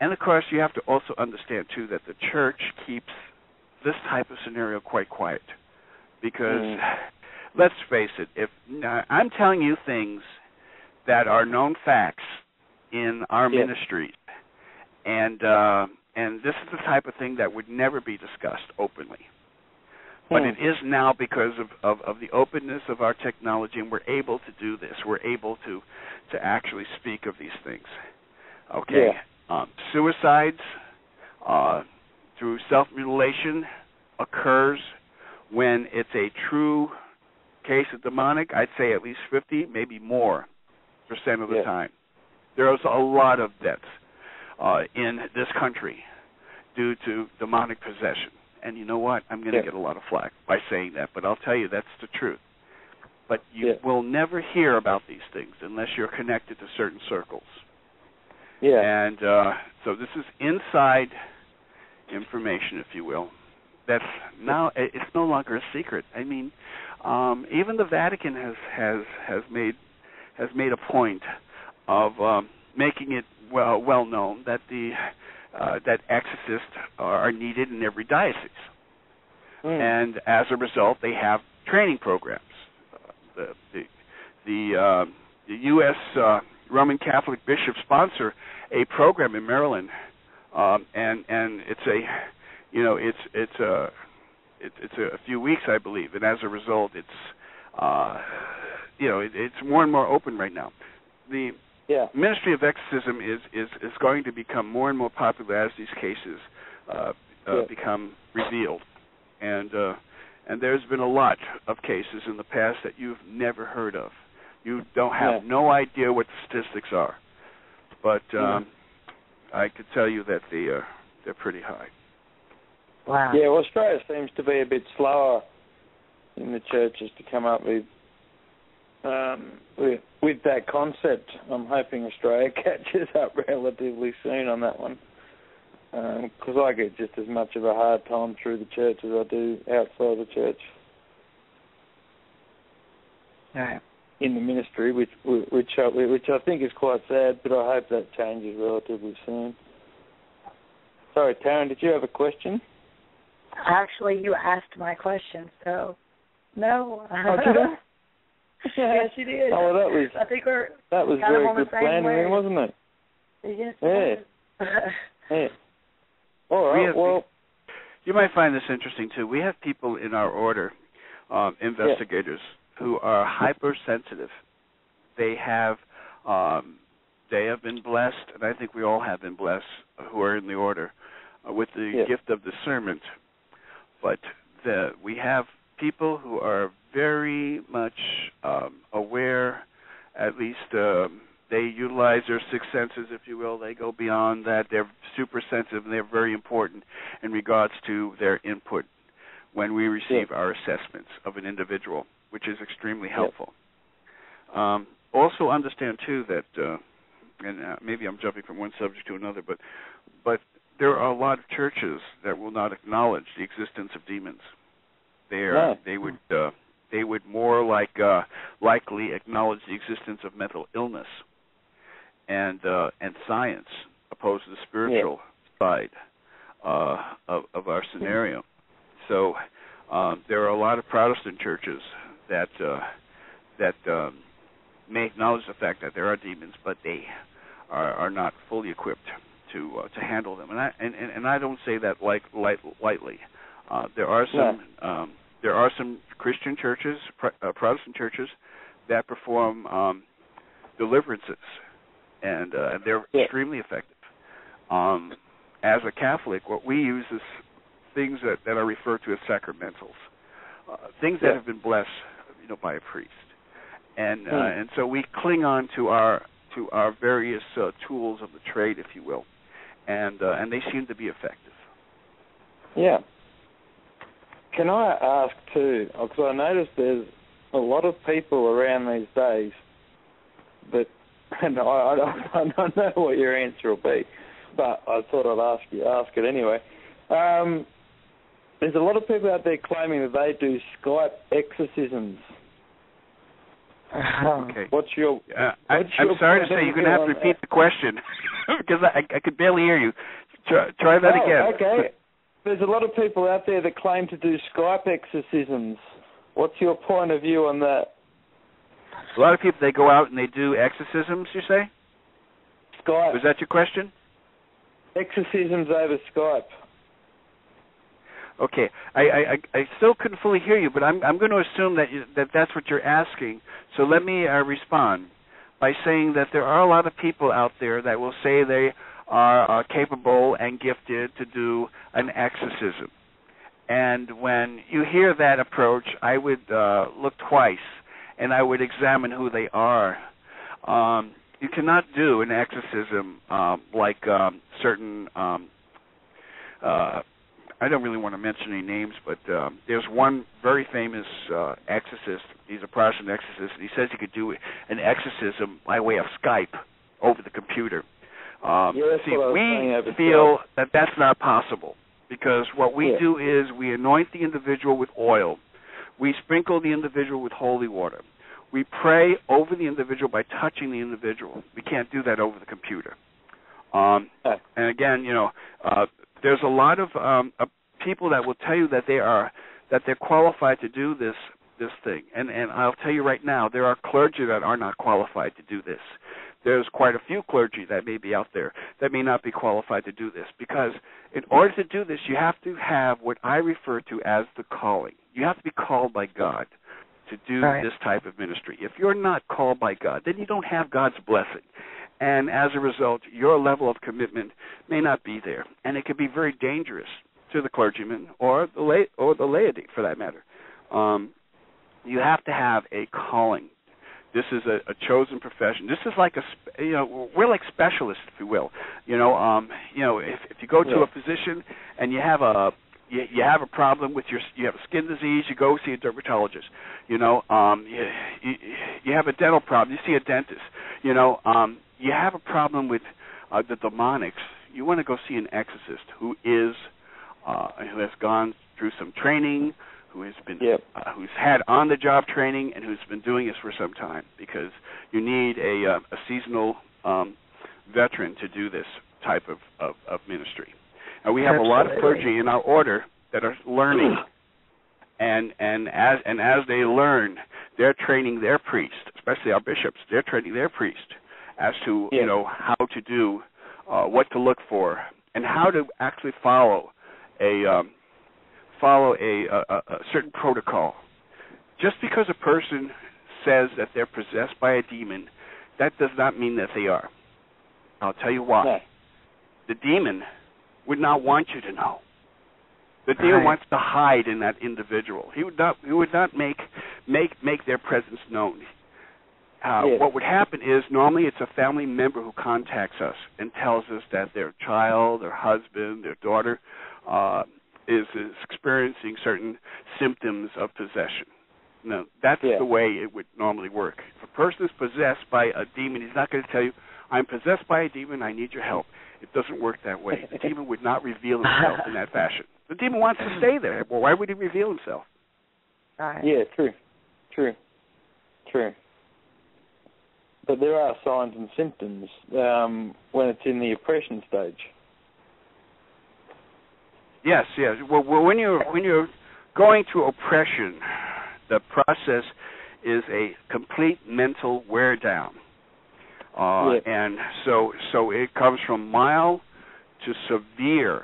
and of course you have to also understand too that the church keeps this type of scenario quite quiet because Mm. let's face it, if now, I'm telling you things that are known facts in our Yeah. ministries, and uh, and this is the type of thing that would never be discussed openly. But Hmm. it is now because of, of, of the openness of our technology, and we're able to do this. We're able to to actually speak of these things. Okay, Yeah. um, suicides uh, through self mutilation occurs when it's a true case of demonic. I'd say at least fifty, maybe more percent of the Yeah. time. There's a lot of deaths uh, in this country due to demonic possession. And you know what? I'm going to Yeah. get a lot of flack by saying that, but I'll tell you that's the truth. But you Yeah. will never hear about these things unless you're connected to certain circles. Yeah. And uh, so this is inside information, if you will. That's now it's no longer a secret. I mean, um, even the Vatican has has has made has made a point of um, making it well well known that the uh, that exorcists are needed in every diocese, Mm. and as a result, they have training programs. Uh, the the the, uh, the U.S. Uh, Roman Catholic bishops sponsor a program in Maryland, um, and and it's a you know it's it's a it, it's a few weeks I believe, and as a result, it's uh, you know it, it's more and more open right now. The yeah. Ministry of Exorcism is is is going to become more and more popular as these cases uh, uh, Yeah. become revealed, and uh, and there's been a lot of cases in the past that you've never heard of. You don't have Yeah. no idea what the statistics are, but um, I could tell you that they are they're pretty high. Wow. Yeah, well, Australia seems to be a bit slower in the churches to come up with um, with, with that concept. I'm hoping Australia catches up relatively soon on that one, because I get just as much of a hard time through the church as I do outside the church Right. in the ministry, which which I, which I think is quite sad. But I hope that changes relatively soon. Sorry, Taryn, did you have a question? Actually, you asked my question, so no. Oh, did I? yes, you did. Oh, well, that was I think we're that was Kind of very on the good same planning, way. wasn't it? yes. Yeah. Yeah. All We right. have- well, You might find this interesting too. We have people in our order, um, investigators, who are hypersensitive. They have, um, they have been blessed, and I think we all have been blessed who are in the order uh, with the Yeah. gift of discernment. But the, we have people who are very much um, aware, at least. Um, they utilize their six senses, if you will. They go beyond that. They're super sensitive, and they're very important in regards to their input when we receive our assessments of an individual, which is extremely helpful. Um, also, understand too that, uh, and uh, maybe I'm jumping from one subject to another, but but there are a lot of churches that will not acknowledge the existence of demons. They are they would uh, they would more like uh, likely acknowledge the existence of mental illness and uh, and science opposed to the spiritual side uh, of, of our scenario. So um, there are a lot of Protestant churches that uh, that um, may acknowledge the fact that there are demons, but they are, are not fully equipped to uh, to handle them. And I and, and, and I don't say that like light, lightly. Uh, there are some um, there are some Christian churches, Pro- uh, Protestant churches, that perform um, deliverances, and uh, they're Yeah. extremely effective. Um, as a Catholic, what we use is things that, that are referred to as sacramentals, uh, things that have been blessed, you know, by a priest, and uh, Hmm. and so we cling on to our to our various uh, tools of the trade, if you will, and uh, and they seem to be effective. yeah. Can I ask too? Because I noticed there's a lot of people around these days that, and I, I, don't, I don't know what your answer will be, but I thought I'd ask you ask it anyway. Um, there's a lot of people out there claiming that they do Skype exorcisms. Okay. What's your Uh, I, What's I'm your sorry to say you're going to have to repeat the question because I, I could barely hear you. Try, try that oh, again. Okay. there's a lot of people out there that claim to do Skype exorcisms. What's your point of view on that? A lot of people they go out and they do exorcisms. You say? Skype. Was that your question? Exorcisms over Skype. Okay, I, I I still couldn't fully hear you, but I'm I'm going to assume that you, that that's what you're asking. So let me uh, respond by saying that there are a lot of people out there that will say they are uh, capable and gifted to do an exorcism. And when you hear that approach, I would uh, look twice and I would examine who they are. Um, you cannot do an exorcism um, like um, certain. Um, uh, I don't really want to mention any names, but um, there's one very famous uh, exorcist. He's a Protestant exorcist, and he says he could do an exorcism by way of Skype over the computer. Um, Yeah, see, what I was we feel that that's not possible because what we Yeah. do is we anoint the individual with oil, we sprinkle the individual with holy water, we pray over the individual by touching the individual. We can't do that over the computer. Um, and again, you know, uh, there's a lot of um, uh, people that will tell you that they are that they're qualified to do this this thing. And and I'll tell you right now, there are clergy that are not qualified to do this. There's quite a few clergy that may be out there that may not be qualified to do this because in order to do this, you have to have what I refer to as the calling. You have to be called by God to do Right. this type of ministry. If you're not called by God, then you don't have God's blessing. And as a result, your level of commitment may not be there, and it can be very dangerous to the clergyman or the la- or the laity, for that matter. Um, you have to have a calling. This is a, a chosen profession. This is like a sp- you know we're like specialists, if you will. You know, um, you know if if you go to Yeah. a physician and you have a you, you have a problem with your you have a skin disease, you go see a dermatologist. You know, um, you, you you have a dental problem, you see a dentist. You know, um, you have a problem with uh, the demonics. You want to go see an exorcist who is uh, who has gone through some training, who has been Yep. uh, who's had on the job training and who's been doing this for some time because you need a uh, a seasonal um, veteran to do this type of of, of ministry. And we have a lot of clergy in our order that are learning, and and as and as they learn, they're training their priest, especially our bishops. They're training their priest as to Yeah. you know how to do, uh, what to look for, and how to actually follow a um, follow a, a, a certain protocol. Just because a person says that they're possessed by a demon, that does not mean that they are. I'll tell you why. No. The demon would not want you to know. The demon Right. wants to hide in that individual. He would not. He would not make make make their presence known. Uh, Yeah. What would happen is normally it's a family member who contacts us and tells us that their child, their husband, their daughter uh, is is experiencing certain symptoms of possession. Now that's Yeah. the way it would normally work. If a person is possessed by a demon, he's not going to tell you, "I'm possessed by a demon. I need your help." It doesn't work that way. The demon would not reveal himself in that fashion. The demon wants to stay there. Well, why would he reveal himself? Right. Yeah, true, true, true. But there are signs and symptoms um, when it's in the oppression stage. Yes, yes. Well, when you're when you're going through oppression, the process is a complete mental wear down, uh, and so so it comes from mild to severe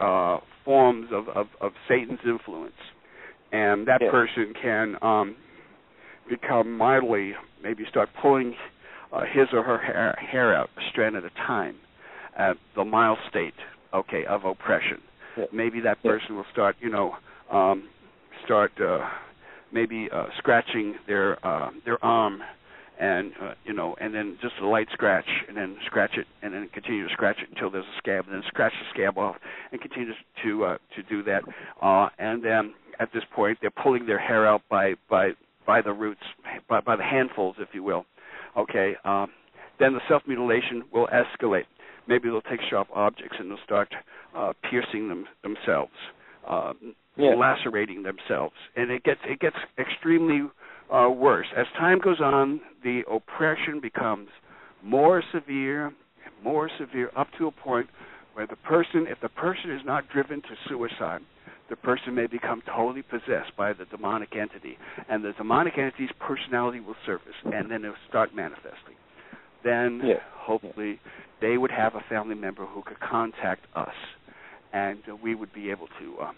uh, forms of, of, of Satan's influence, and that person can um, become mildly maybe start pulling uh, his or her hair, hair out a strand at a time at the mild state, okay, of oppression Yeah. maybe that Yeah. person will start, you know, um, start uh, maybe uh, scratching their uh, their arm, and uh, you know, and then just a light scratch, and then scratch it, and then continue to scratch it until there's a scab, and then scratch the scab off, and continue to uh, to do that, uh, and then at this point they're pulling their hair out by by by the roots, by, by the handfuls, if you will. Okay, um, then the self mutilation will escalate. Maybe they'll take sharp objects and they'll start uh, piercing them themselves, uh, Yeah. lacerating themselves, and it gets it gets extremely uh, worse as time goes on. The oppression becomes more severe, and more severe, up to a point where the person, if the person is not driven to suicide, the person may become totally possessed by the demonic entity, and the demonic entity's personality will surface, and then it'll start manifesting. Then, Yeah. hopefully, they would have a family member who could contact us, and uh, we would be able to uh,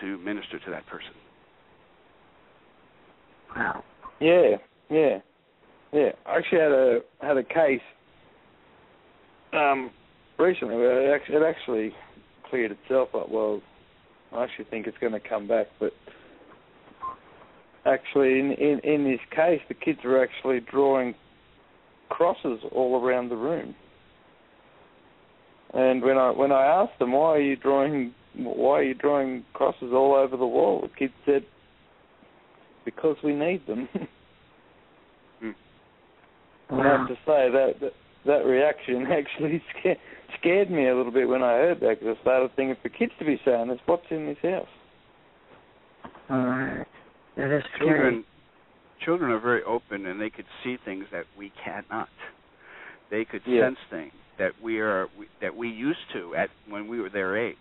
to minister to that person. Wow. Yeah, yeah, yeah. I actually had a had a case um, recently where it actually, it actually cleared itself up. Well, I actually think it's going to come back, but actually, in, in in this case, the kids are actually drawing crosses all around the room. And when I when I asked them why are you drawing why are you drawing crosses all over the wall, the kids said because we need them. And hmm. I have to say that that, that reaction actually scared, scared me a little bit when I heard that because I started thinking for kids to be saying this, what's in this house? All right. That is scary. Children, children are very open, and they could see things that we cannot. They could Yeah. sense things that we are that we used to at when we were their age.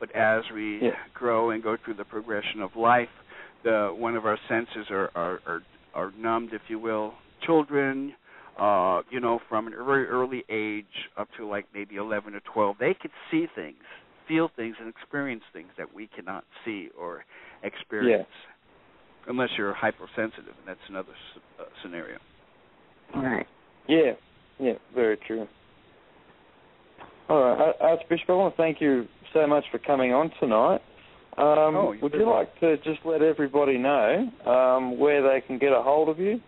But as we Yeah. grow and go through the progression of life, the one of our senses are are are, are numbed, if you will. Children, uh, you know, from a very early age up to like maybe 11 or 12, they could see things, feel things, and experience things that we cannot see or experience. Unless you're hypersensitive, and that's another uh, scenario. All right. Yeah, yeah, very true. All right, Ar- Archbishop, I want to thank you so much for coming on tonight. Um, Oh, you're would you like to just let everybody know um, where they can get a hold of you?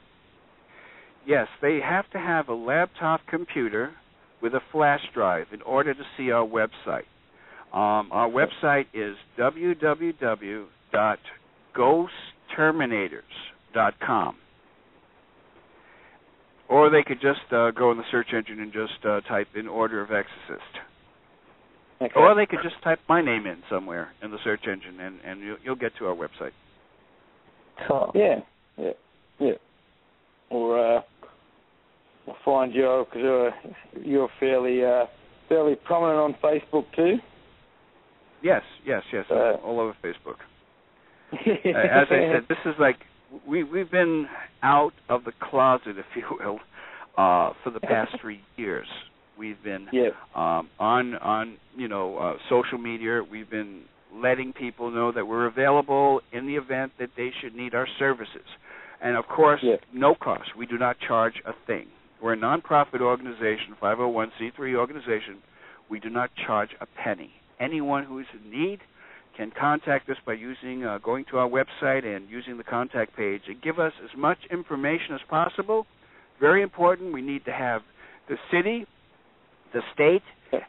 Yes, they have to have a laptop computer with a flash drive in order to see our website. Um, our website is www.ghostterminators.com. Or they could just uh, go in the search engine and just uh, type in Order of Exorcist. Okay. Or they could just type my name in somewhere in the search engine, and, and you'll, you'll get to our website. Cool. Yeah, yeah, yeah. Or uh, we'll find you because you're, you're fairly uh, fairly prominent on Facebook too. Yes, yes, yes, Uh, all over Facebook. Uh, as I said, this is like we we've been out of the closet, if you will, uh, for the past three years. We've been yeah, um, on on you know uh, social media. We've been letting people know that we're available in the event that they should need our services, and of course, Yeah. no cost. We do not charge a thing. We're a nonprofit organization, 501c3 organization. We do not charge a penny. Anyone who is in need can contact us by using uh, going to our website and using the contact page and give us as much information as possible. Very important. We need to have the city, the state,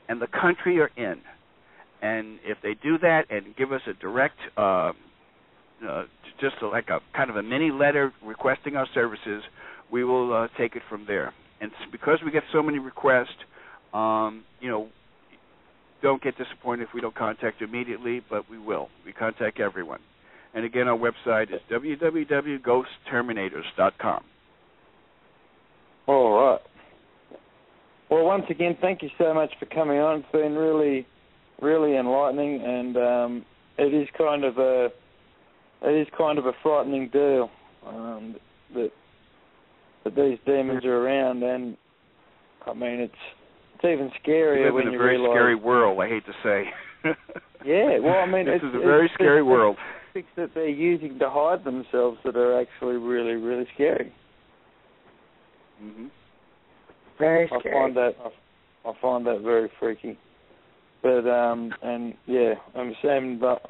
and the country are in. And if they do that and give us a direct, uh, uh, just like a kind of a mini letter requesting our services, we will uh, take it from there. And because we get so many requests, um, you know, don't get disappointed if we don't contact immediately, but we will. We contact everyone. And again, our website is www.ghostterminators.com. All right. Well, once again, thank you so much for coming on. It's been really, really enlightening, and um, it is kind of a, it is kind of a frightening deal um, that that these demons are around, and I mean it's it's even We scarier live when in a you very realize. scary world, I hate to say. Yeah, well, I mean, this it's, is a very it's scary the world. tactics that they're using to hide themselves that are actually really, really scary. hmm Very I find that I, I find that very freaky. But um and yeah, I'm saying but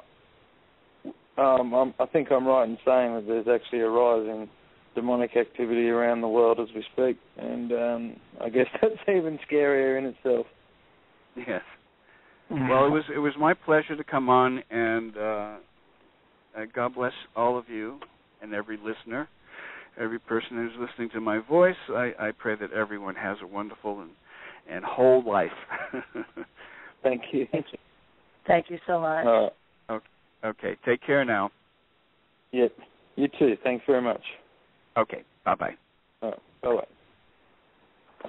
um I'm, I think I'm right in saying that there's actually a rise in demonic activity around the world as we speak, and um I guess that's even scarier in itself. Yes. Well, it was it was my pleasure to come on, and uh, uh, God bless all of you and every listener, every person who's listening to my voice. I, I pray that everyone has a wonderful and and whole life. Thank you. Thank you so much. All right. okay, take care now. Yep. You too. Thanks very much. Okay, bye bye. All right. Bye bye.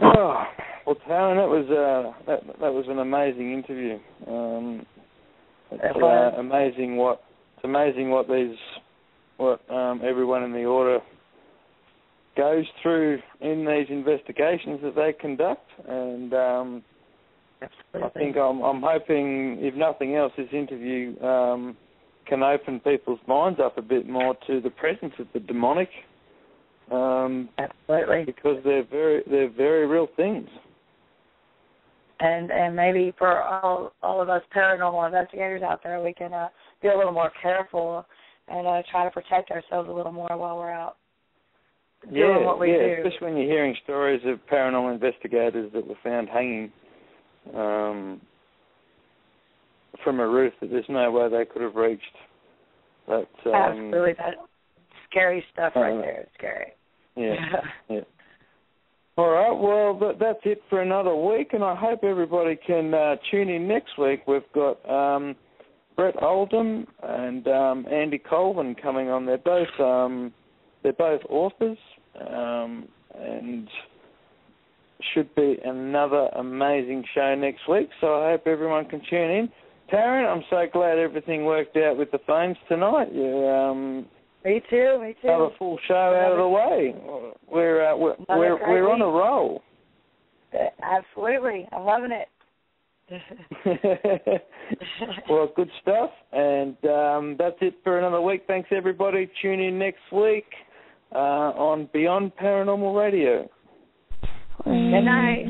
Oh, Well, Taryn, that was uh, that that was an amazing interview. Um, it's It was. uh, amazing what it's amazing what these what um, everyone in the order goes through in these investigations that they conduct, and um, I Absolutely. think I'm I'm hoping, if nothing else, this interview um, can open people's minds up a bit more to the presence of the demonic, um, Absolutely. because they're very they're very real things. and and maybe for all all of us paranormal investigators out there, we can uh, be a little more careful and uh, try to protect ourselves a little more while we're out doing yeah, what we yeah, do. especially when you're hearing stories of paranormal investigators that were found hanging um, from a roof that there's no way they could have reached. But um, Absolutely, that scary stuff right uh, there. It's scary. yeah, yeah. All right, well, that, that's it for another week, and I hope everybody can uh, tune in next week. We've got um, Brett Oldham and um, Andy Colvin coming on. They're both um, they're both authors, um, and should be another amazing show next week. So I hope everyone can tune in. Taryn, I'm so glad everything worked out with the phones tonight. You um, Me too. Me too. have a full show out of the way. We're uh, we're we're, we're on a roll. Absolutely, I'm loving it. well, good stuff, and um, that's it for another week. Thanks everybody. Tune in next week uh, on Beyond Paranormal Radio. Good night.